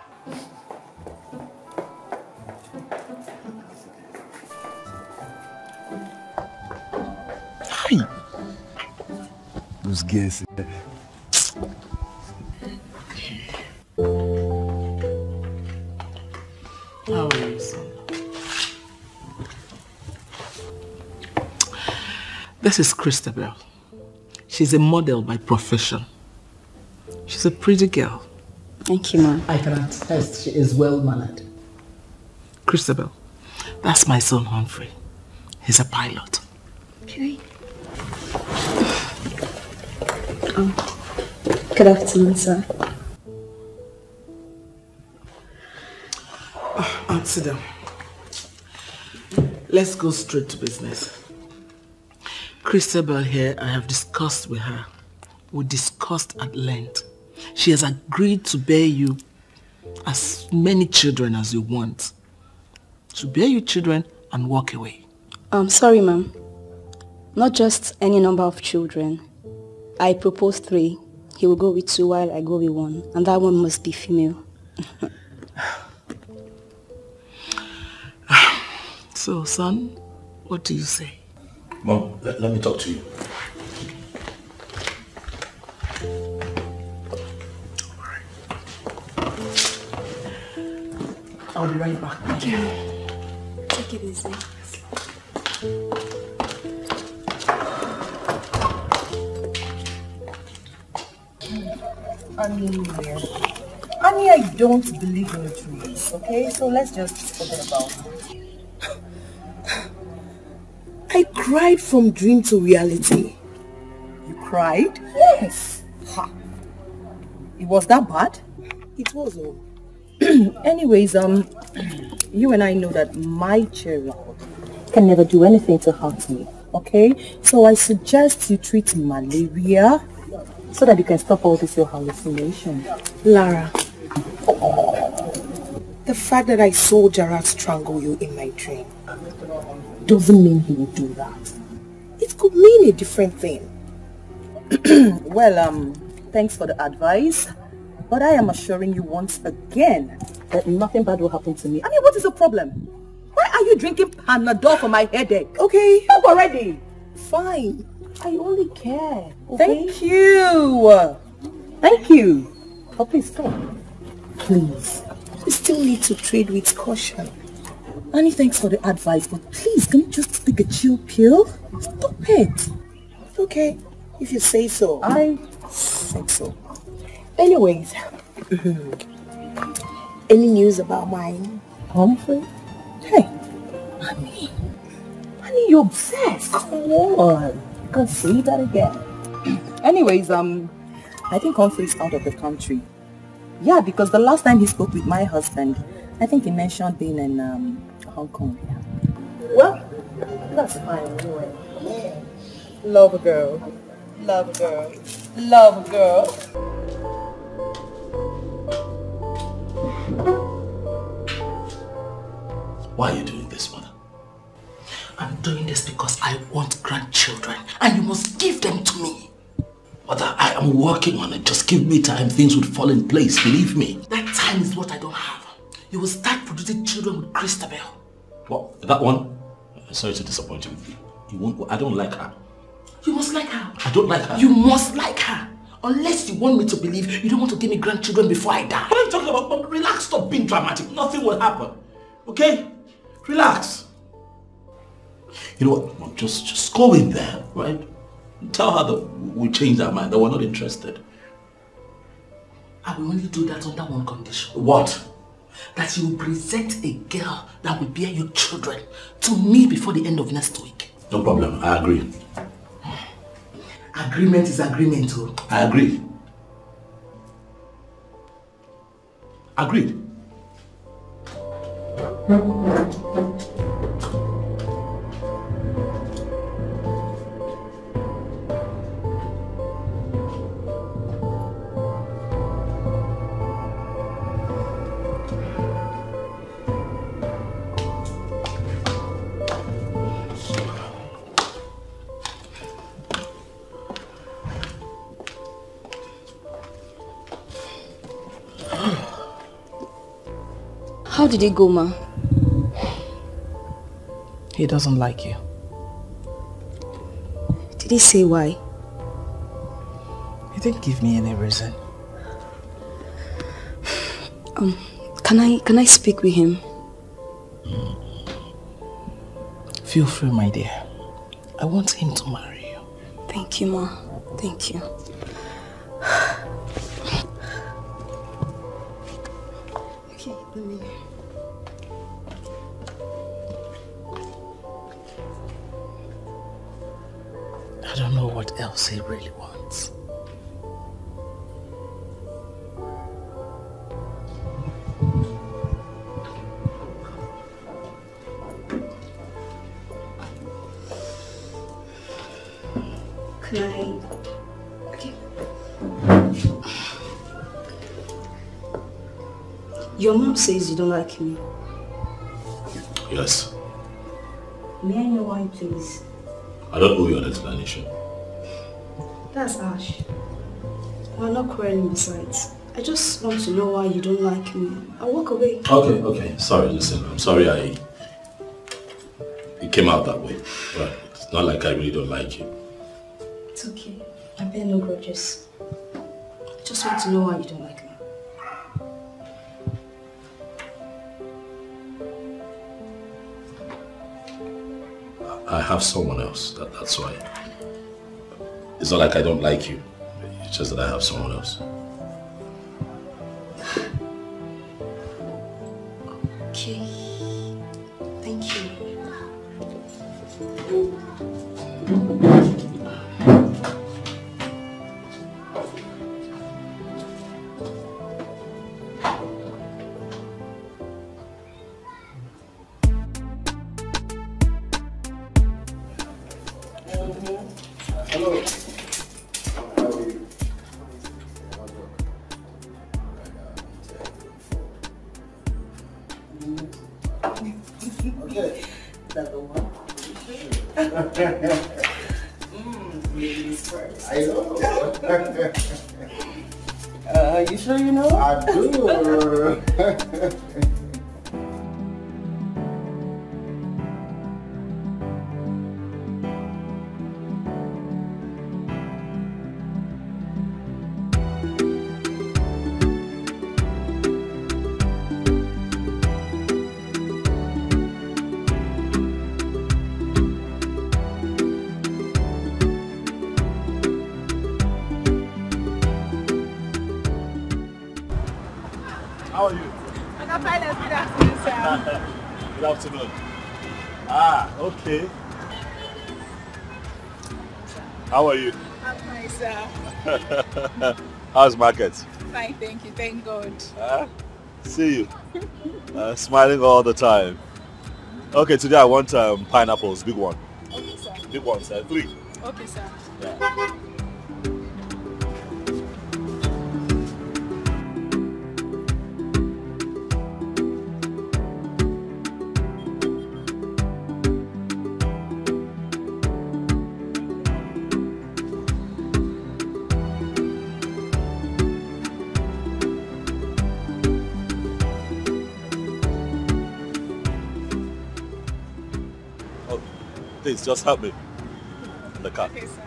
Hi! Those girls, eh? How are you, son? This is Christabel. She's a model by profession. She's a pretty girl. Thank you, ma'am. I can attest she is well mannered. Christabel, that's my son Humphrey. He's a pilot. Okay. Um, good afternoon, sir. Sit down. Let's go straight to business. Christabel here, I have discussed with her. We discussed at length. She has agreed to bear you as many children as you want. To bear you children and walk away. I'm sorry, ma'am. Not just any number of children. I propose three. He will go with two while I go with one. And that one must be female. (sighs) So, son, what do you say? Mom, let, let me talk to you. I'll be right back. Take it easy. Annie, Annie, I don't believe in dreams, okay? So let's just forget about it. I cried from dream to reality. You cried? Yes. Ha. It was that bad? It was. Oh. (clears throat) Anyways, um, (clears throat) you and I know that my cherry can never do anything to hurt me, okay? So I suggest you treat malaria so that you can stop all this your hallucination. Lara, the fact that I saw Gerard strangle you in my dream doesn't mean he would do that. It could mean a different thing. (clears throat) well, um, thanks for the advice. But I am assuring you once again that nothing bad will happen to me. I mean, what is the problem? Why are you drinking Panadol for my headache? Okay. Stop already. Fine. I only care. Okay? Thank you. Thank you. But please stop. Please. We still need to trade with caution. Annie, thanks for the advice, but please, can you just take a chill pill? Stop it. Okay, if you say so. I think so. Anyways, (clears throat) any news about mine? Humphrey? Hey, Annie. Annie, you're obsessed. Come on. You can say that again. Anyways, um, I think Humphrey's out of the country. Yeah, because the last time he spoke with my husband, I think he mentioned being in um, Hong Kong. Yeah. Well, that's fine anyway. Love a girl. Love a girl. Love a girl. Why are you doing this, mother? I'm doing this because I want grandchildren and you must give them to me. Mother, I am working on it. Just give me time. Things will fall in place. Believe me. That time is what I don't have. You will start producing children with Christabel. What? That one? Uh, sorry to disappoint you. You won't. I don't like her. You must like her. I don't like her. You must like her. Unless you want me to believe you don't want to give me grandchildren before I die. What are you talking about? Relax. Stop being dramatic. Nothing will happen. Okay? Relax. You know what? Mom, just just go in there, right? Tell her that we changed our mind. That we're not interested. I will only do that under one condition. What? That you will present a girl that will bear your children to me before the end of next week. No problem. I agree. Agreement is agreement, oh. I agree. Agreed. How did it go, ma? He doesn't like you. Did he say why? He didn't give me any reason. Um, can I can I speak with him? Feel free, my dear. I want him to marry you. Thank you, ma. Thank you. (sighs) okay, let me. I don't know what else he really wants. Can I? Okay. Your mom says you don't like me. Yes. May I know why, please? I don't owe you an explanation. That's Ash. We're not quarreling besides. I just want to know why you don't like me. I'll walk away. Okay, okay. Sorry, listen. I'm sorry I... It came out that way. But it's not like I really don't like you. It's okay. I bear no grudges. I just want to know why you don't like me. I have someone else. That, that's why. It's not like I don't like you. It's just that I have someone else. Okay. Thank you. How's market? Fine, thank you. Thank God. Ah, see you. (laughs) Uh, smiling all the time. Okay, today I want um, pineapples, big one. Okay, sir. Big one, sir. Three. Okay, sir. Yeah. Just help me. in The car. Okay, sir.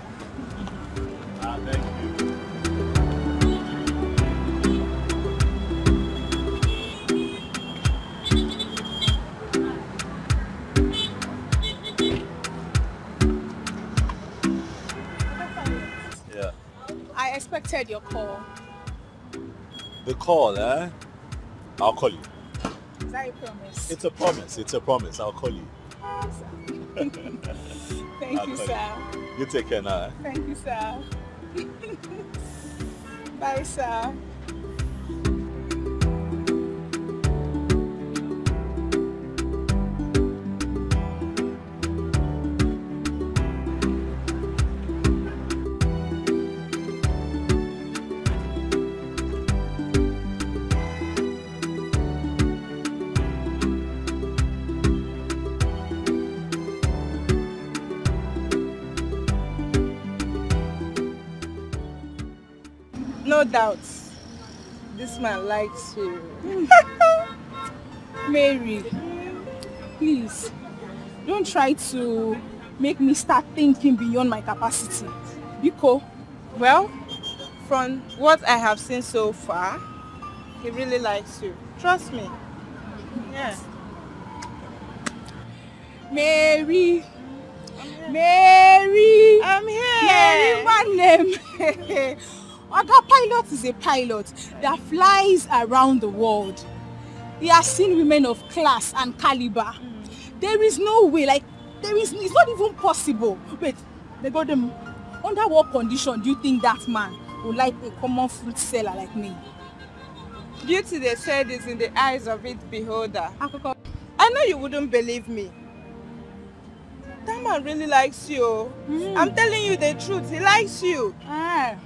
Ah, thank you. Yeah. I expected your call. The call, eh? I'll call you. Is that a promise? It's a promise. It's a promise. I'll call you. Thank you, Sal. You take care now. Thank you, Sal. (laughs) Bye, sir. Doubt. This man likes you. (laughs) Mary, please, don't try to make me start thinking beyond my capacity. Biko, Well, from what I have seen so far, he really likes you. Trust me. Yeah. Mary, Mary, I'm here. Mary, my name. Oga Pilot is a pilot that flies around the world. He has seen women of class and caliber. There is no way, like, there is, it's not even possible. Wait, they got them. Under what condition do you think that man would like a common fruit seller like me? Beauty, they said, is in the eyes of its beholder. I know you wouldn't believe me. That man really likes you. I'm telling you the truth. He likes you. Ah.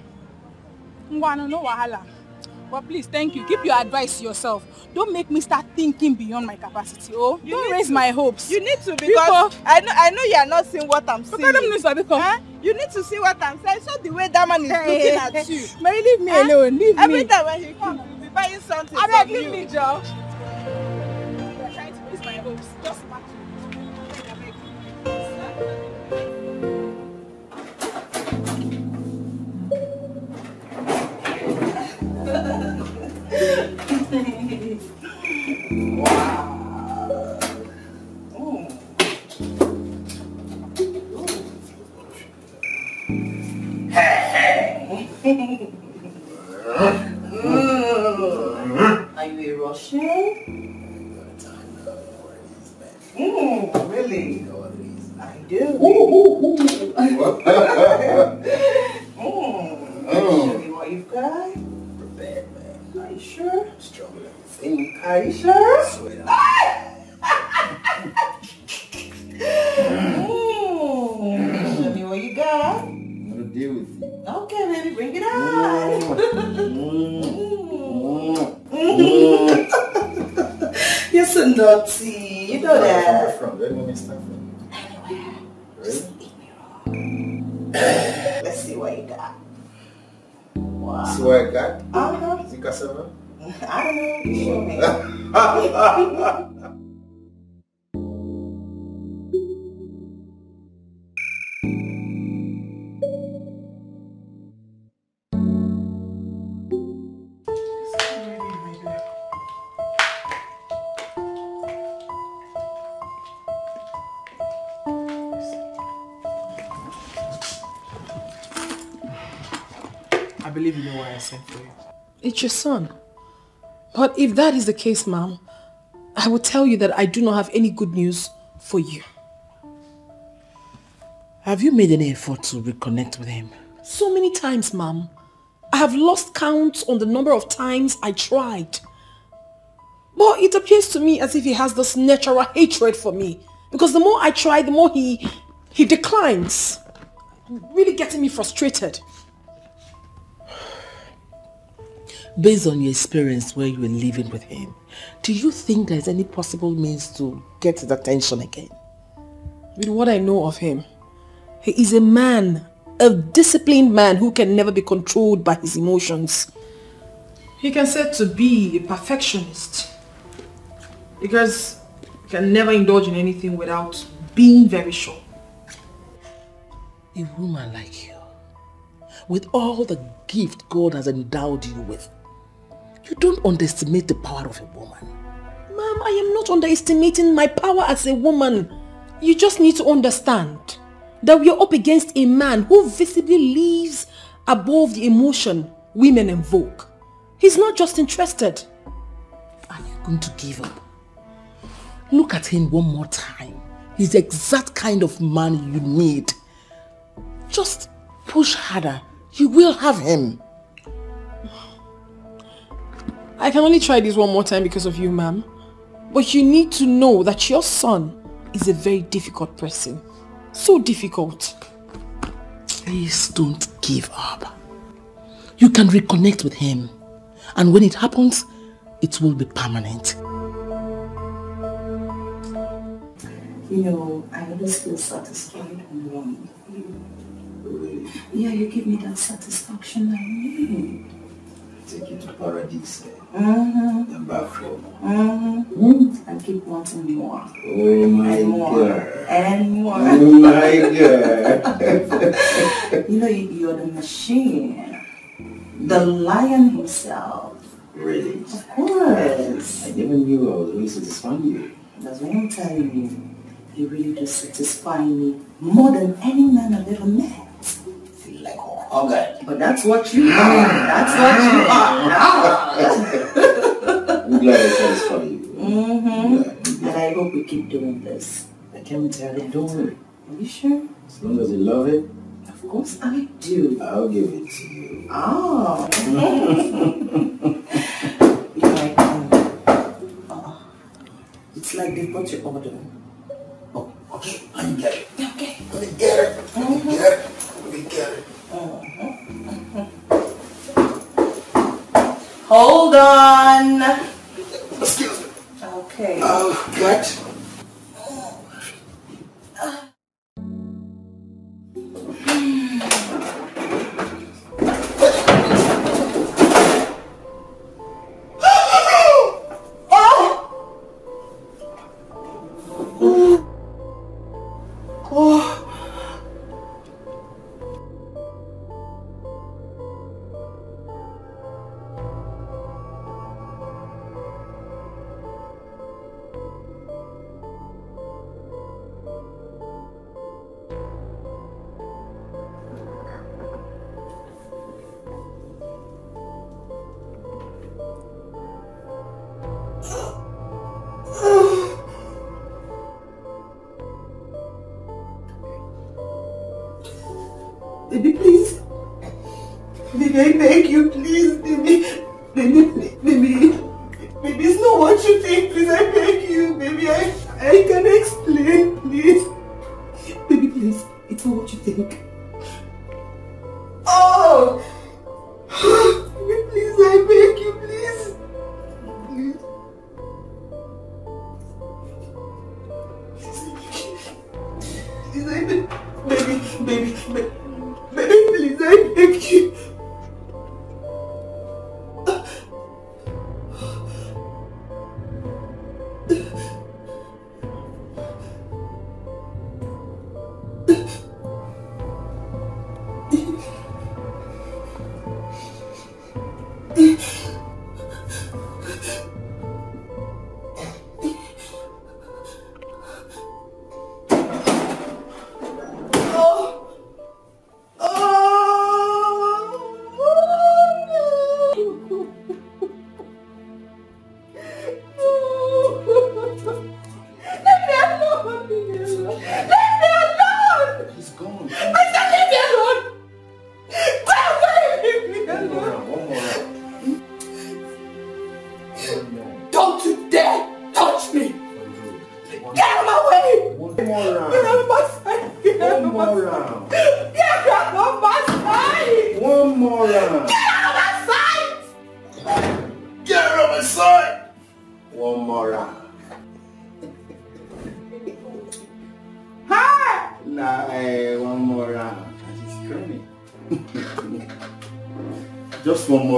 Ngwano, no wahala. But please, thank you. Keep your advice to yourself. Don't make me start thinking beyond my capacity. Oh, You don't raise to. my hopes. You need to because I know I know you are not seeing what I'm seeing. Huh? You need to see what I'm saying. So the way that man is looking at you. Mary, leave me Huh? alone. Leave Every me. time when he comes, he will be buying something I beg, you. leave me, Joe. You are trying to raise my hopes. Just Are you a Russian? Mm, really? I do. (laughs) mm. Show me what you've got. Prepared, man. Are you sure? Stronger than think. Are you sure? Swear. mm. Show me what you got. Gotta deal with you. Okay, baby, bring it on. (laughs) You're so naughty. You know that. From where do you want me to start from? Really? (coughs) Let's see what you got. Wow. See what I got? Uh-huh. Is it cassava? I don't know. You show me. I believe you know why I sent for you. It's your son. But if that is the case, ma'am, I will tell you that I do not have any good news for you. Have you made any effort to reconnect with him? So many times, ma'am. I have lost count on the number of times I tried. But it appears to me as if he has this natural hatred for me. Because the more I try, the more he he declines. Really getting me frustrated. Based on your experience where you were living with him, do you think there's any possible means to get his attention again? With what I know of him, he is a man, a disciplined man who can never be controlled by his emotions. He can said to be a perfectionist because he can never indulge in anything without being very sure. A woman like you, with all the gift God has endowed you with, you don't underestimate the power of a woman. Ma'am, I am not underestimating my power as a woman. You just need to understand that we are up against a man who visibly lives above the emotion women invoke. He's not just interested. Are you going to give up? Look at him one more time. He's the exact kind of man you need. Just push harder. You will have him. I can only try this one more time because of you, ma'am. But you need to know that your son is a very difficult person. So difficult. Please don't give up. You can reconnect with him. And when it happens, it will be permanent. You know, I always feel satisfied when I'm with you. Yeah, you give me that satisfaction I need. Take you to paradise. Mm-hmm. The bathroom. Mm-hmm. I keep wanting more. Oh my and more. God. And more. Oh my God. (laughs) you know, you- you're the machine. The lion himself. really? Of course. I never knew I was really satisfying you. That's what I'm telling you. You really do satisfy me more than any man I've ever met. Feel like. But that's what you are. That's what you are now. I'm glad I satisfy you. mm-hmm. And I hope we keep doing this. I can't tell you, don't worry. Are you sure? As long as you love it, Of course I do. I'll give it to you. Oh. you (laughs) like, um, it's like they got your order. Oh, okay. Let me get it. Okay. Let me get it. Let me get it. Let me get it. Hold on. Excuse me. Okay. Oh, what?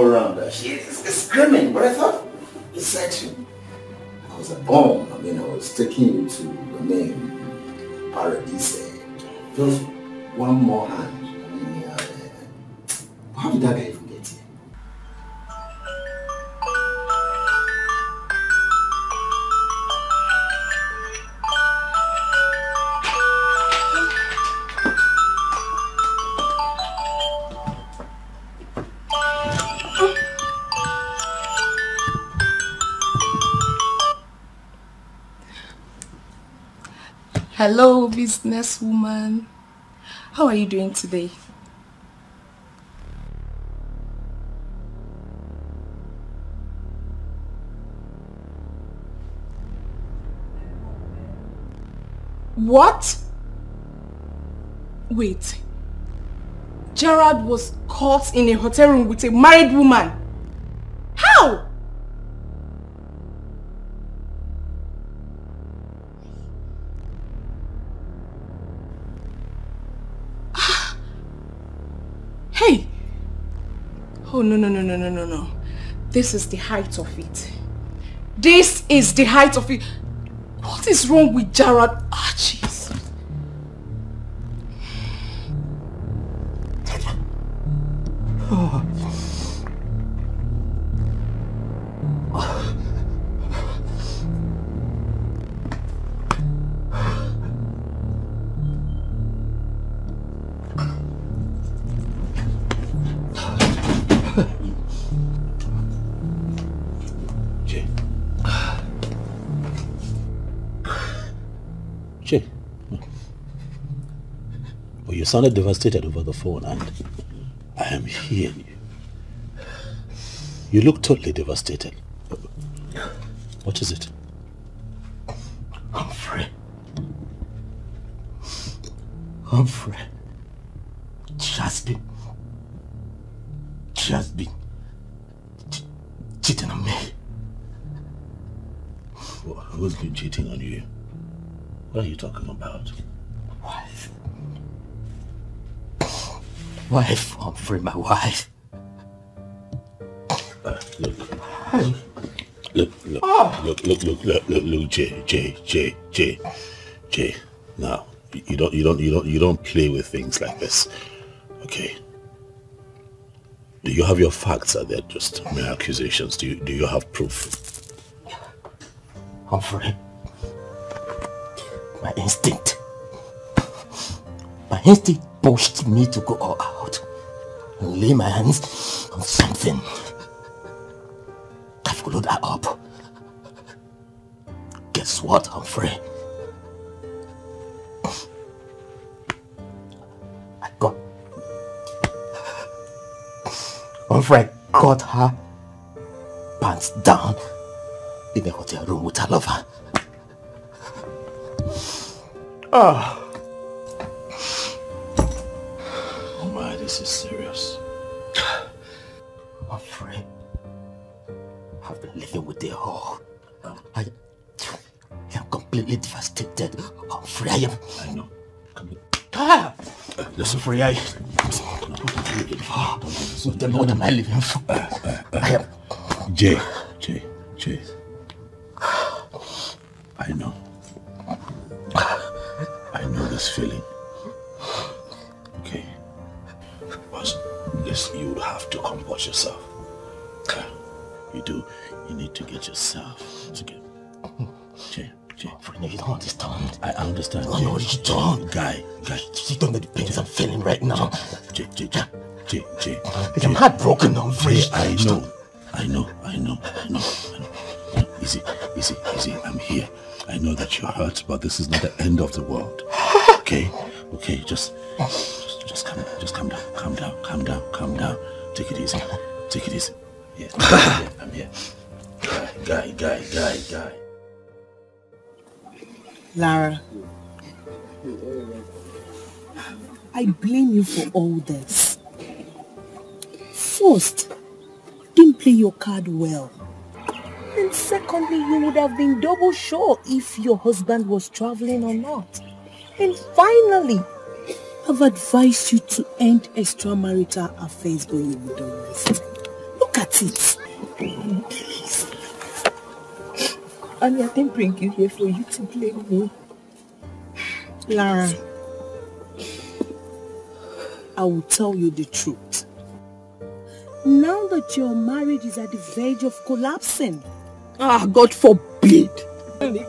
Just one more round. uh, She's screaming, but I thought it's sexy. I was a bomb. I mean, I was taking you to the name Paradise. Just one more hand. I mean, uh, how did that get Hello, businesswoman. How are you doing today? What? Wait. Gerard was caught in a hotel room with a married woman. No, no, no, no, no, no, no. This is the height of it. This is the height of it. What is wrong with Gerard? You sounded devastated over the phone and I am hearing you. You look totally devastated. What is it? Humphrey. Humphrey. Just been. ch- cheating on me. Wh- Who's been cheating on you? What are you talking about? Wife, free my wife. Uh, look. Look, look, look, look, look, look, look, look, Jay, Jay, Jay, Jay, Jay. Now, you- you don't, you don't, you don't, you don't play with things like this, okay? Do you have your facts? Are they just mere accusations? Do you, do you have proof? Humphrey. My instinct. My instinct pushed me to go all out and lay my hands on something. I followed her up. Guess what, Humphrey? I got. Humphrey, got her pants down in a hotel room with her lover. Oh. Oh this is serious. (sighs) Humphrey, I've been living with the whore. Um, I am completely devastated. Humphrey, I am. I know. Come here. Ah! Uh, listen, Free, I... So then what am I living for? Uh, uh, I am... Jay, Jay, Jay. I know. I know this feeling. Listen, you have to compose yourself. You do. You need to get yourself together. Jay, Jay. Oh, no, you don't understand. I understand. Oh, no, you don't. Guy, guy. You don't know the pains I'm feeling right now. Jay, Jay, Jay, Jay, Jay. I'm heartbroken now. Jay, I know. I know, I know, I know, I know. Easy, easy, easy. I'm here. I know that you're hurt, but this is not the end of the world. Okay? Okay, just just, calm just calm down, calm down, calm down, calm down. Take it easy. Take it easy. Yeah, I'm here. Here. Guy, guy, guy, guy. Lara, I blame you for all this. First, didn't play your card well. And secondly, you would have been double sure if your husband was traveling or not. And finally, I've advised you to end extramarital affairs when you would don't listen. Look at it. Please. And I didn't bring you here for you to blame me. Lara, I will tell you the truth. Now that your marriage is at the verge of collapsing, ah, God forbid.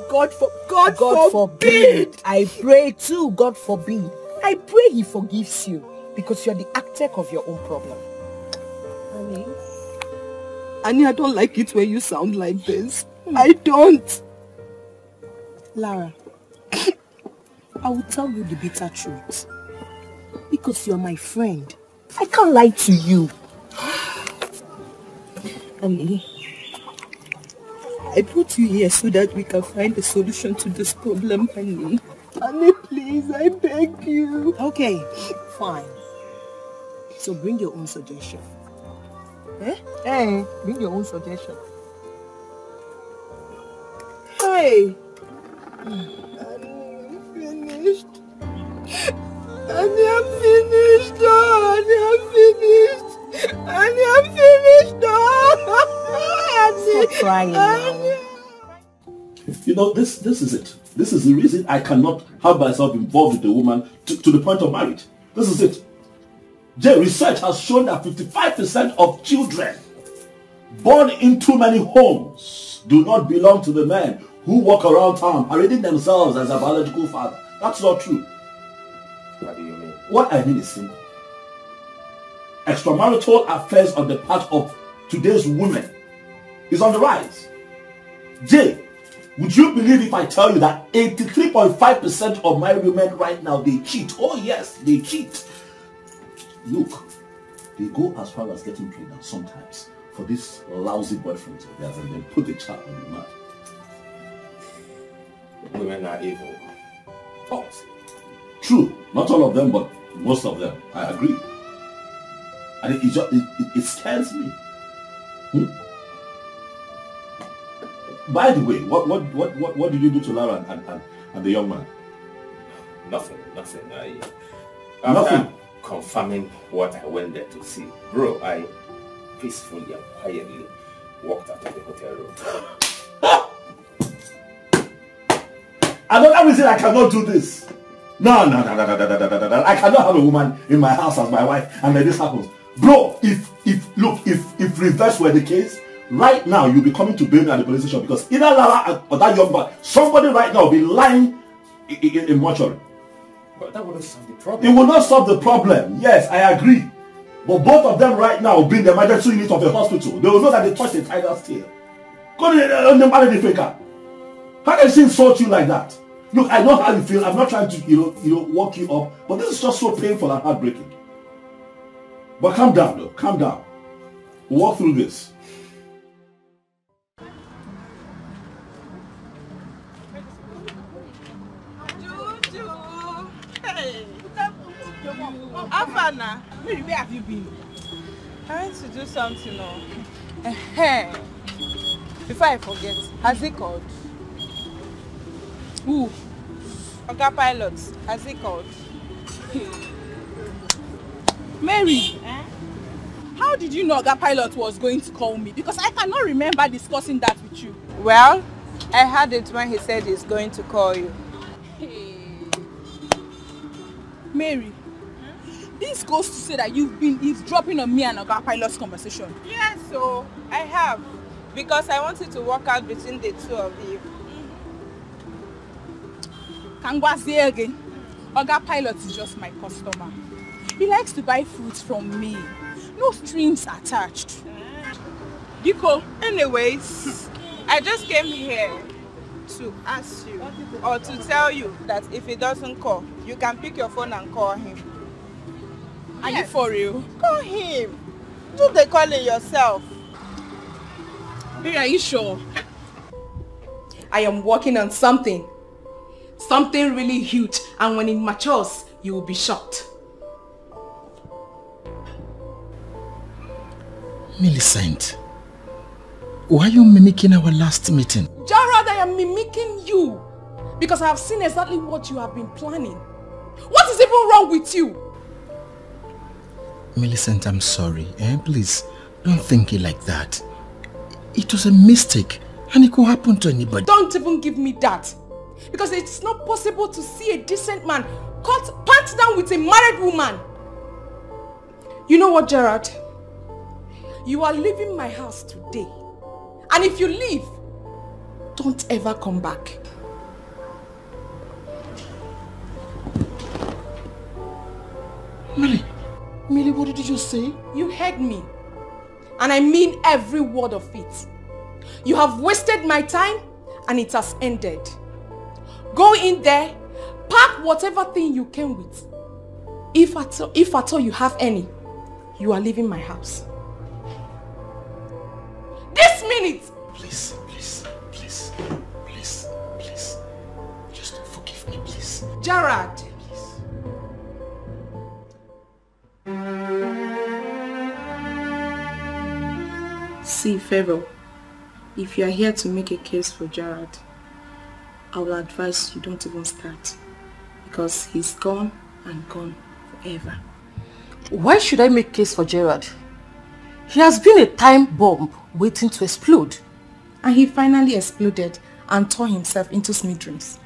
God for God, God forbid. I pray too, God forbid. I pray He forgives you because you're the architect of your own problem. Honey, Annie, I don't like it when you sound like this. Hmm. I don't. Lara, (coughs) I will tell you the bitter truth. Because you're my friend. I can't lie to you. (gasps) Annie, I brought you here so that we can find a solution to this problem, honey. Annie, please, I beg you. Okay, fine. So bring your own suggestion. Eh? Hey, bring your own suggestion. Hey! I'm finished. Annie, I'm finished. Oh, Annie, I'm finished. Annie, I'm finished. Annie. (laughs) Stop crying Annie. You know, this this is it. This is the reason I cannot have myself involved with a woman to, to the point of marriage. This is it. Jay, research has shown that 55% of children born in too many homes do not belong to the men who walk around town parading themselves as a biological father. That's not true. What do you mean? What I mean is simple. Extramarital affairs on the part of today's women is on the rise. Jay, would you believe if I tell you that 83.5% of married women right now, they cheat? Oh yes, they cheat. Look, they go as far as getting pregnant sometimes for this lousy boyfriend of theirs and then put the child on the mouth. Women are evil. Oh, true. Not all of them, but most of them. I agree. And it, it, it, it scares me. Hmm? By the way, what, what, what, what, what did you do to Lara and, and, and the young man? Nothing, nothing. I, after Nothing? confirming what I went there to see, bro, I peacefully and quietly walked out of the hotel room. (laughs) Another reason I cannot do this. No, no, no, no, no, no, no, no, no. I cannot have a woman in my house as my wife and then this happens. Bro, if, if, look, if, if reverse were the case, right now you'll be coming to bail me at the police station because either Lara or that young man, somebody right now will be lying in, in, in mortuary. But that wouldn't solve the It problem. will not solve the problem. Yes, I agree. But both of them right now will be in the emergency unit of the hospital. They will know that they touched a tiger's tail. Go to the, uh, the married faker. How can she insult you like that? Look, I know how you feel. I'm not trying to, you know, you know, walk you up. But this is just so painful and heartbreaking. But calm down, though. Calm down. Walk through this. Hey. Afana, where have you been? I went to do something, no. Eh, Before I forget, has he called? Who? Oga Pilot, has he called? Mary, how did you know that pilot was going to call me? Because I cannot remember discussing that with you. Well, I heard it when he said he's going to call you. Mary, this goes to say that you've been eavesdropping on me and Oga Pilot's conversation. Yes, so I have. Because I want it to work out between the two of you. Kangwazi again. Oga Pilot is just my customer. He likes to buy fruits from me. No strings attached. Biko. Anyways, I just came here to ask you or to tell you that if he doesn't call, you can pick your phone and call him. Are you for real? Call him. Do the calling yourself. Mary, are you sure? I am working on something. Something really huge and when it matures, you will be shocked. Millicent, why are you mimicking our last meeting? Gerard, I am mimicking you because I have seen exactly what you have been planning. What is even wrong with you? Millicent, I'm sorry. Eh? Please, don't think it like that. It was a mistake and it could happen to anybody. Don't even give me that. Because it's not possible to see a decent man cut pants down with a married woman. You know what, Gerard? You are leaving my house today. And if you leave, don't ever come back. Millie, Millie, what did you just say? You heard me. And I mean every word of it. You have wasted my time and it has ended. Go in there, pack whatever thing you came with. If at, all, if at all you have any, you are leaving my house. This minute! Please, please, please, please, please. Just forgive me, please. Gerard! See, Pharaoh, if you are here to make a case for Gerard, I will advise you don't even start because he's gone and gone forever. Why should I make case for Gerard? He has been a time bomb waiting to explode. And he finally exploded and tore himself into smithereens.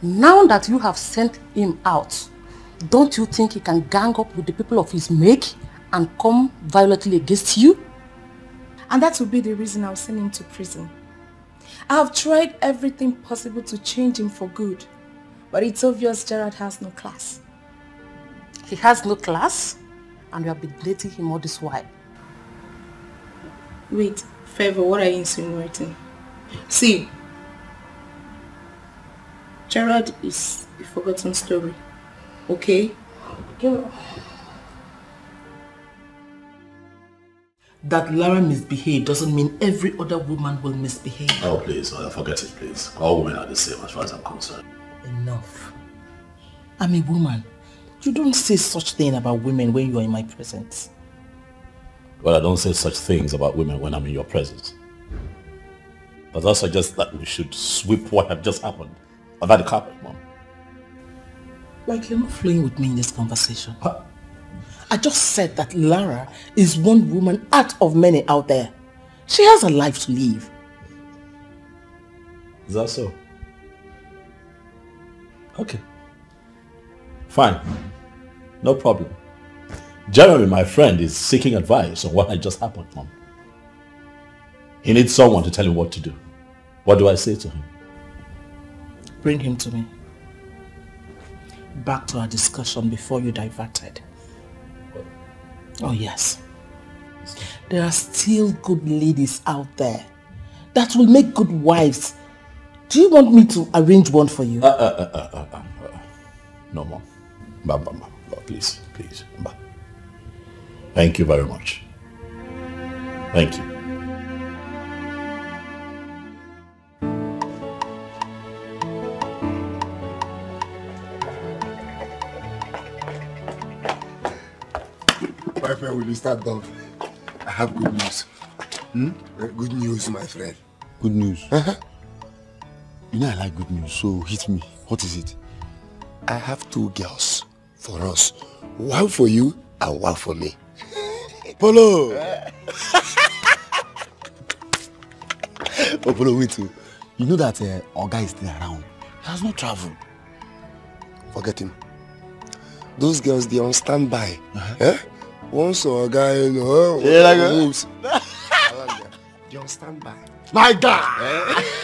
Now that you have sent him out, don't you think he can gang up with the people of his make and come violently against you? And that will be the reason I'll send him to prison. I have tried everything possible to change him for good. But it's obvious Gerard has no class. He has no class? And you have been dating him all this while. Wait, Favor, what are you insinuating? See, Gerard is a forgotten story. Okay? That Lara misbehaved doesn't mean every other woman will misbehave. Oh, please, uh, forget it, please. All women are the same as far as I'm concerned. Enough. I'm a woman. You don't say such thing about women when you are in my presence. Well, I don't say such things about women when I'm in your presence. But that suggests that we should sweep what had just happened under the carpet, Mom. Like you're not flowing with me in this conversation. I just said that Lara is one woman out of many out there. She has a life to live. Is that so? Okay. Fine. No problem. Jeremy, my friend, is seeking advice on what had just happened, Mom. He needs someone to tell him what to do. What do I say to him? Bring him to me. Back to our discussion before you diverted. Oh yes. There are still good ladies out there that will make good wives. Do you want me to arrange one for you? Uh, uh, uh, uh, uh, uh. No, Mom. Ba, ba, please, please. Ba. Thank you very much. Thank you. My friend, will you start down? I have good news. Hmm? Good news, my friend. Good news. Uh -huh. You know I like good news, so hit me. What is it? I have two girls, for us. One for you and one for me. Polo! (laughs) oh, Polo, wait. You know that uh, Oga is still around. He has not traveled. Forget him. Those girls, they on standby. Eh? Once a guy, you know, Yeah, like moves. (laughs) They on standby. My God! (laughs)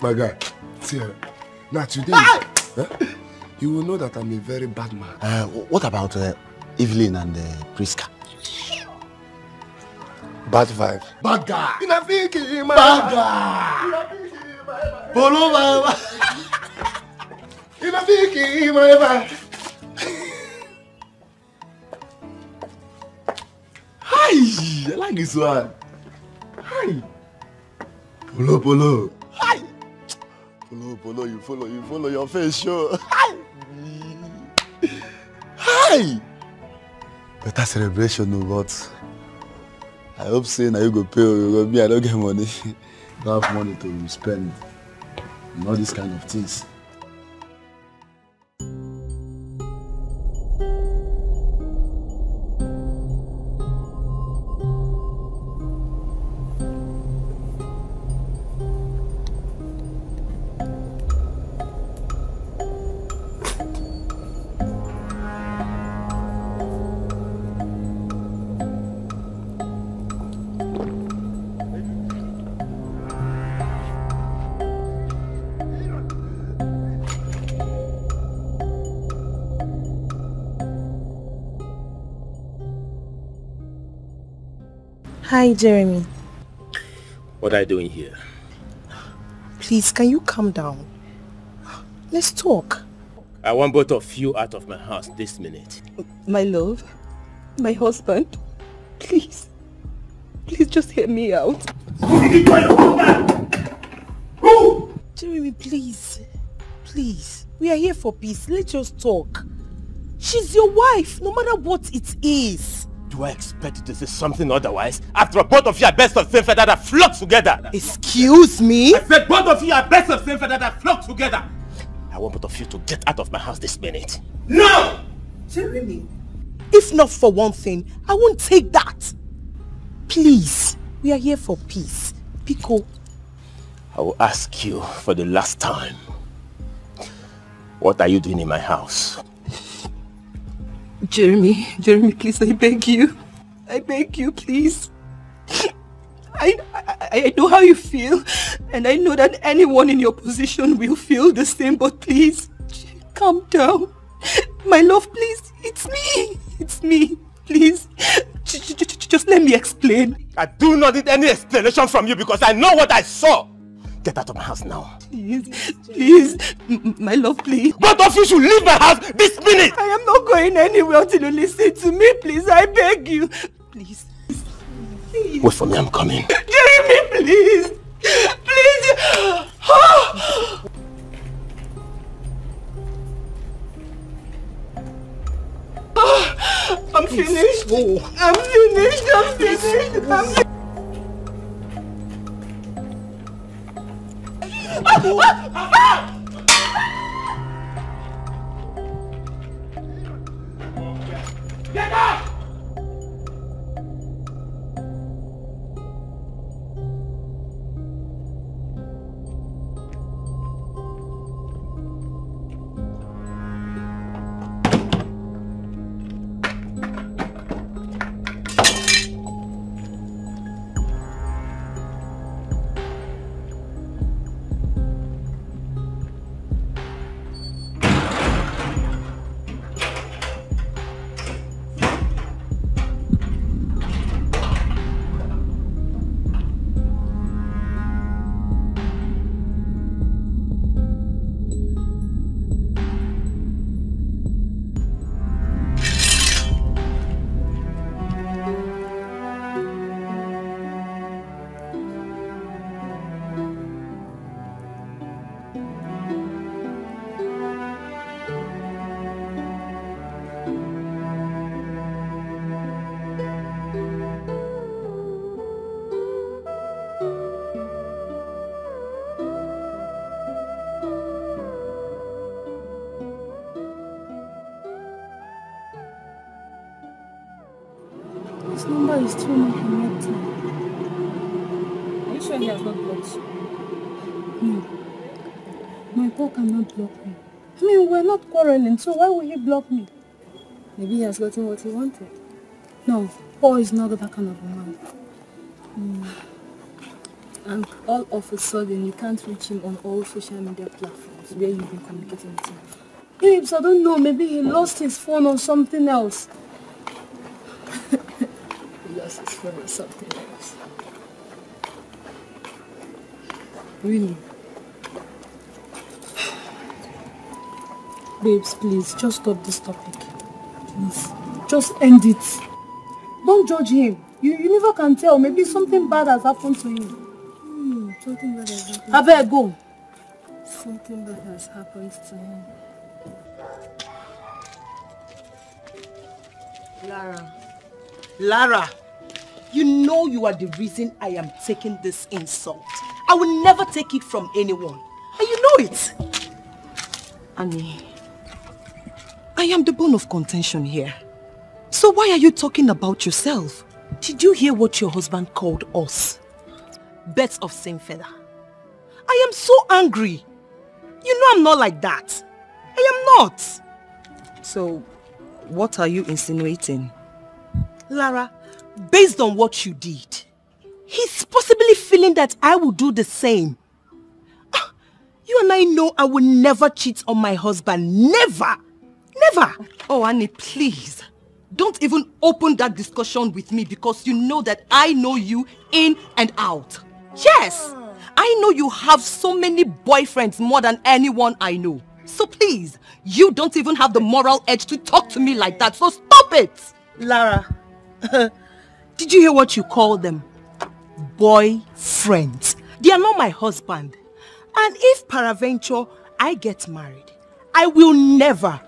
My guy, see, eh, now today, eh, you will know that I'm a very bad man. Uh, what about uh, Evelyn and uh, Priska? Bad vibe. Bad guy! Inafiki, my Bad guy. Polo, Baba! Inafiki, my vibe. (laughs) Hi! I like this one. Hi! Polo, Polo. Hi! Polo, Polo, you follow, you follow your face, show. Hi! Hi! Better celebration, no, but I hope say now you go pay, oh, because me, I don't get money. (laughs) don't have money to spend on all these kind of things. Hi, Jeremy. What are you doing here? Please, can you calm down? Let's talk. I want both of you out of my house this minute. My love, my husband, please, please just hear me out. Jeremy, please. Please. We are here for peace. Let's just talk. She's your wife, no matter what it is. Do I expect to say something otherwise? After all, both of you are best of same feather that flock together. Excuse me? I said both of you are best of same feather that flock together. I want both of you to get out of my house this minute. No! Jeremy. If not for one thing, I won't take that. Please. We are here for peace. Pico, I will ask you for the last time. What are you doing in my house? Jeremy, Jeremy, please, I beg you. I beg you, please. I, I, I know how you feel, and I know that anyone in your position will feel the same, but please, calm down. My love, please, it's me. It's me. Please, just let me explain. I do not need any explanation from you because I know what I saw. Get out of my house now. Please, please, my love, please. Both of you should leave my house this minute. I am not going anywhere until you listen to me, please. I beg you. Please. please. Wait for me, I'm coming. Jeremy, please. Please. Ah. Ah, I'm finished. I'm finished. I'm finished. I'm finished. Get up! Is too much in. Are you sure he has not blocked you? No. My Paul cannot block me. I mean, we're not quarreling, so why would he block me? Maybe he has gotten what he wanted. No, Paul is not that kind of a man. Hmm. And all of a sudden, you can't reach him on all social media platforms where you've been communicating with him. Babes, I don't know. Maybe he lost his phone or something else. (laughs) He lost his phone or something else. Really? (sighs) Babes, please, just stop this topic. Please. Just end it. Don't judge him. You, you never can tell. Maybe something bad has happened to him. Hmm, something bad has happened. I better go. Something bad has happened to him. Lara. Lara, you know you are the reason I am taking this insult. I will never take it from anyone. And you know it. Annie, I am the bone of contention here. So why are you talking about yourself? Did you hear what your husband called us? Birds of same feather. I am so angry. You know I'm not like that. I am not. So, what are you insinuating? Lara, based on what you did, he's possibly feeling that I will do the same. Ah, You and I know I will never cheat on my husband. Never! Never! Oh, Annie, please. Don't even open that discussion with me because you know that I know you in and out. Yes! I know you have so many boyfriends more than anyone I know. So please, you don't even have the moral edge to talk to me like that. So stop it! Lara, (laughs) did you hear what you call them? Boyfriends. They are not my husband. And if paraventure I get married, I will never,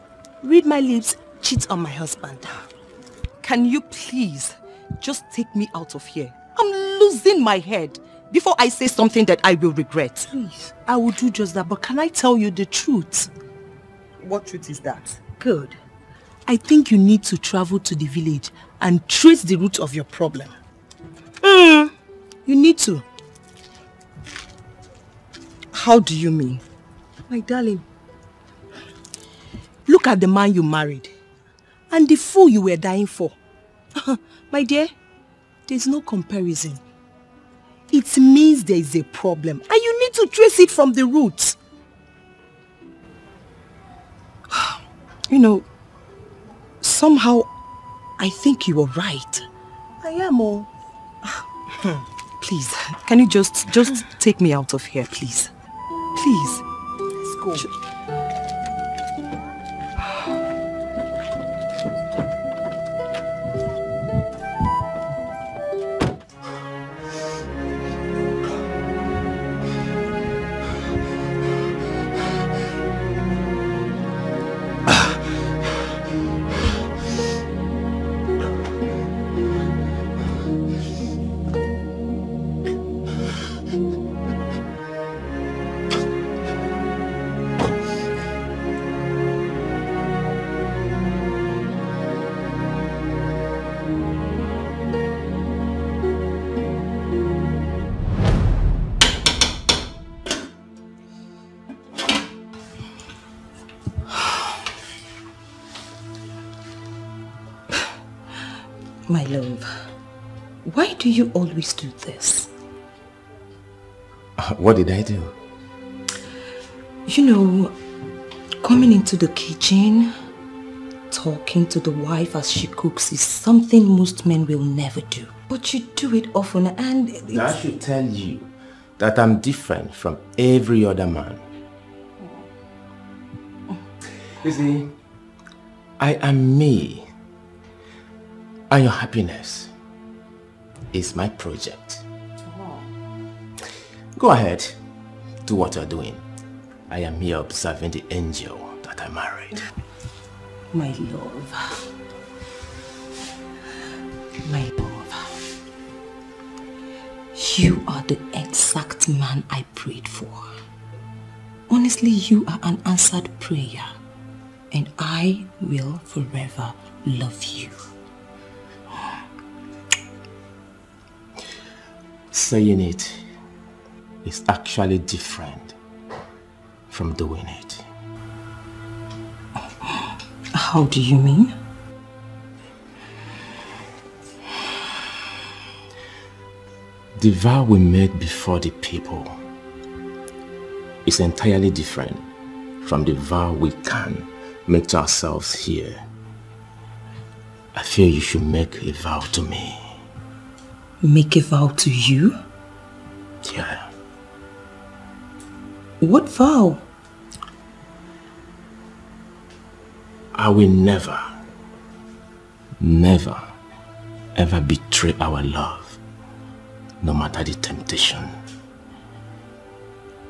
read my lips, cheat on my husband. Can you please just take me out of here? I'm losing my head before I say something that I will regret. Please, I will do just that, but can I tell you the truth? What truth is that? Good. I think you need to travel to the village and trace the root of your problem. Hmm, you need to. How do you mean? My darling, look at the man you married and the fool you were dying for. (laughs) My dear, there's no comparison. It means there is a problem and you need to trace it from the roots. (sighs) You know, somehow I think you are right. I am oh. (laughs) Please, can you just just take me out of here, please? Please. Let's go. My do you always do this? Uh, what did I do? You know, coming into the kitchen, talking to the wife as she cooks is something most men will never do. But you do it often and it's... That should tell you that I'm different from every other man. You see, I am me. And your happiness is my project. Oh. Go ahead, do what you're doing. I am here observing the angel that I married. My love. My love. You are the exact man I prayed for. Honestly, you are an answered prayer. And I will forever love you. Saying it is actually different from doing it. How do you mean? The vow we made before the people is entirely different from the vow we can make to ourselves here. I feel you should make a vow to me. Make a vow to you? Yeah. What vow? I will never, never, ever betray our love, no matter the temptation.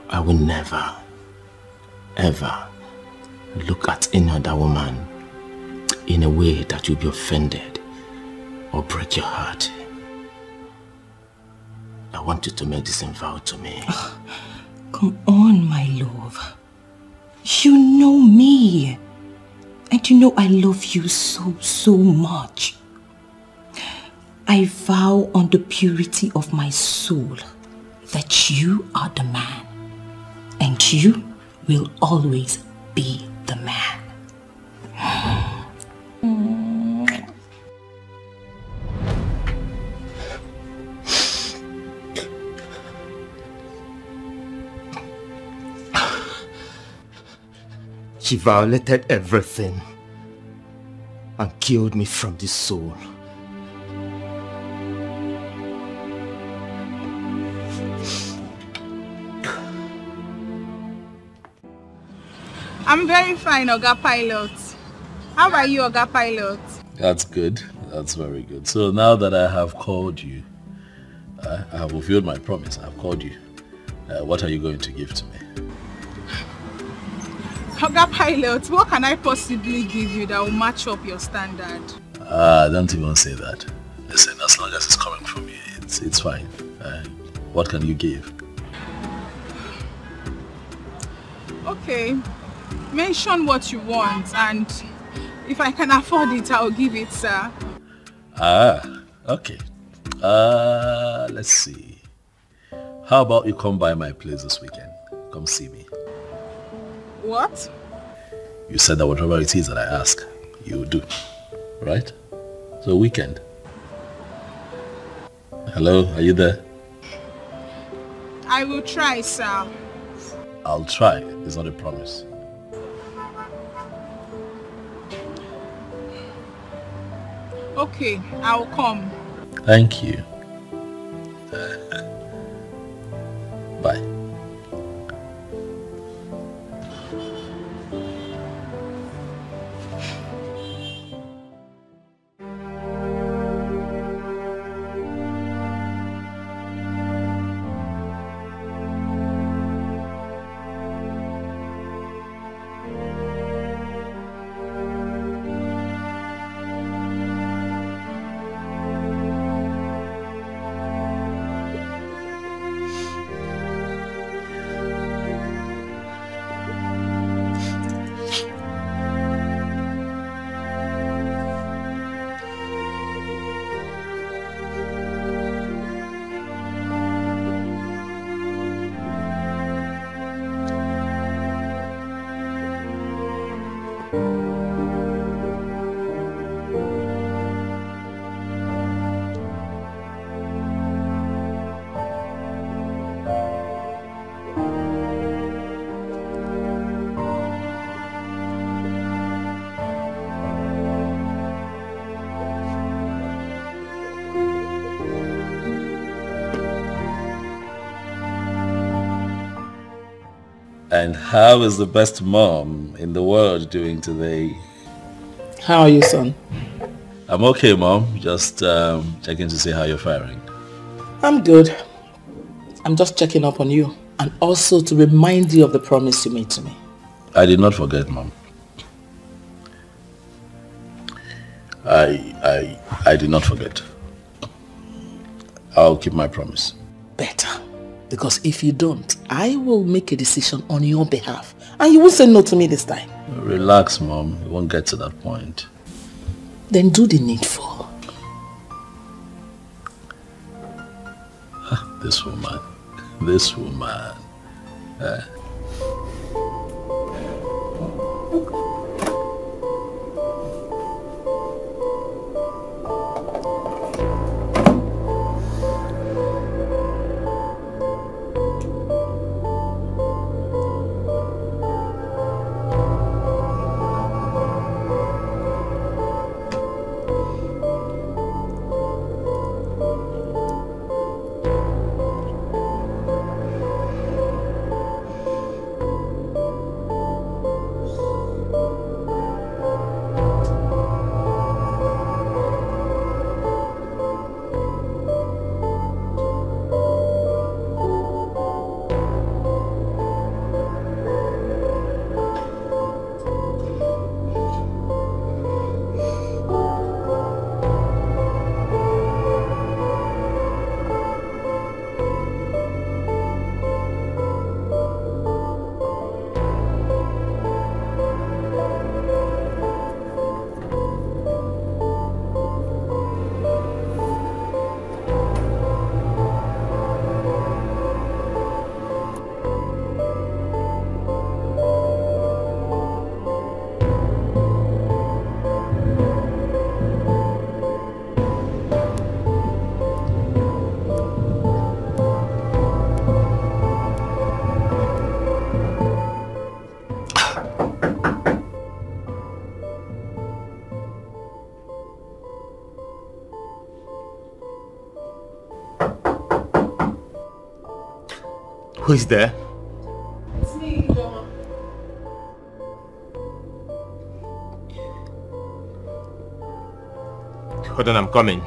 I will never, ever look at any other woman in a way that you'll be offended or break your heart. I want you to make this vow to me. (sighs) Come on, my love. You know me. And you know I love you so, so much. I vow on the purity of my soul that you are the man. And you will always be the man. She violated everything and killed me from the soul. I'm very fine, Oga Pilot. How are you, Oga Pilot? That's good. That's very good. So now that I have called you, I have fulfilled my promise. I have called you. Uh, what are you going to give to me? Oga Pilot, what can I possibly give you that will match up your standard? Ah, don't even say that. Listen, as long as it's coming from you, it's, it's fine. Uh, what can you give? Okay, mention what you want and if I can afford it, I'll give it, sir. Ah, okay. Uh, let's see. How about you come by my place this weekend? Come see me. What? You said that whatever it is that I ask, you do. Right? So weekend. Hello, are you there? I will try, sir. I'll try. It's not a promise. Okay, I'll come. Thank you. Bye. How is the best mom in the world doing today? How are you, son? I'm okay, mom. Just um, checking to see how you're faring. I'm good. I'm just checking up on you and also to remind you of the promise you made to me. I did not forget, mom. I, I, I did not forget. I'll keep my promise. Better. Because if you don't, I will make a decision on your behalf. And you won't say no to me this time. Relax, mom. We won't get to that point. Then do the needful. This woman. This woman. Eh? Who is there? It's me, Ijeoma. Hold on, I'm coming.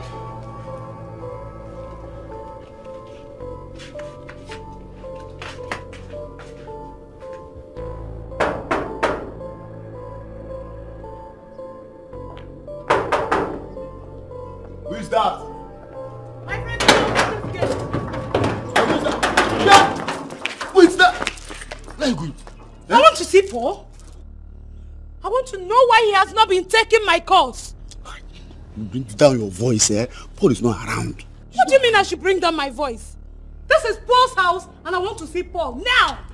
My. Bring down your voice, eh? Paul is not around. What do you mean I should bring down my voice? This is Paul's house and I want to see Paul now.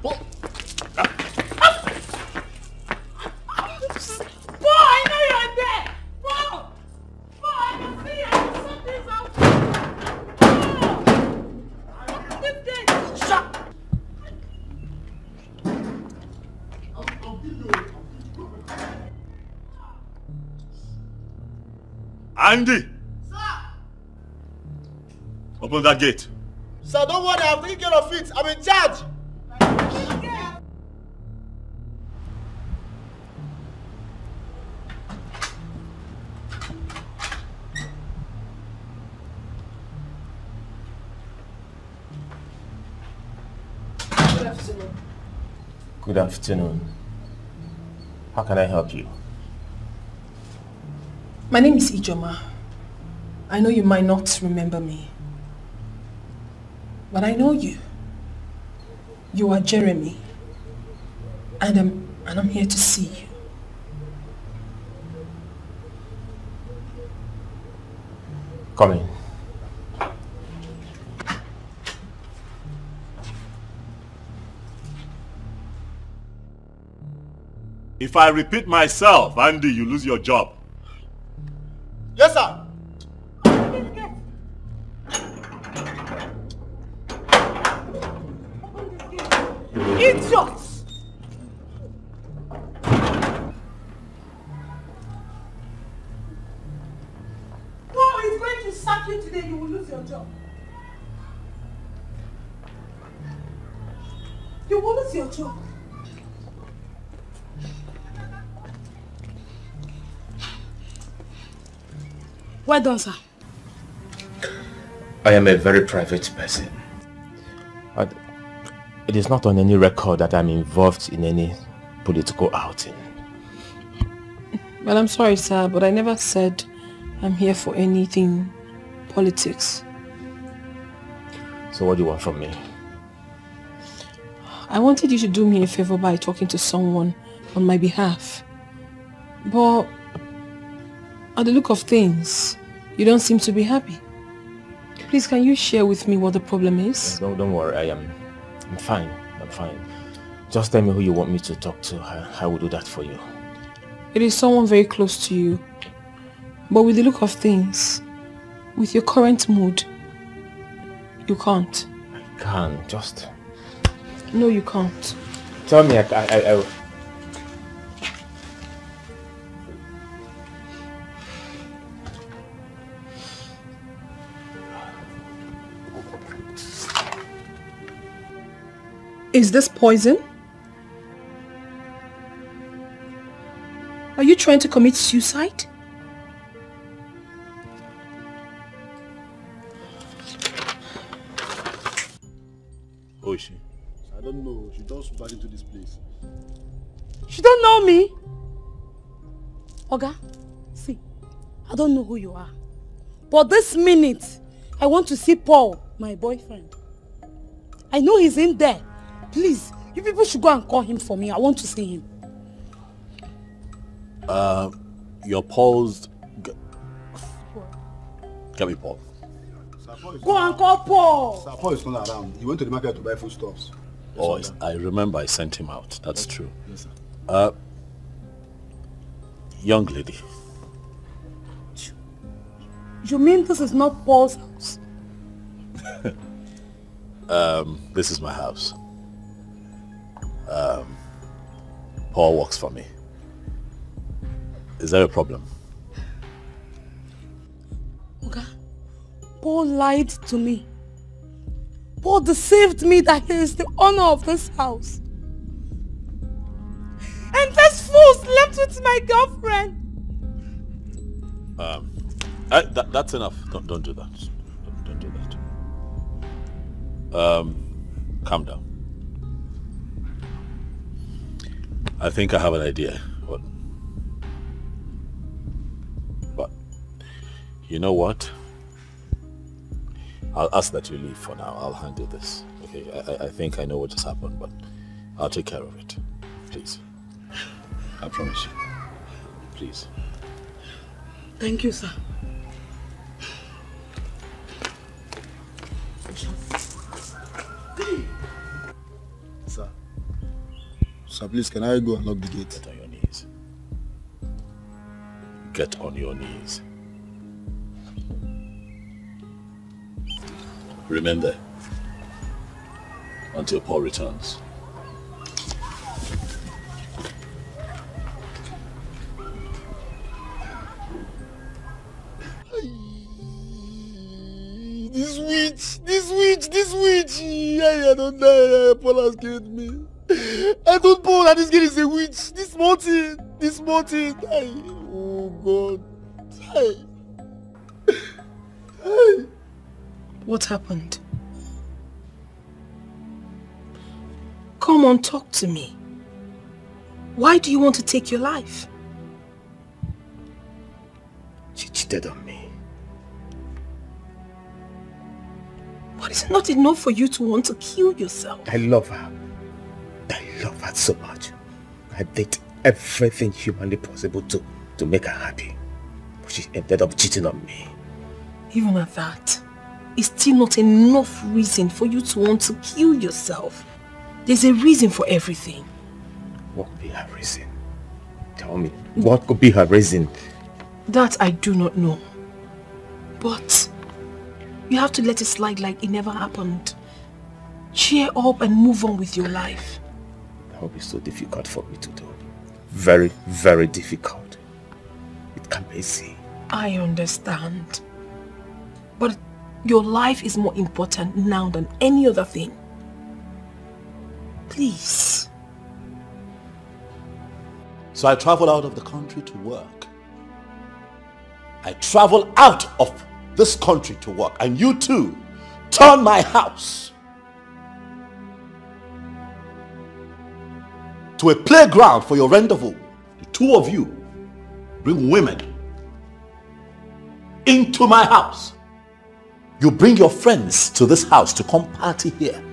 Andy! Sir! Open that gate. Sir, don't worry, I'm taking care of it. I'm in charge. Good afternoon. Good afternoon. How can I help you? My name is Ijeoma. I know you might not remember me. But I know you. You are Jeremy. And I'm, and I'm here to see you. Come in. If I repeat myself, Andy, you lose your job. Yes, sir. Well done, sir. I am a very private person. And it is not on any record that I'm involved in any political outing. Well, I'm sorry, sir, but I never said I'm here for anything politics. So what do you want from me? I wanted you to do me a favor by talking to someone on my behalf. But at the look of things, you don't seem to be happy. Please, can you share with me what the problem is? Don't, don't worry, I am I'm fine. I'm fine. Just tell me who you want me to talk to. I, I will do that for you. It is someone very close to you. But with the look of things, with your current mood, you can't. I can't. just No, you can't. tell me. I, I, I, I Is this poison? Are you trying to commit suicide? Who is she? I don't know. She just back into this place. She don't know me. Oga, see, I don't know who you are. But this minute, I want to see Paul, my boyfriend. I know he's in there. Please, you people should go and call him for me. I want to see him. Uh, your paused. G- Get me Paul. Go and call Paul. Sir Paul is not around. He went to the market to buy foodstuffs. Oh, I- I remember I sent him out. That's true. Yes, sir. Uh, young lady, You mean this is not Paul's house? (laughs) um, this is my house. Um, Paul works for me. Is there a problem? Oga, Paul lied to me. Paul deceived me that he is the owner of this house. And this fool slept with my girlfriend. Um, I, that, that's enough. Don't, don't do that. Don't, don't do that. Um, calm down. I think I have an idea. What? But you know what? I'll ask that you leave for now. I'll handle this. Okay. I, I- think I know what just happened, but I'll take care of it. Please. I promise you. Please. Thank you. Sir. Sir, please, can I go and lock the gate? Get on your knees. Get on your knees. Remain there until Paul returns. This witch, this witch, this witch. I, I don't die. Paul has killed me. I don't know that this girl is a witch. This mountain, this mountain. I, oh God. I, I. What happened? Come on, talk to me. Why do you want to take your life? She cheated on me. But is it not enough for you to want to kill yourself? I love her. I love her so much. I did everything humanly possible to, to make her happy. But she ended up cheating on me. Even at that, it's still not enough reason for you to want to kill yourself. There's a reason for everything. What could be her reason? Tell me, what could be her reason? That I do not know. But you have to let it slide like it never happened. Cheer up and move on with your life. That would be so difficult for me to do. Very, very difficult. It can't be easy. I understand. But your life is more important now than any other thing. Please. So I travel out of the country to work. I travel out of this country to work. And you too turn my house to a playground for your rendezvous. The two of you bring women into my house. You bring your friends to this house to come party here.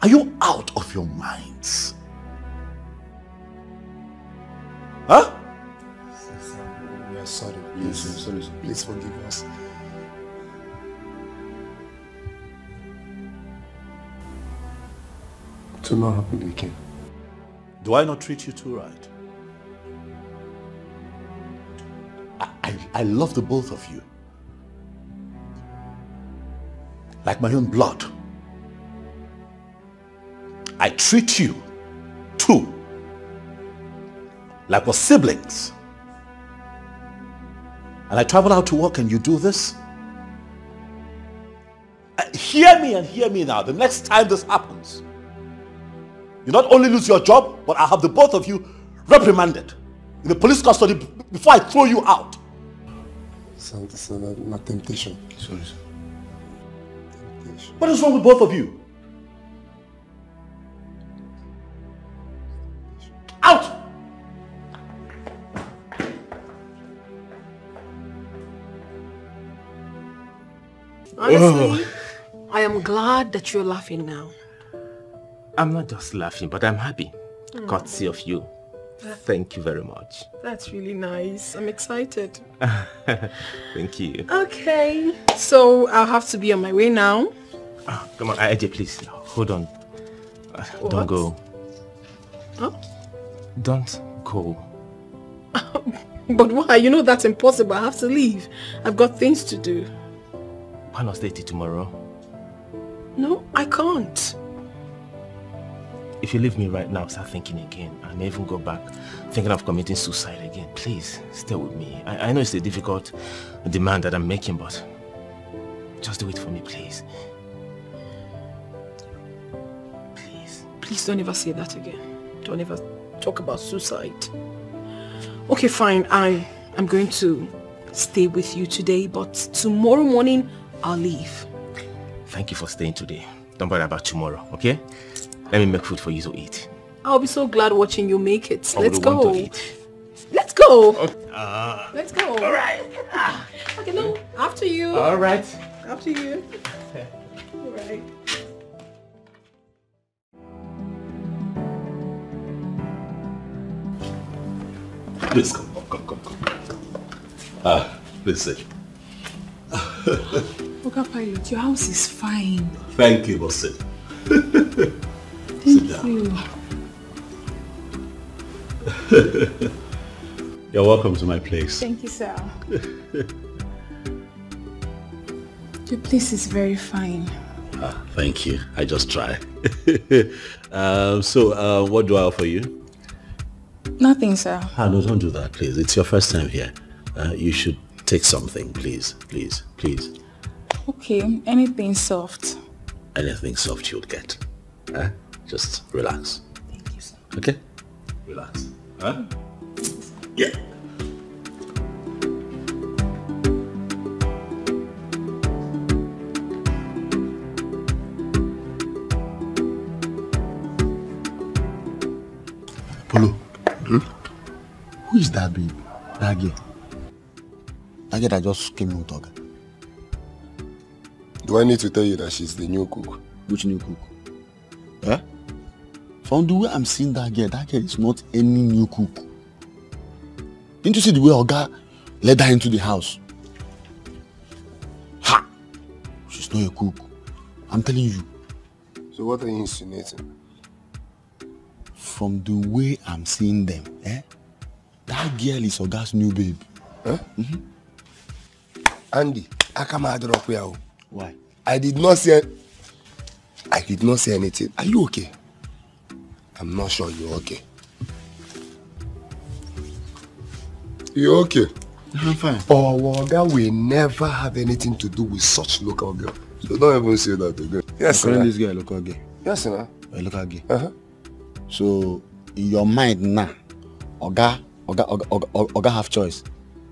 Are you out of your minds? Huh? We are sorry. Please, sorry. Please forgive us. Will not happen again. Do I not treat you too right? I, I, I love the both of you. Like my own blood. I treat you too like we're siblings. And I travel out to work and you do this? Uh, hear me and hear me now. The next time this happens, you not only lose your job, but I'll have the both of you reprimanded in the police custody before I throw you out. So, so not, not temptation. Sorry, sir. What is wrong with both of you? Out! Honestly, I am glad that you're laughing now. I'm not just laughing, but I'm happy. Mm. Courtesy of you. Thank you very much. That's really nice. I'm excited. (laughs) Thank you. Okay, so I'll have to be on my way now. Come on, AJ, please. Hold on. Uh? Don't go. Huh? Don't go. (laughs) But why? You know that's impossible. I have to leave. I've got things to do. Why not stay till tomorrow? No, I can't. If you leave me right now, start thinking again. I may even go back thinking of committing suicide again. Please, stay with me. I, I know it's a difficult demand that I'm making, but just do it for me, please. Please Please don't ever say that again. Don't ever talk about suicide. Okay, fine. I am going to stay with you today, but tomorrow morning I'll leave. Thank you for staying today. Don't worry about tomorrow, okay? Let me make food for you to eat. I'll be so glad watching you make it. I Let's go. Let's go. Uh, Let's go. All right. Okay, no. After you. All right. After you. (laughs) All right. Please come, come, come, come, come. Ah, please sit. Oga Pilot, your house is fine. Thank you, (laughs) but sit. Down. you. (laughs) You're welcome to my place. Thank you, sir. (laughs) Your place is very fine. Ah, thank you. I just try. (laughs) um, so, uh, what do I offer you? Nothing, sir. Ah, no, don't do that, please. It's your first time here. Uh, you should take something, please, please, please. Okay, anything soft. Anything soft you'll get. Huh? Just relax. Thank you, sir. Okay? Relax. Huh? Yeah. Polo. Who is that babe? That girl. That girl that just came in with Oga. Do I need to tell you that she's the new cook? Which new cook? From the way I'm seeing that girl, that girl is not any new cook. Didn't you see the way Oga led her into the house? Ha! She's not a cook. I'm telling you. So what are you insinuating? From the way I'm seeing them, eh? That girl is Oga's new babe. Huh? Andy, how come I drop here? Why? I did not say I did not say anything. Are you okay? I'm not sure you're okay. You okay? I'm fine. Our Oga will never have anything to do with such local girl. So don't even say that again. Yes, sir. this a local girl. Yes, sir. A local girl. Uh-huh. So in your mind now, Oga, Oga, Oga, Oga, Oga have choice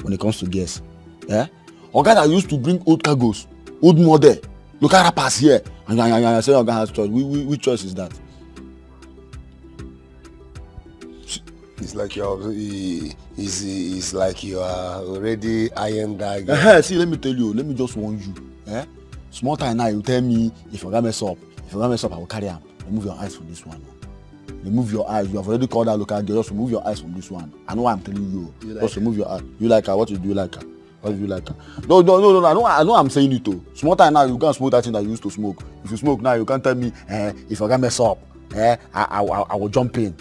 when it comes to girls. Yeah? Oga that used to bring old cargoes, old model, local rappers here, and and say Oga has choice. Which, which choice is that? It's like you're it's, it's like you are already iron. Eh, see, let me tell you, let me just warn you. Eh? Small time now, you tell me if Oga mess up, if Oga mess up, I will carry him. Remove your eyes from this one. Remove your eyes. You have already called that local girl. Just remove your eyes from this one. I know what I'm telling you. You like just remove your eyes. You like her? What do you like her? What do you like her? No, no, no, no. I know. I know. I'm saying it too. Small time now, you can't smoke that thing that you used to smoke. If you smoke now, you can't tell me eh, if Oga mess up. eh, I, I, I, I will jump in.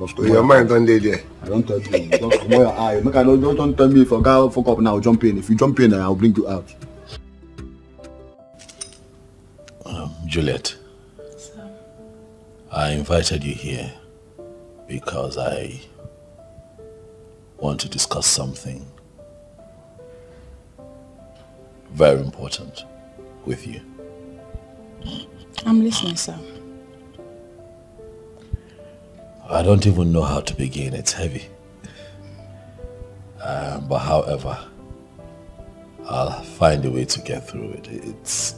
Just So your mind don't dey there. I don't tell you. Just comot your eye. Make I no don't, don't tell me if your guy fuck up now, I'll jump in. If you jump in, I'll bring you out. Um, Juliet. I invited you here because I want to discuss something very important with you. I'm listening, sir. I don't even know how to begin. It's heavy. Um, but however, I'll find a way to get through it. It's,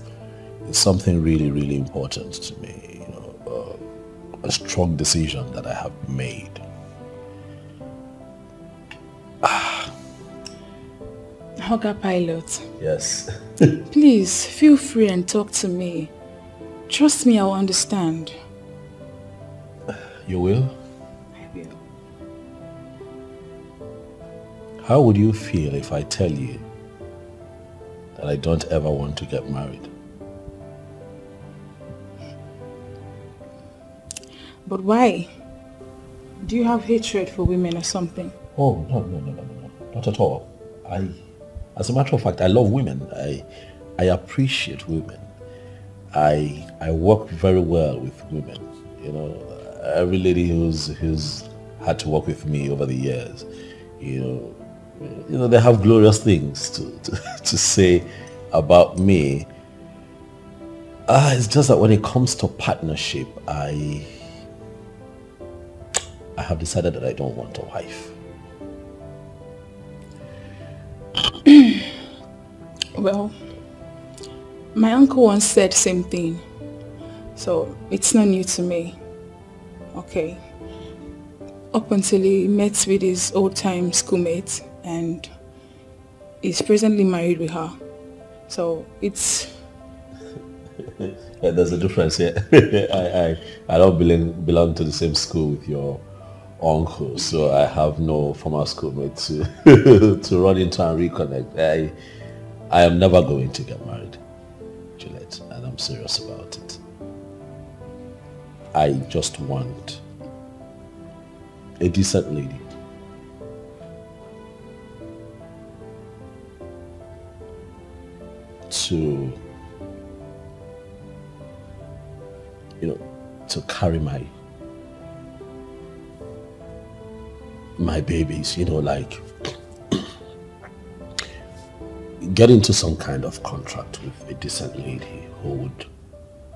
it's something really, really important to me. You know, uh, a strong decision that I have made. Oga Pilot, Yes. (laughs) please feel free and talk to me. Trust me, I'll understand. You will? How would you feel if I tell you that I don't ever want to get married? But why? Do you have hatred for women or something? Oh, no, no, no, no, no, no. Not at all. I, as a matter of fact, I love women. I, I appreciate women. I, I work very well with women. You know, every lady who's, who's had to work with me over the years, you know, you know, they have glorious things to, to, (laughs) to say about me. Ah, it's just that when it comes to partnership, I, I have decided that I don't want a wife. (clears throat) Well, my uncle once said same thing. So it's not new to me. Okay. Up until he met with his old-time schoolmate and is presently married with her. So it's (laughs) Yeah, there's a difference here. (laughs) I, I, I don't belong, belong to the same school with your uncle, so I have no former schoolmate to, (laughs) to run into and reconnect. I, I am never going to get married, Juliet, and I'm serious about it. I just want a decent lady. To you know, to carry my my babies, you know, like (clears throat) get into some kind of contract with a decent lady who would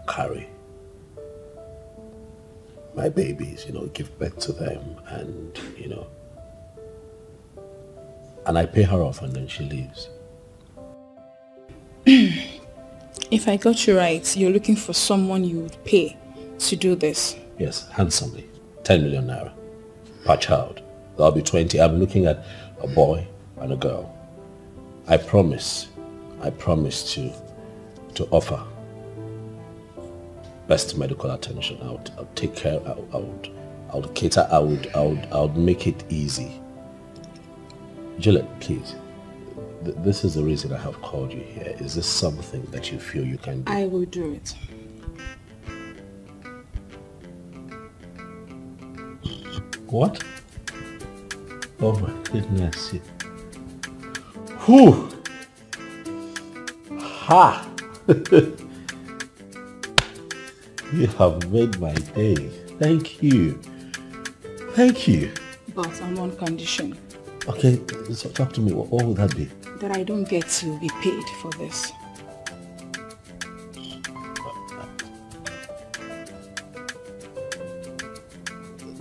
carry my babies, you know, give birth to them and, you know, and I pay her off and then she leaves. (clears throat) if I got you right, you're looking for someone you would pay to do this. Yes, handsomely. 10 million naira per child. That'll be 20. I'm looking at a boy and a girl. I promise, I promise to, to offer best medical attention. I would, I would take care, I would, I would, I would cater, I would, I would, I would make it easy. Juliet, please. Th- This is the reason I have called you here. Is this something that you feel you can do? I will do it. What? Oh my goodness. Whew. Ha! (laughs) you have made my day. Thank you. Thank you. But I'm on condition, Okay, so talk to me. What, what would that be? That I don't get to be paid for this.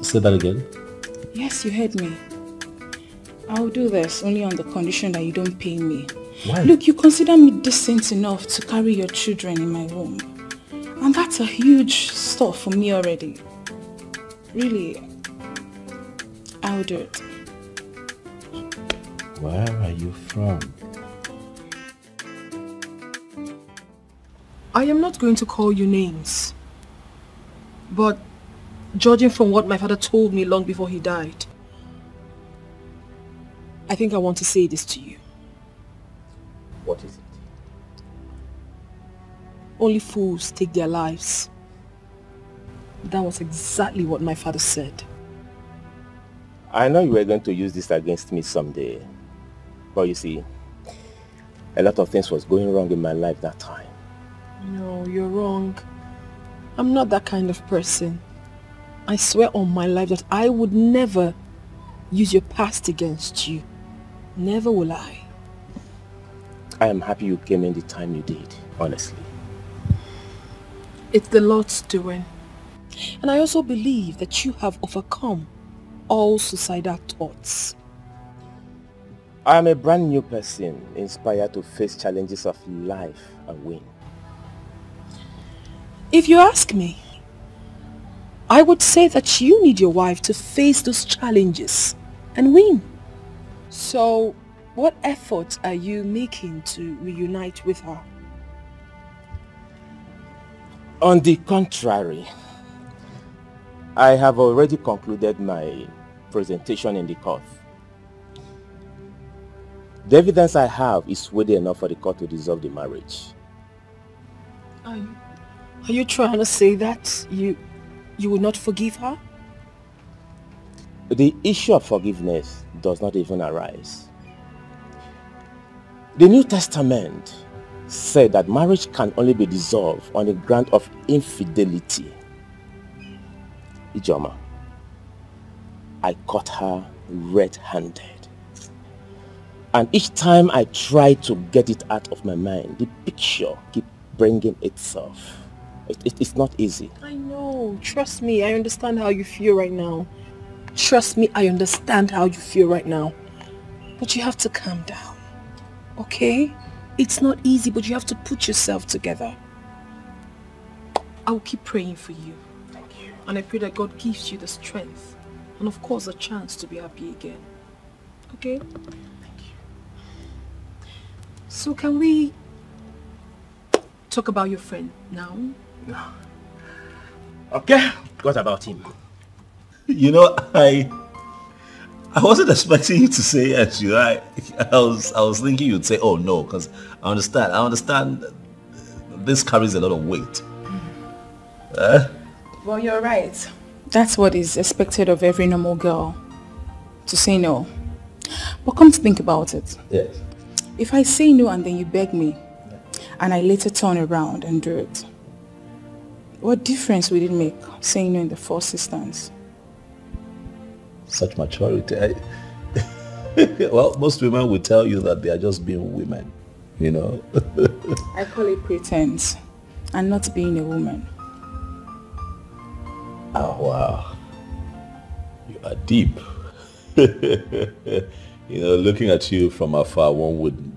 Say that again. Yes, you heard me. I will do this only on the condition that you don't pay me. Why? Look, you consider me decent enough to carry your children in my womb. And that's a huge stuff for me already. Really, I'll do it. Where are you from? I am not going to call you names. But judging from what my father told me long before he died, I think I want to say this to you. What is it? Only fools take their lives. That was exactly what my father said. I know you were going to use this against me someday. But you see, a lot of things was going wrong in my life that time. No, you're wrong. I'm not that kind of person. I swear on my life that I would never use your past against you. Never will I. I am happy you came in the time you did, honestly. It's the Lord's doing. And I also believe that you have overcome all suicidal thoughts. I am a brand new person, inspired to face challenges of life and win. If you ask me, I would say that you need your wife to face those challenges and win. So, what efforts are you making to reunite with her? On the contrary, I have already concluded my presentation in the court. The evidence I have is weighty enough for the court to dissolve the marriage. Are you, are you trying to say that you, you will not forgive her? The issue of forgiveness does not even arise. The New Testament said that marriage can only be dissolved on the ground of infidelity. Ijeoma, I caught her red-handed. And each time I try to get it out of my mind, the picture keep bringing itself. It, it, it's not easy. I know. Trust me, I understand how you feel right now. Trust me, I understand how you feel right now. But you have to calm down. Okay? It's not easy, but you have to put yourself together. I will keep praying for you. Thank you. And I pray that God gives you the strength and of course a chance to be happy again. Okay? Thank you. So can we talk about your friend now? No. Okay, what about him? (laughs) You know, I I wasn't expecting you to say yes. You know, I, I was I was thinking you'd say, "Oh no," because I understand. I understand. This carries a lot of weight. Uh, Well, you're right. That's what is expected of every normal girl, to say no. But come to think about it. yes. If I say no and then you beg me, and I later turn around and do it, what difference would it make saying no in the first instance? Such maturity. I, (laughs) well, most women will tell you that they are just being women. You know. (laughs) I call it pretense and not being a woman. Oh wow. You are deep. (laughs) you know, looking at you from afar, one would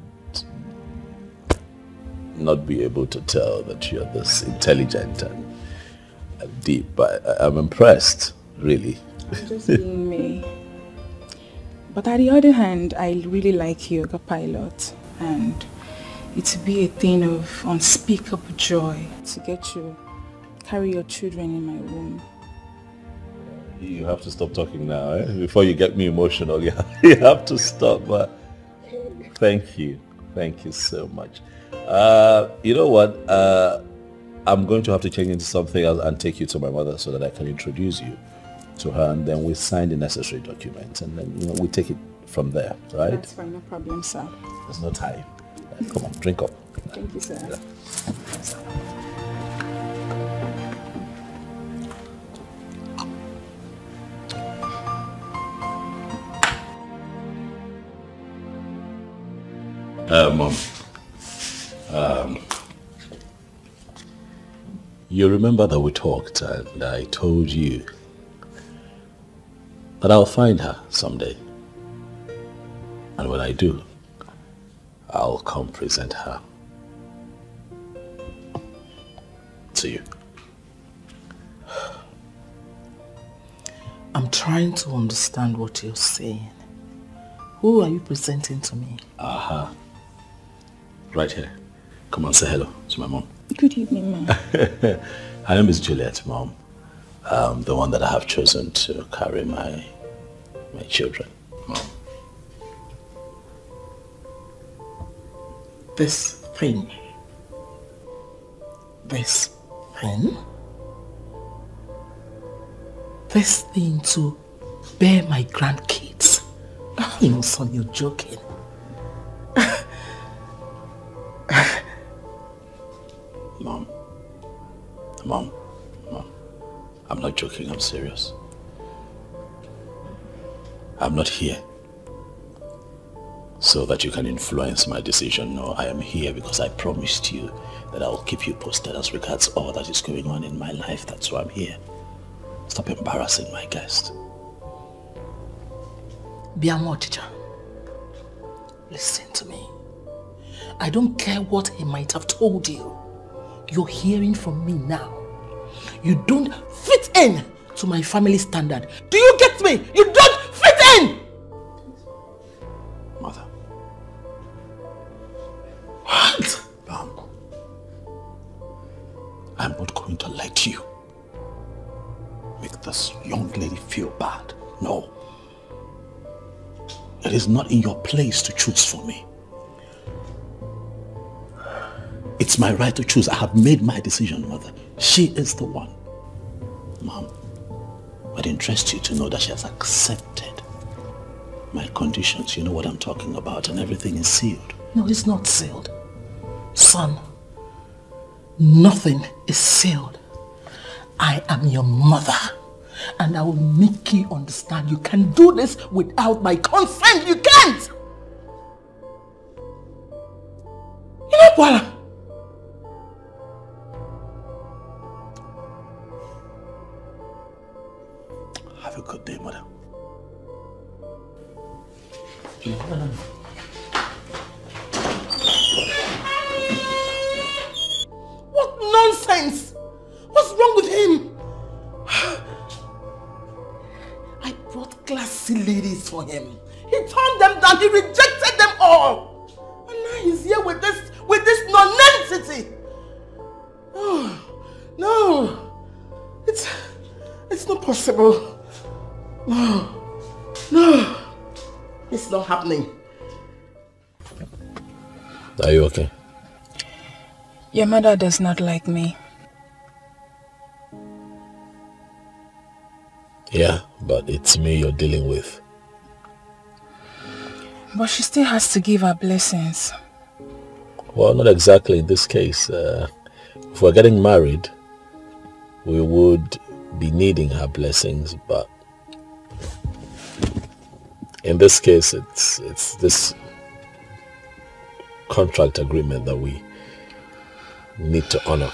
not be able to tell that you're this intelligent and, deep. But I, I'm impressed, really. Just being me. But on the other hand, I really like Oga pilot and it would be a thing of unspeakable joy to get to carry your children in my womb. You have to stop talking now, eh? Before you get me emotional, (laughs) you you have to stop. But thank you. Thank you so much. Uh, you know what? Uh, I'm going to have to change into something else and take you to my mother so that I can introduce you to her and then we sign the necessary documents and then you know we take it from there, right? That's fine, no problem, sir. There's no time. Come on, drink up. Thank you, sir. Uh, Mom, um, you remember that we talked and I told you that I'll find her someday. And when I do, I'll come present her to you. I'm trying to understand what you're saying. Who are you presenting to me? Aha. Right here. Come on, say hello to my mom. Good evening, ma'am. (laughs) Her name is Juliet, mom. Um, the one that I have chosen to carry my my children. Mom. This thing. This pen? this thing to bear my grandkids. (laughs) You know, son, you're joking. (laughs) (laughs) Mom. Mom. Mom. I'm not joking, I'm serious. I'm not here so that you can influence my decision. No, I am here because I promised you that I will keep you posted as regards all that is going on in my life. That's why I'm here. Stop embarrassing my guest. Biamo teacher, listen to me. I don't care what he might have told you. You're hearing from me now. You don't fit in to my family standard. Do you get me? You don't fit in! Mother. What? Mom. I'm not going to let you make this young lady feel bad. No. It is not in your place to choose for me. It's my right to choose. I have made my decision, mother. She is the one. Mom, it interests you to know that she has accepted my conditions. You know what I'm talking about and everything is sealed. No, it's not sealed. Son, nothing is sealed. I am your mother. And I will make you understand you can do this without my consent. You can't! You know what? A good day, mother. What nonsense! What's wrong with him? I brought classy ladies for him. He turned them down. He rejected them all. And now he's here with this, with this nonentity. Oh, no. It's, it's not possible. No. (sighs) No. It's not happening. Are you okay? Your mother does not like me. Yeah, but it's me you're dealing with. But she still has to give her blessings. Well, not exactly in this case. Uh, if we're getting married, we would be needing her blessings, but in this case, it's it's this contract agreement that we need to honor.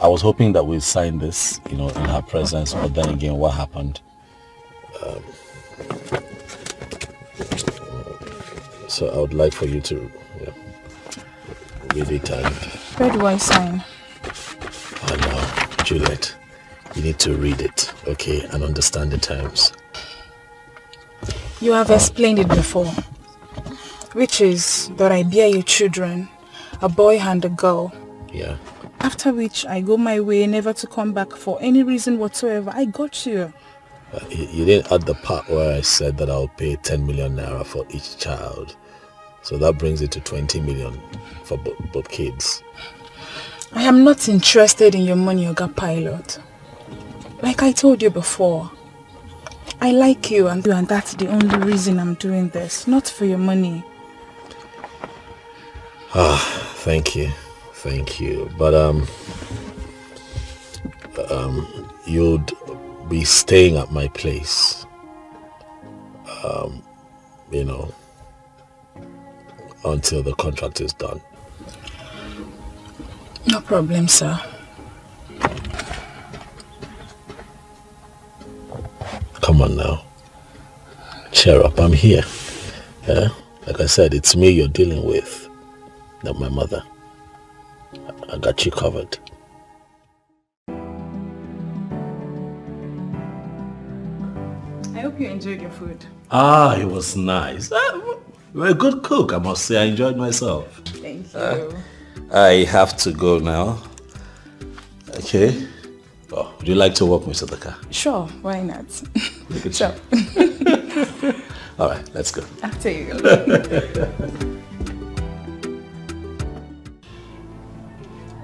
I was hoping that we'd sign this, you know, in her presence, but then again, what happened? Um, so I would like for you to you know, read it and Where do I sign? Oh no, Juliet, you need to read it, okay, and understand the terms. You have explained it before. Which is that I bear you children, a boy and a girl. Yeah. After which I go my way never to come back for any reason whatsoever. I got you. Uh, you, didn't add the part where I said that I'll pay 10 million naira for each child. So that brings it to 20 million for both, both kids. I am not interested in your money, Oga Pilot. Like I told you before, I like you and, and that's the only reason I'm doing this, not for your money. Ah, thank you. Thank you. But, um, um, you'd be staying at my place. Um, you know, until the contract is done. No problem, sir. Come on now. Cheer up, I'm here. Yeah? Like I said, it's me you're dealing with, not my mother. I- got you covered. I hope you enjoyed your food. Ah, it was nice. Ah, You're a good cook, I must say. I enjoyed myself. Thank you. Uh, I have to go now. Okay. Oh, would you like to walk me to the car? Sure, why not? Look at (laughs) Sure. (laughs) All right, let's go. After you. (laughs)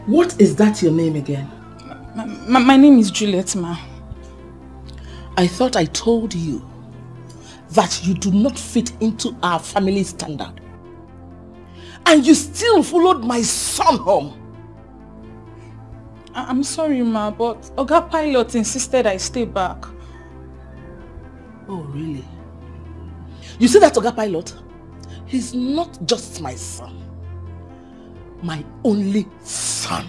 What is that your name again? my, my, my name is Juliet Ma. I thought I told you that you do not fit into our family standard. And you still followed my son home. I- I'm sorry, ma, but Oga Pilot insisted I stay back. Oh, really? You see that Oga Pilot? He's not just my son. My only son.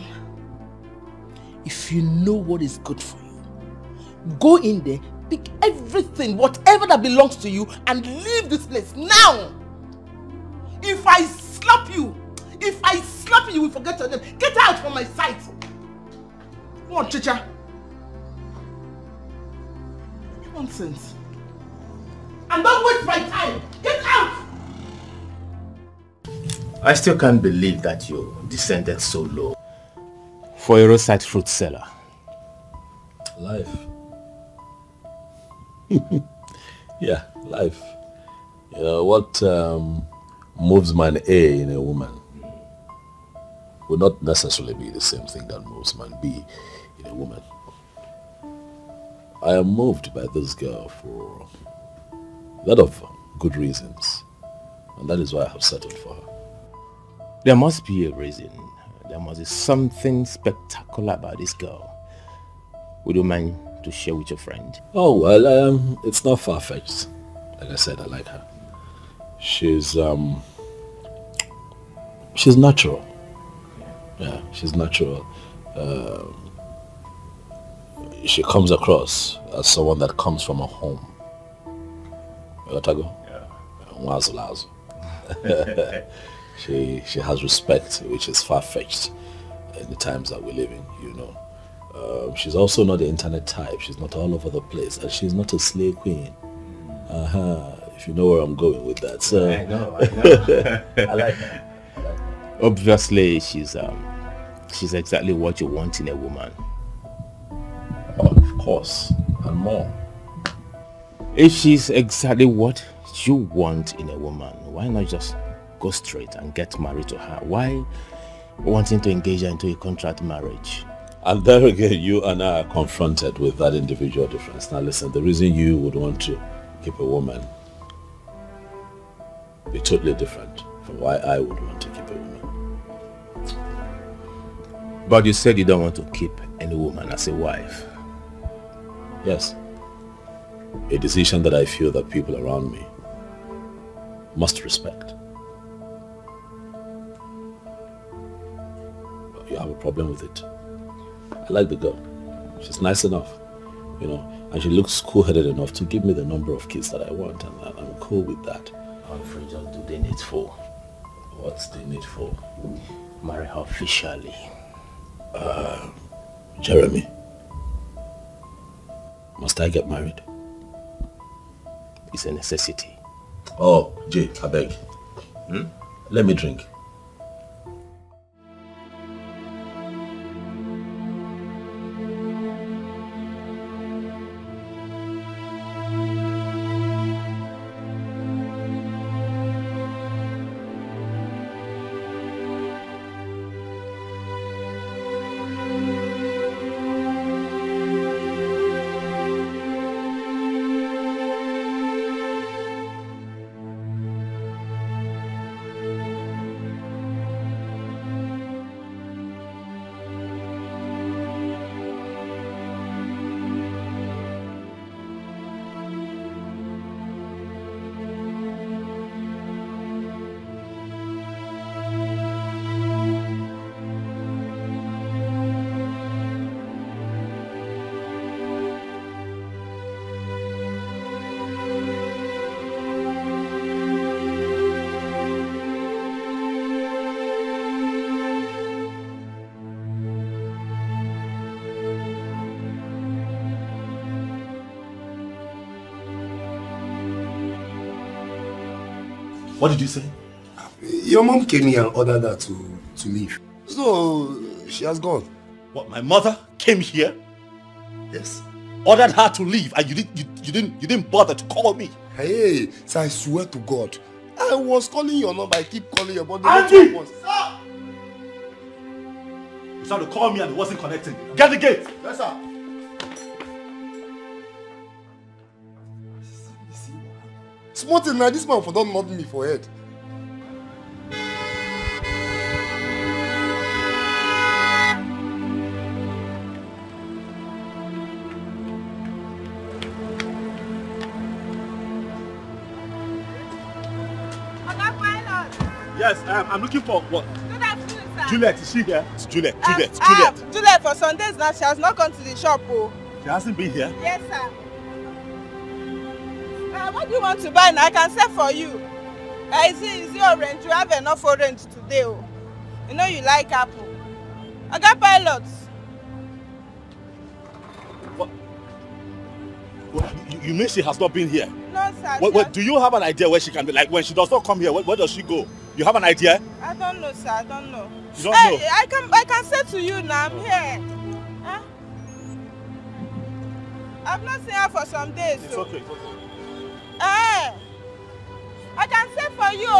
If you know what is good for you, go in there, pick everything, whatever that belongs to you, and leave this place now. If I slap you, if I slap you, you will forget your name. Get out from my sight. Come on, Chicha. Nonsense. And don't waste my time. Get out! I still can't believe that you descended so low. For a roadside fruit seller. Life. (laughs) yeah, life. You know, what um, moves man A in a woman would not necessarily be the same thing that moves man B in woman. I am moved by this girl for a lot of good reasons. And that is why I have settled for her. There must be a reason. There must be something spectacular about this girl. Would you mind to share with your friend? Oh, well, um, it's not far-fetched. Like I said, I like her. She's, um, she's natural. Yeah, she's natural. Um, she comes across as someone that comes from a home. Otago? Yeah. (laughs) She she has respect, which is far-fetched in the times that we live in, you know. Um, she's also not the internet type. She's not all over the place, and she's not a slay queen. Uh huh. If you know where I'm going with that, so I know, I know. (laughs) I like her. Obviously, she's um, she's exactly what you want in a woman. Of course, and more. If she's exactly what you want in a woman, why not just go straight and get married to her? Why wanting to engage her into a contract marriage? And there again, you and I are confronted with that individual difference. Now listen, the reason you would want to keep a woman be totally different from why I would want to keep a woman. But you said you don't want to keep any woman as a wife. Yes. A decision that I feel that people around me must respect. But you have a problem with it. I like the girl. She's nice enough, you know, and she looks cool-headed enough to give me the number of kids that I want, and I'm cool with that. Humphrey, just do the needful. What's the needful? Marry her officially. Uh, Jeremy, must I get married? It's a necessity. Oh, Jay, I beg. Hmm? Let me drink. What did you say? Your mom came here and ordered her to, to leave. So, she has gone. What, my mother came here? Yes. Ordered her to leave and you didn't you, you didn't you didn't bother to call me. Hey, so I swear to God, I was calling your number, I keep calling your body. Andy! You started to call me and it wasn't connecting. Get the gate! Yes, sir. Small thing now, this man for don't nod me for head. Yes, um, I'm looking for what? good afternoon, sir. Juliet, is she here? It's Juliet, Um, Juliet, ah, Juliet. Juliet, for some days now, she has not come to the shop. Oh. She hasn't been here. Yes, sir. Uh, what do you want to buy now? I can sell for you. Uh, is, it, is it orange? You have enough orange today. Oh. You know you like apple. Oga Pilot, You, you mean she has not been here? no, sir. What, what, do you have an idea where she can be? Like when she does not come here, where, where does she go? You have an idea? I don't know, sir. I don't know. You don't Hey, know? I can I can say to you now. I'm here. Huh? I've not seen her for some days. It's so. okay, it's okay. Eh, I can say for you.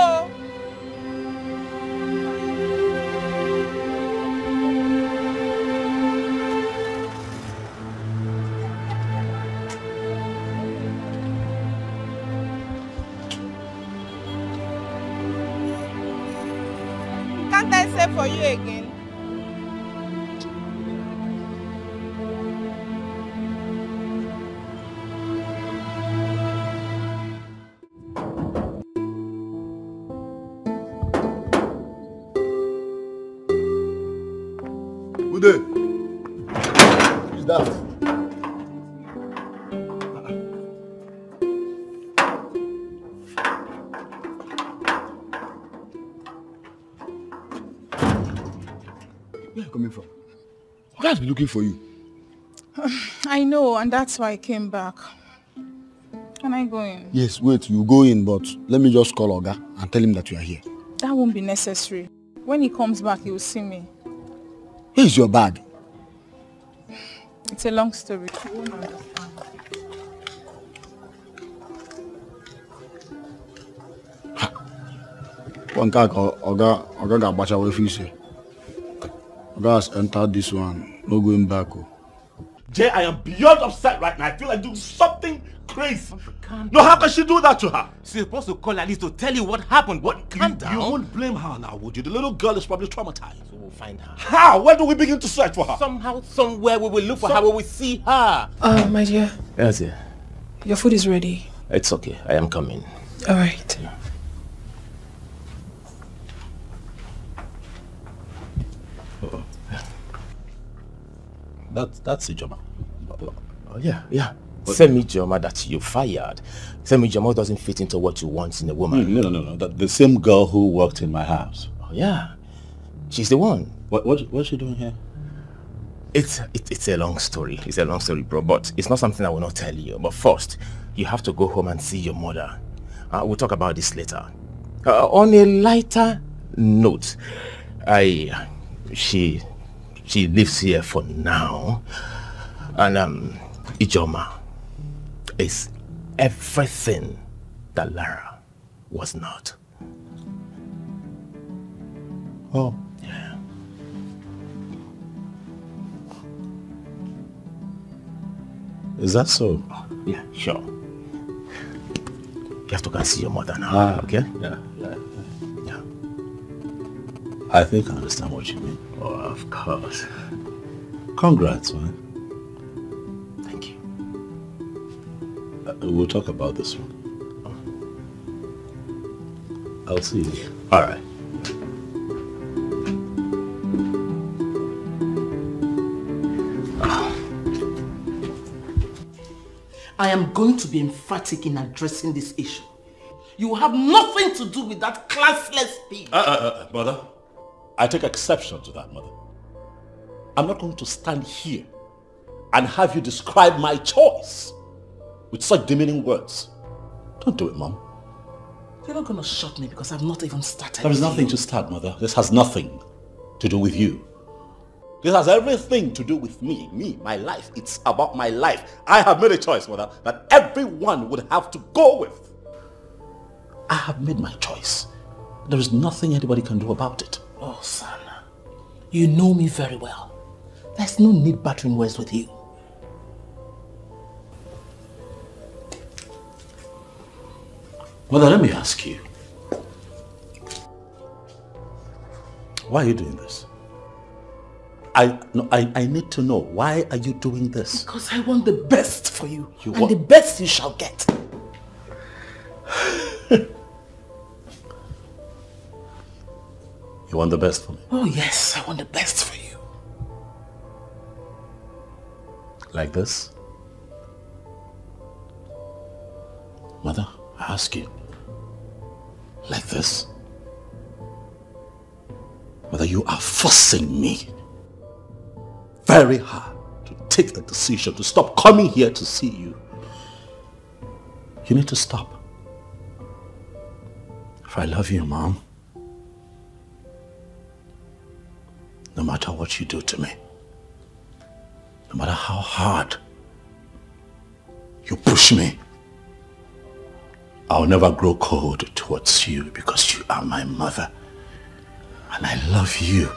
Can't I say for you again? Looking for you. (sighs) I know, and that's why I came back. Can I go in? Yes, wait, you go in, but let me just call Oga and tell him that you are here. That won't be necessary. When he comes back, he will see me. Where is your bag? It's a long story. You won't understand. One guy called Oga, Oga Gabacha with you say. Oga has entered this one, no going back. Oh. Jay, I am beyond upset right now. I feel like doing something crazy. No, how can she do that to her? She's supposed to call at least to tell you what happened. What? Calm you, down. You won't blame her now, would you? The little girl is probably traumatized. So we'll find her. How? Where do we begin to search for her? Somehow, somewhere, we will look for Some- her. We will see her. Uh, my dear, Yes, yeah. your food is ready. It's okay. I am coming. All right. That, that's Ijeoma. Oh, yeah, yeah. Semi Joma that you fired. Semi Joma doesn't fit into what you want in a woman. No, no, no, no. The, the same girl who worked in my house. Oh, yeah. She's the one. What, what, what's she doing here? It's it, it's a long story. It's a long story, bro. But it's not something I will not tell you. But first, you have to go home and see your mother. Uh, we'll talk about this later. Uh, on a lighter note, I she she lives here for now, and um, Ijeoma is everything that Lara was not. Oh. Yeah. Is that so? Yeah, sure. You have to go and see your mother now, Ah, okay? Yeah, yeah, yeah. I think I understand what you mean. Oh, of course. Congrats, man. Thank you. Uh, we'll talk about this one. I'll see you. All right. I am going to be emphatic in addressing this issue. You have nothing to do with that classless pig. Uh, uh, uh, mother, I take exception to that, mother. I'm not going to stand here and have you describe my choice with such demeaning words. Don't do it, mom. You're not going to shut me because I've not even started. There is nothing you. to start, mother. This has nothing to do with you. This has everything to do with me, me, my life. It's about my life. I have made a choice, mother, that everyone would have to go with. I have made my choice. There is nothing anybody can do about it. Oh, son. You know me very well. There's no need battering words with you. Mother, let me ask you. Why are you doing this? I, no, I, I need to know. Why are you doing this? Because I want the best for you. You and want- the best you shall get. (laughs) You want the best for me? Oh yes, I want the best for you. Like this? Mother, I ask you. Like this? Mother, you are forcing me very hard to take the decision to stop coming here to see you. You need to stop. If I love you, Mom, no matter what you do to me, no matter how hard you push me, I'll never grow cold towards you because you are my mother. And I love you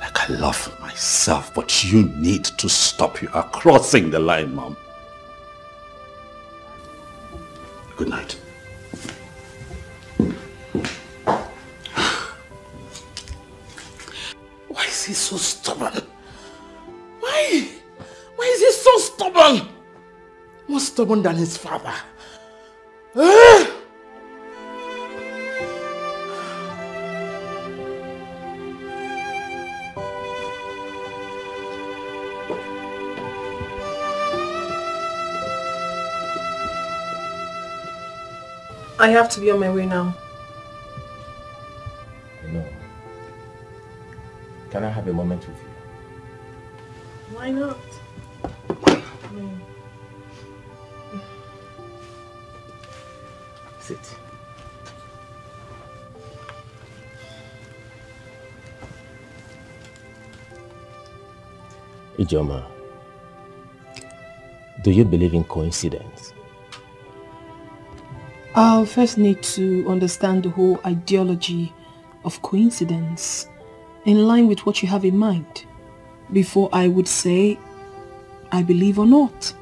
like I love myself. But you need to stop. You are crossing the line, Mom. Good night. Why is he so stubborn? Why? Why is he so stubborn? More stubborn than his father. Eh? I have to be on my way now. Can I have a moment with you? Why not? Sit. Ijeoma, do you believe in coincidence? I'll first need to understand the whole ideology of coincidence in line with what you have in mind before I would say I believe or not.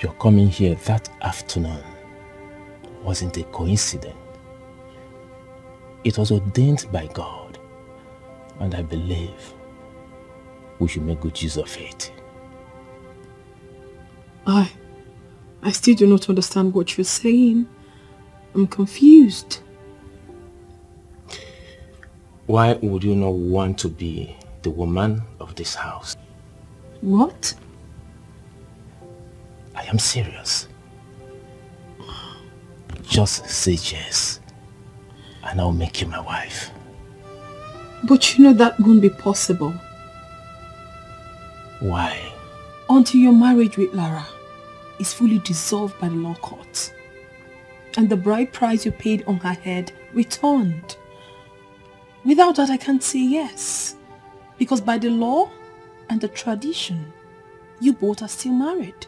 Your coming here that afternoon wasn't a coincidence. It was ordained by God, and I believe we should make good use of it. I, I still do not understand what you're saying. I'm confused. Why would you not want to be the woman of this house? What? I am serious. Just say yes, and I'll make you my wife. But you know that won't be possible Why? until your marriage with Lara is fully dissolved by the law court and the bride price you paid on her head returned. Without that, I can't say yes. Because by the law and the tradition, you both are still married.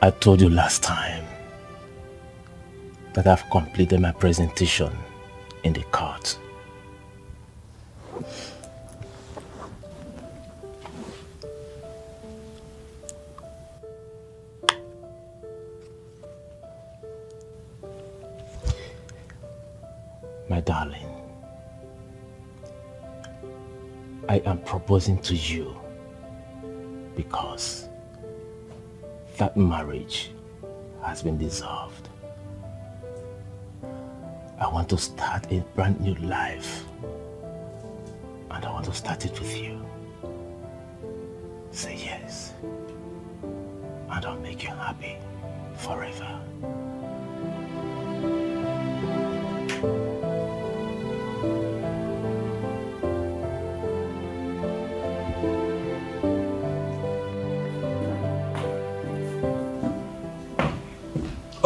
I told you last time that I've completed my presentation in the court. My darling, I am proposing to you because that marriage has been dissolved. I want to start a brand new life. And I want to start it with you. Say yes. And I'll make you happy forever.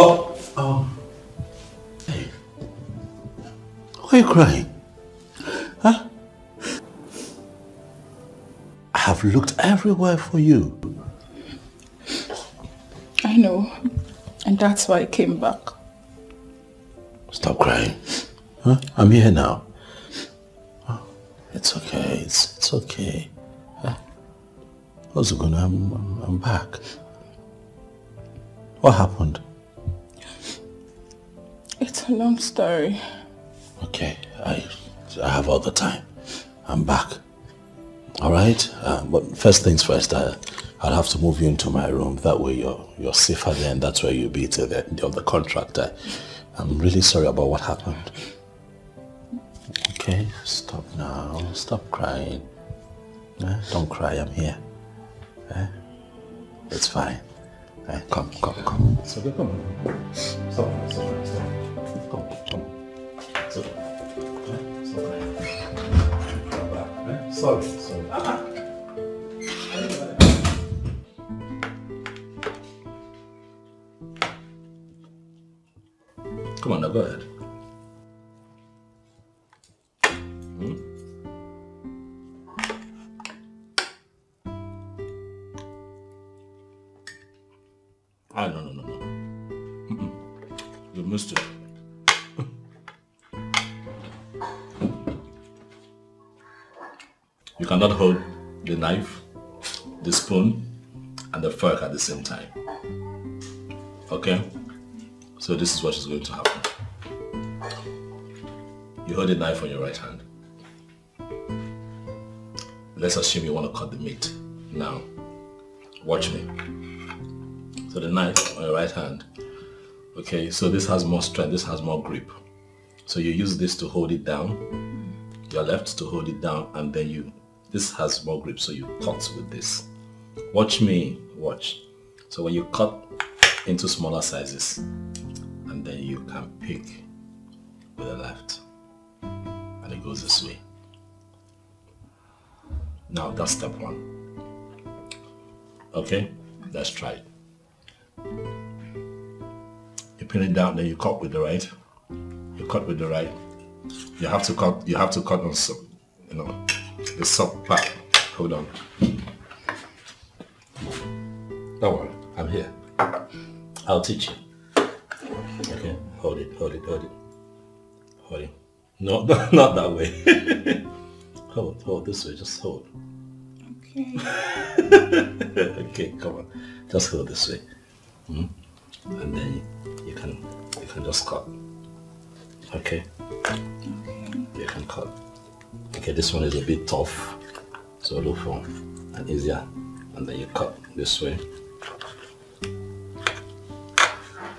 Oh, um, hey. Why are you crying? Huh? I have looked everywhere for you. I know. And that's why I came back. Stop crying. Huh? I'm here now. Oh, it's okay. It's, it's okay. Huh? Ozuguna, I'm, I'm, I'm back. What happened? It's a long story. Okay, I, I have all the time. I'm back. All right, uh, but first things first, I, I'll have to move you into my room. That way you're, you're safer there and that's where you'll be till the the contract. I, I'm really sorry about what happened. Okay, stop now. Stop crying. Eh, Don't cry, I'm here. Eh? It's fine. Eh, Come, come, come. It's okay, come on. Stop, stop, stop. Come, come. It's okay. Eh, Stop crying. Come back. Eh? Sorry, sorry. Come on now, go ahead. Hmm? Cannot hold the knife, the spoon, and the fork at the same time. Okay? So this is what is going to happen. You hold the knife on your right hand. Let's assume you want to cut the meat. Now, watch me. So the knife on your right hand. Okay, so this has more strength, this has more grip. So you use this to hold it down, your left to hold it down, and then you, this has more grip, so you cut with this. Watch me, watch. So when you cut into smaller sizes, and then you can pick with the left, and it goes this way. Now that's step one. Okay, let's try it. You pin it down, then you cut with the right. You cut with the right. You have to cut. You have to cut on some, you know, the soft part. Hold on. Don't worry, I'm here. I'll teach you. Okay, hold it, hold it, hold it, hold it. No, (laughs) not that way. (laughs) hold, hold this way. Just hold. Okay. (laughs) okay, come on. Just hold this way. Hmm? And then you can you can just cut. Okay? Okay? You can cut. Okay, this one is a bit tough. So look for an easier. And then you cut this way.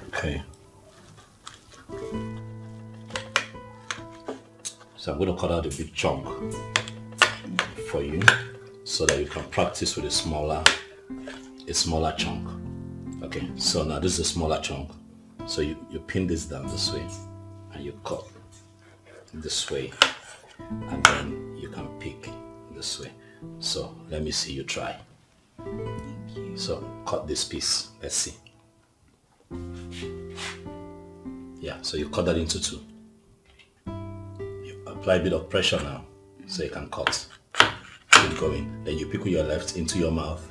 Okay. So I'm going to cut out a big chunk for you so that you can practice with a smaller a smaller chunk. Okay, so now this is a smaller chunk. So you, you pin this down this way and you cut this way and then you can pick this way. So let me see you try. So cut this piece. Let's see. Yeah, so you cut that into two. You apply a bit of pressure now so you can cut. Keep going. Then you pick with your left into your mouth.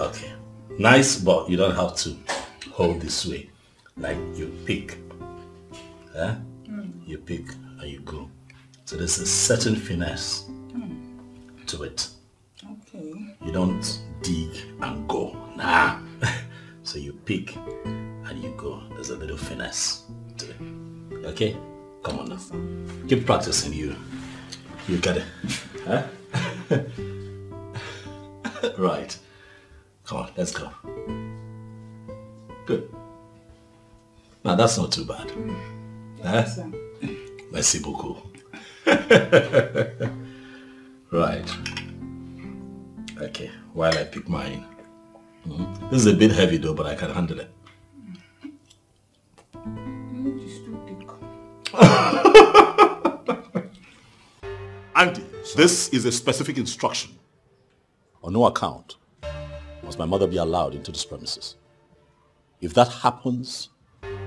Okay. Nice, but you don't have to hold this way. Like you pick. Huh? You pick and you go. So there's a certain finesse to it. Okay. You don't dig and go. Nah. (laughs) so you pick and you go. There's a little finesse to it. Okay? Come on now. Keep practicing you. You get it. Huh? (laughs) right. Come on, let's go. Good. Now that's not too bad. Mm. Huh? Merci beaucoup. (laughs) right. Okay, while I pick mine. Mhm. This is a bit heavy though, but I can handle it. (laughs) Andy, this is a specific instruction. On no account must my mother be allowed into this premises. If that happens,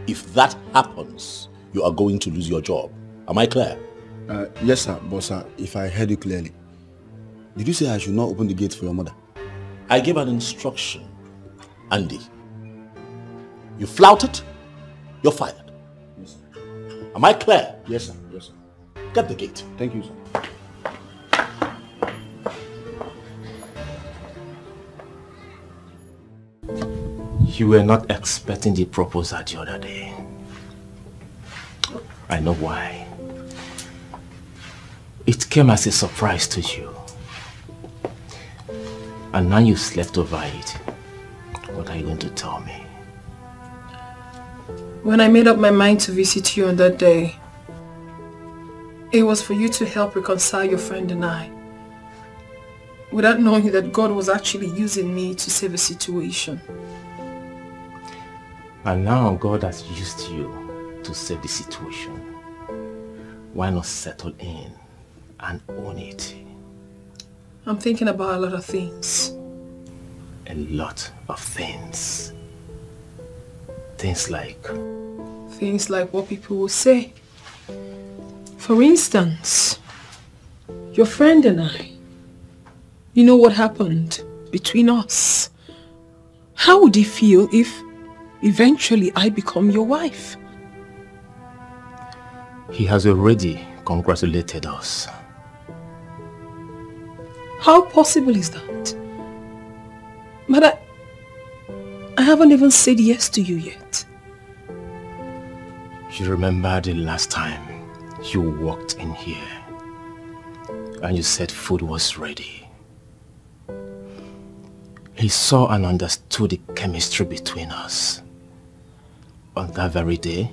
if that happens, you are going to lose your job. Am I clear? Uh, yes, sir. But, sir, if I heard you clearly, did you say I should not open the gate for your mother? I gave an instruction, Andy. You flouted, you're fired. Yes, sir. Am I clear? Yes, sir. Yes, sir. Get the gate. Thank you, sir. You were not expecting the proposal the other day. I know why. It came as a surprise to you. And now you slept over it. What are you going to tell me? When I made up my mind to visit you on that day, it was for you to help reconcile your friend and I. Without knowing that God was actually using me to save a situation. And now God has used you to save the situation. Why not settle in and own it? I'm thinking about a lot of things. A lot of things. Things like... Things like what people will say. For instance, your friend and I, you know what happened between us? How would he feel if eventually I become your wife? He has already congratulated us. How possible is that? I, I haven't even said yes to you yet. You remember the last time you walked in here and you said food was ready. He saw and understood the chemistry between us. On that very day,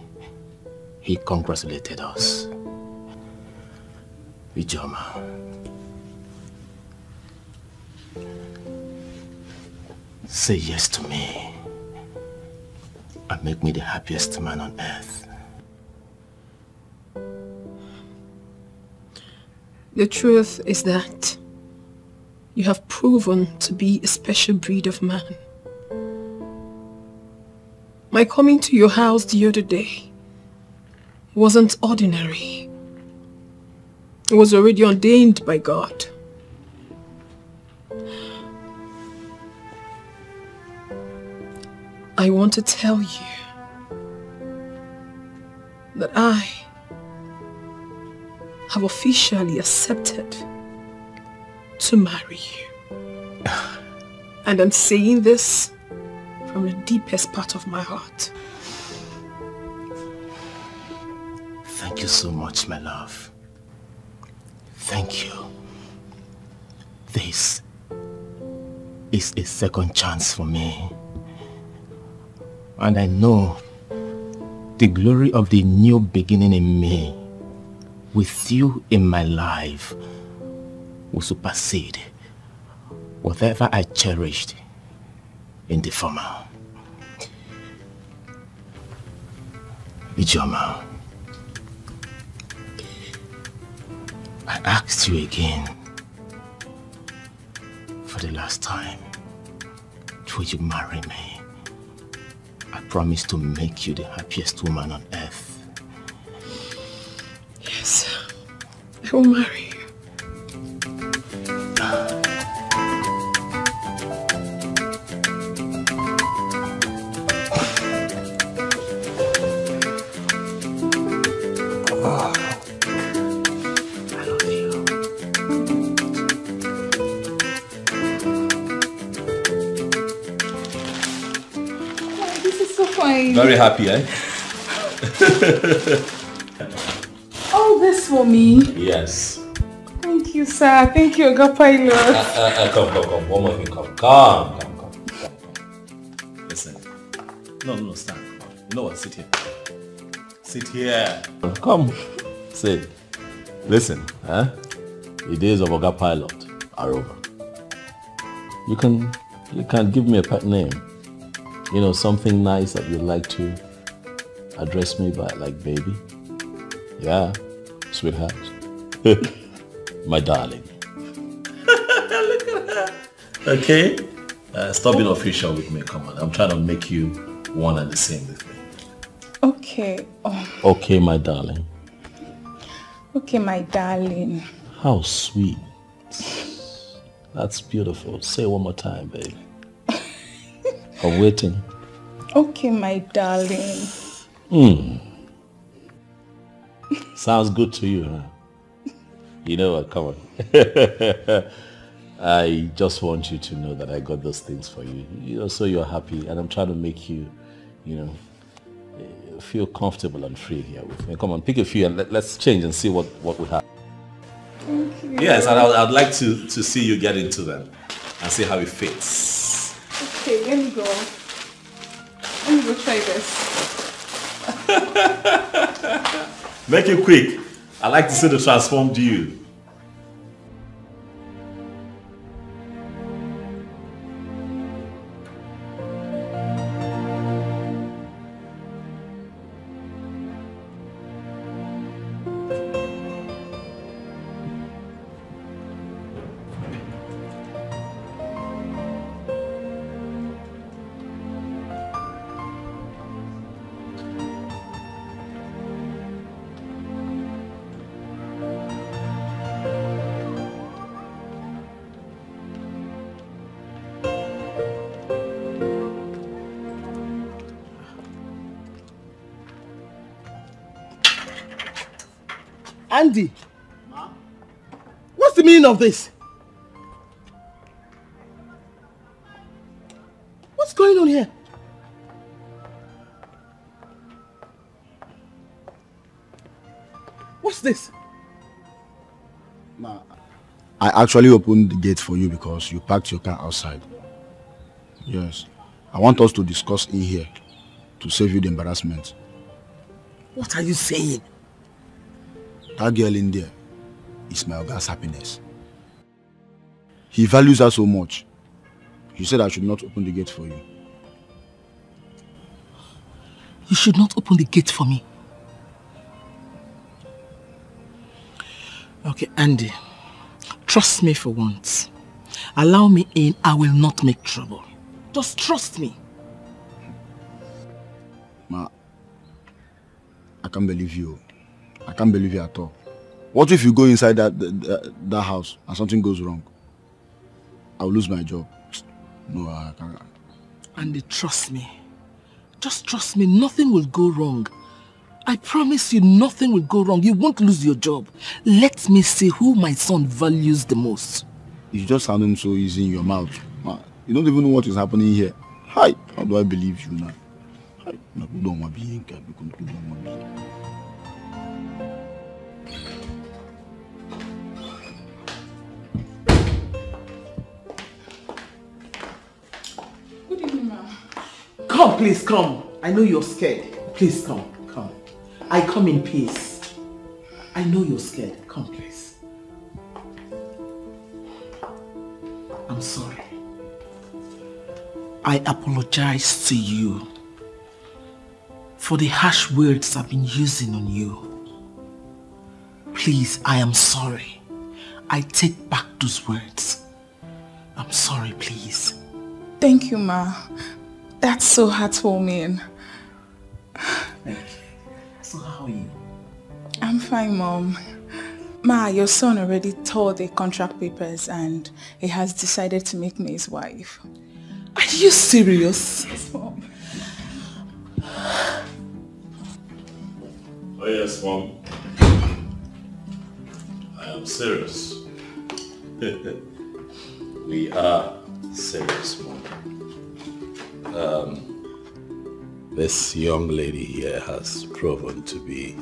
he congratulated us. Ijeoma. Say yes to me and make me the happiest man on earth. The truth is that you have proven to be a special breed of man. My coming to your house the other day wasn't ordinary. It was already ordained by God. I want to tell you that I have officially accepted to marry you. (sighs) And I'm saying this from the deepest part of my heart. Thank you so much, my love. Thank you. This is a second chance for me. And I know the glory of the new beginning in me with you in my life will supersede whatever I cherished in the former. Ijeoma, I asked you again for the last time, would you marry me? I promise to make you the happiest woman on earth. Yes, I will marry you. Ah. Very happy, eh? (laughs) All this for me. yes. Thank you, sir. Thank you, Oga Pilot. Uh, uh, uh, come, come, come. One more thing. Come, come, come, come, come. Listen. No, no, no, stand. You know what? Sit here. Sit here. Come. Sit. Listen, huh? The days of Oga Pilot are over. You can, you can give me a pet name. You know, something nice that you'd like to address me by, like baby. Yeah, sweetheart. (laughs) My darling. (laughs) Look at her. Okay? Uh, stop being official with me, come on. I'm trying to make you one and the same with me. Okay. Oh, Okay, my darling. okay, my darling. How sweet. That's beautiful. Say it one more time, baby. I'm waiting. Okay, my darling. Hmm. Sounds good to you, huh? You know what? Come on. (laughs) I just want you to know that I got those things for you. You know, so you're happy, and I'm trying to make you, you know, eh, feel comfortable and free here with me. Come on, pick a few and let, us change and see what what we have. Thank you. Yes, and I'd, I'd like to to see you get into them and see how it fits. Okay, let me go. Let me go try this. (laughs) Make it quick. I like to see the transformed you. Meaning of this? What's going on here? What's this? Ma, I actually opened the gate for you because you parked your car outside. Yes. I want us to discuss in here to save you the embarrassment. What are you saying? That girl in there is my girl's happiness. He values her so much. He said I should not open the gate for you. You should not open the gate for me. Okay, Andy. Trust me for once. Allow me in, I will not make trouble. Just trust me. Ma, I can't believe you. I can't believe you at all. What if you go inside that, that, that house and something goes wrong? I'll lose my job. No, I can't. Andy, trust me. Just trust me, nothing will go wrong. I promise you nothing will go wrong. You won't lose your job. Let me see who my son values the most. It's just sounding so easy in your mouth. You don't even know what is happening here. Hi, how do I believe you now? Hi, don't want to be in Come, please, come. I know you're scared. Please come, come. I come in peace. I know you're scared. Come, please. I'm sorry. I apologize to you for the harsh words I've been using on you. Please, I am sorry. I take back those words. I'm sorry, please. Thank you, Ma. That's so heartwarming. Thank you. So how are you? I'm fine, Mom. Ma, your son already tore the contract papers and he has decided to make me his wife. Are you serious? Yes, Mom. (sighs) Oh yes, Mom. I am serious. (laughs) we are serious, Mom um, this young lady here has proven to be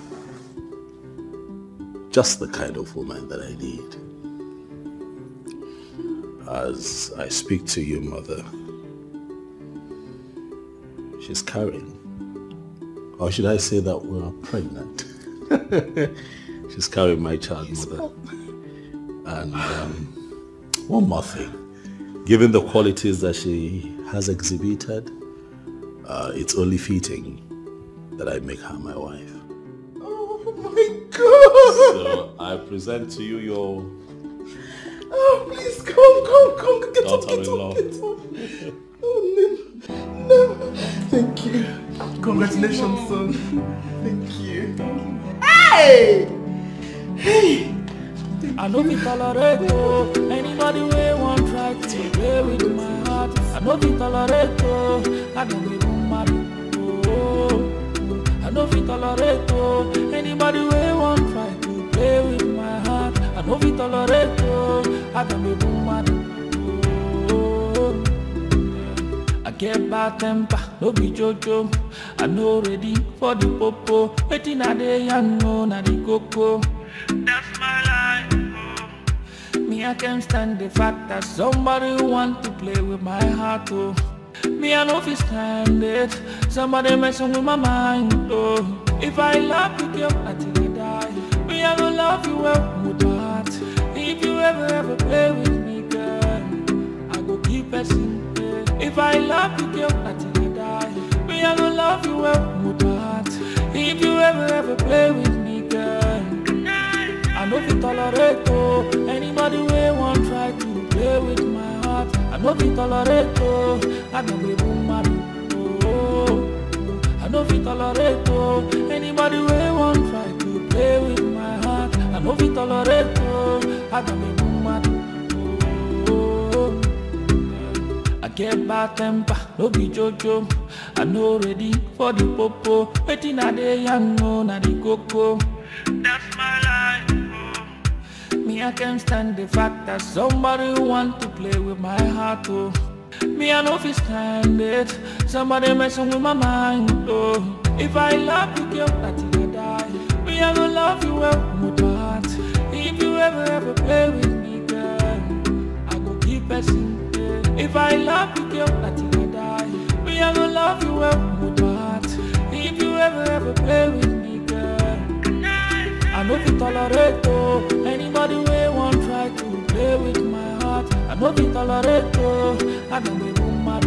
just the kind of woman that I need. As I speak to you, mother, she's carrying. Or should I say that we're pregnant? (laughs) she's carrying my child, mother. And um, one more thing. Given the qualities that she has exhibited, uh, it's only fitting that I make her my wife. Oh my God! So I present to you your... Oh, please come, come, come, get up, get up, get up. Oh, no, no. Thank you. Congratulations, son. Thank you. Hey! Hey! I know fit tolerate oh. Anybody wey wan try to play with my heart I know fit tolerate oh. I don't even marry oh. I know fit tolerate oh. Anybody wey wan try to play with my heart I know fit tolerate oh. I don't even marry oh. I get bad temper no be jojo. I know ready for the popo. Waiting I dey yarn no na the koko. That's my life. Me, I can't stand the fact that somebody want to play with my heart. Oh. Me, I know if stand it. Somebody messing with my mind. Oh. If I love you, girl, until I die. Me, I gonna love you well with my heart. If you ever, ever play with me, girl, I go keep pressing. If I love you, girl, until I die. Me, I gonna love you well with my heart. If you ever, ever play with me, I know if tolerate oh. Anybody will want try to play with my heart. I know if tolerate oh. I don't be woman. Oh, I know if tolerate oh. Anybody will want try to play with my heart. I know if tolerate oh. I don't be woman. Oh, I get bad temper, no be jojo. I no ready for the popo. Waiting a day, young no na the coco. That's my life. Me, I can't stand the fact that somebody want to play with my heart. Oh. Me, I know if stand it. Somebody messing with my mind. Oh. If I love you, girl, I die. Me, I gonna love you well my heart. If you ever, ever play with me, girl, I go keep pressing. yeah. If I love you, girl, I die. Me, I gonna love you well my heart. If you ever, ever play with me, girl, I know if you tolerate oh. Anybody play with my heart. I know if you tolerate oh. I know be woman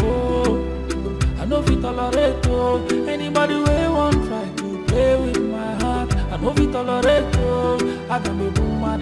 oh. I know if you tolerate oh. Anybody will want try to play with my heart. I know if you tolerate oh. I know be woman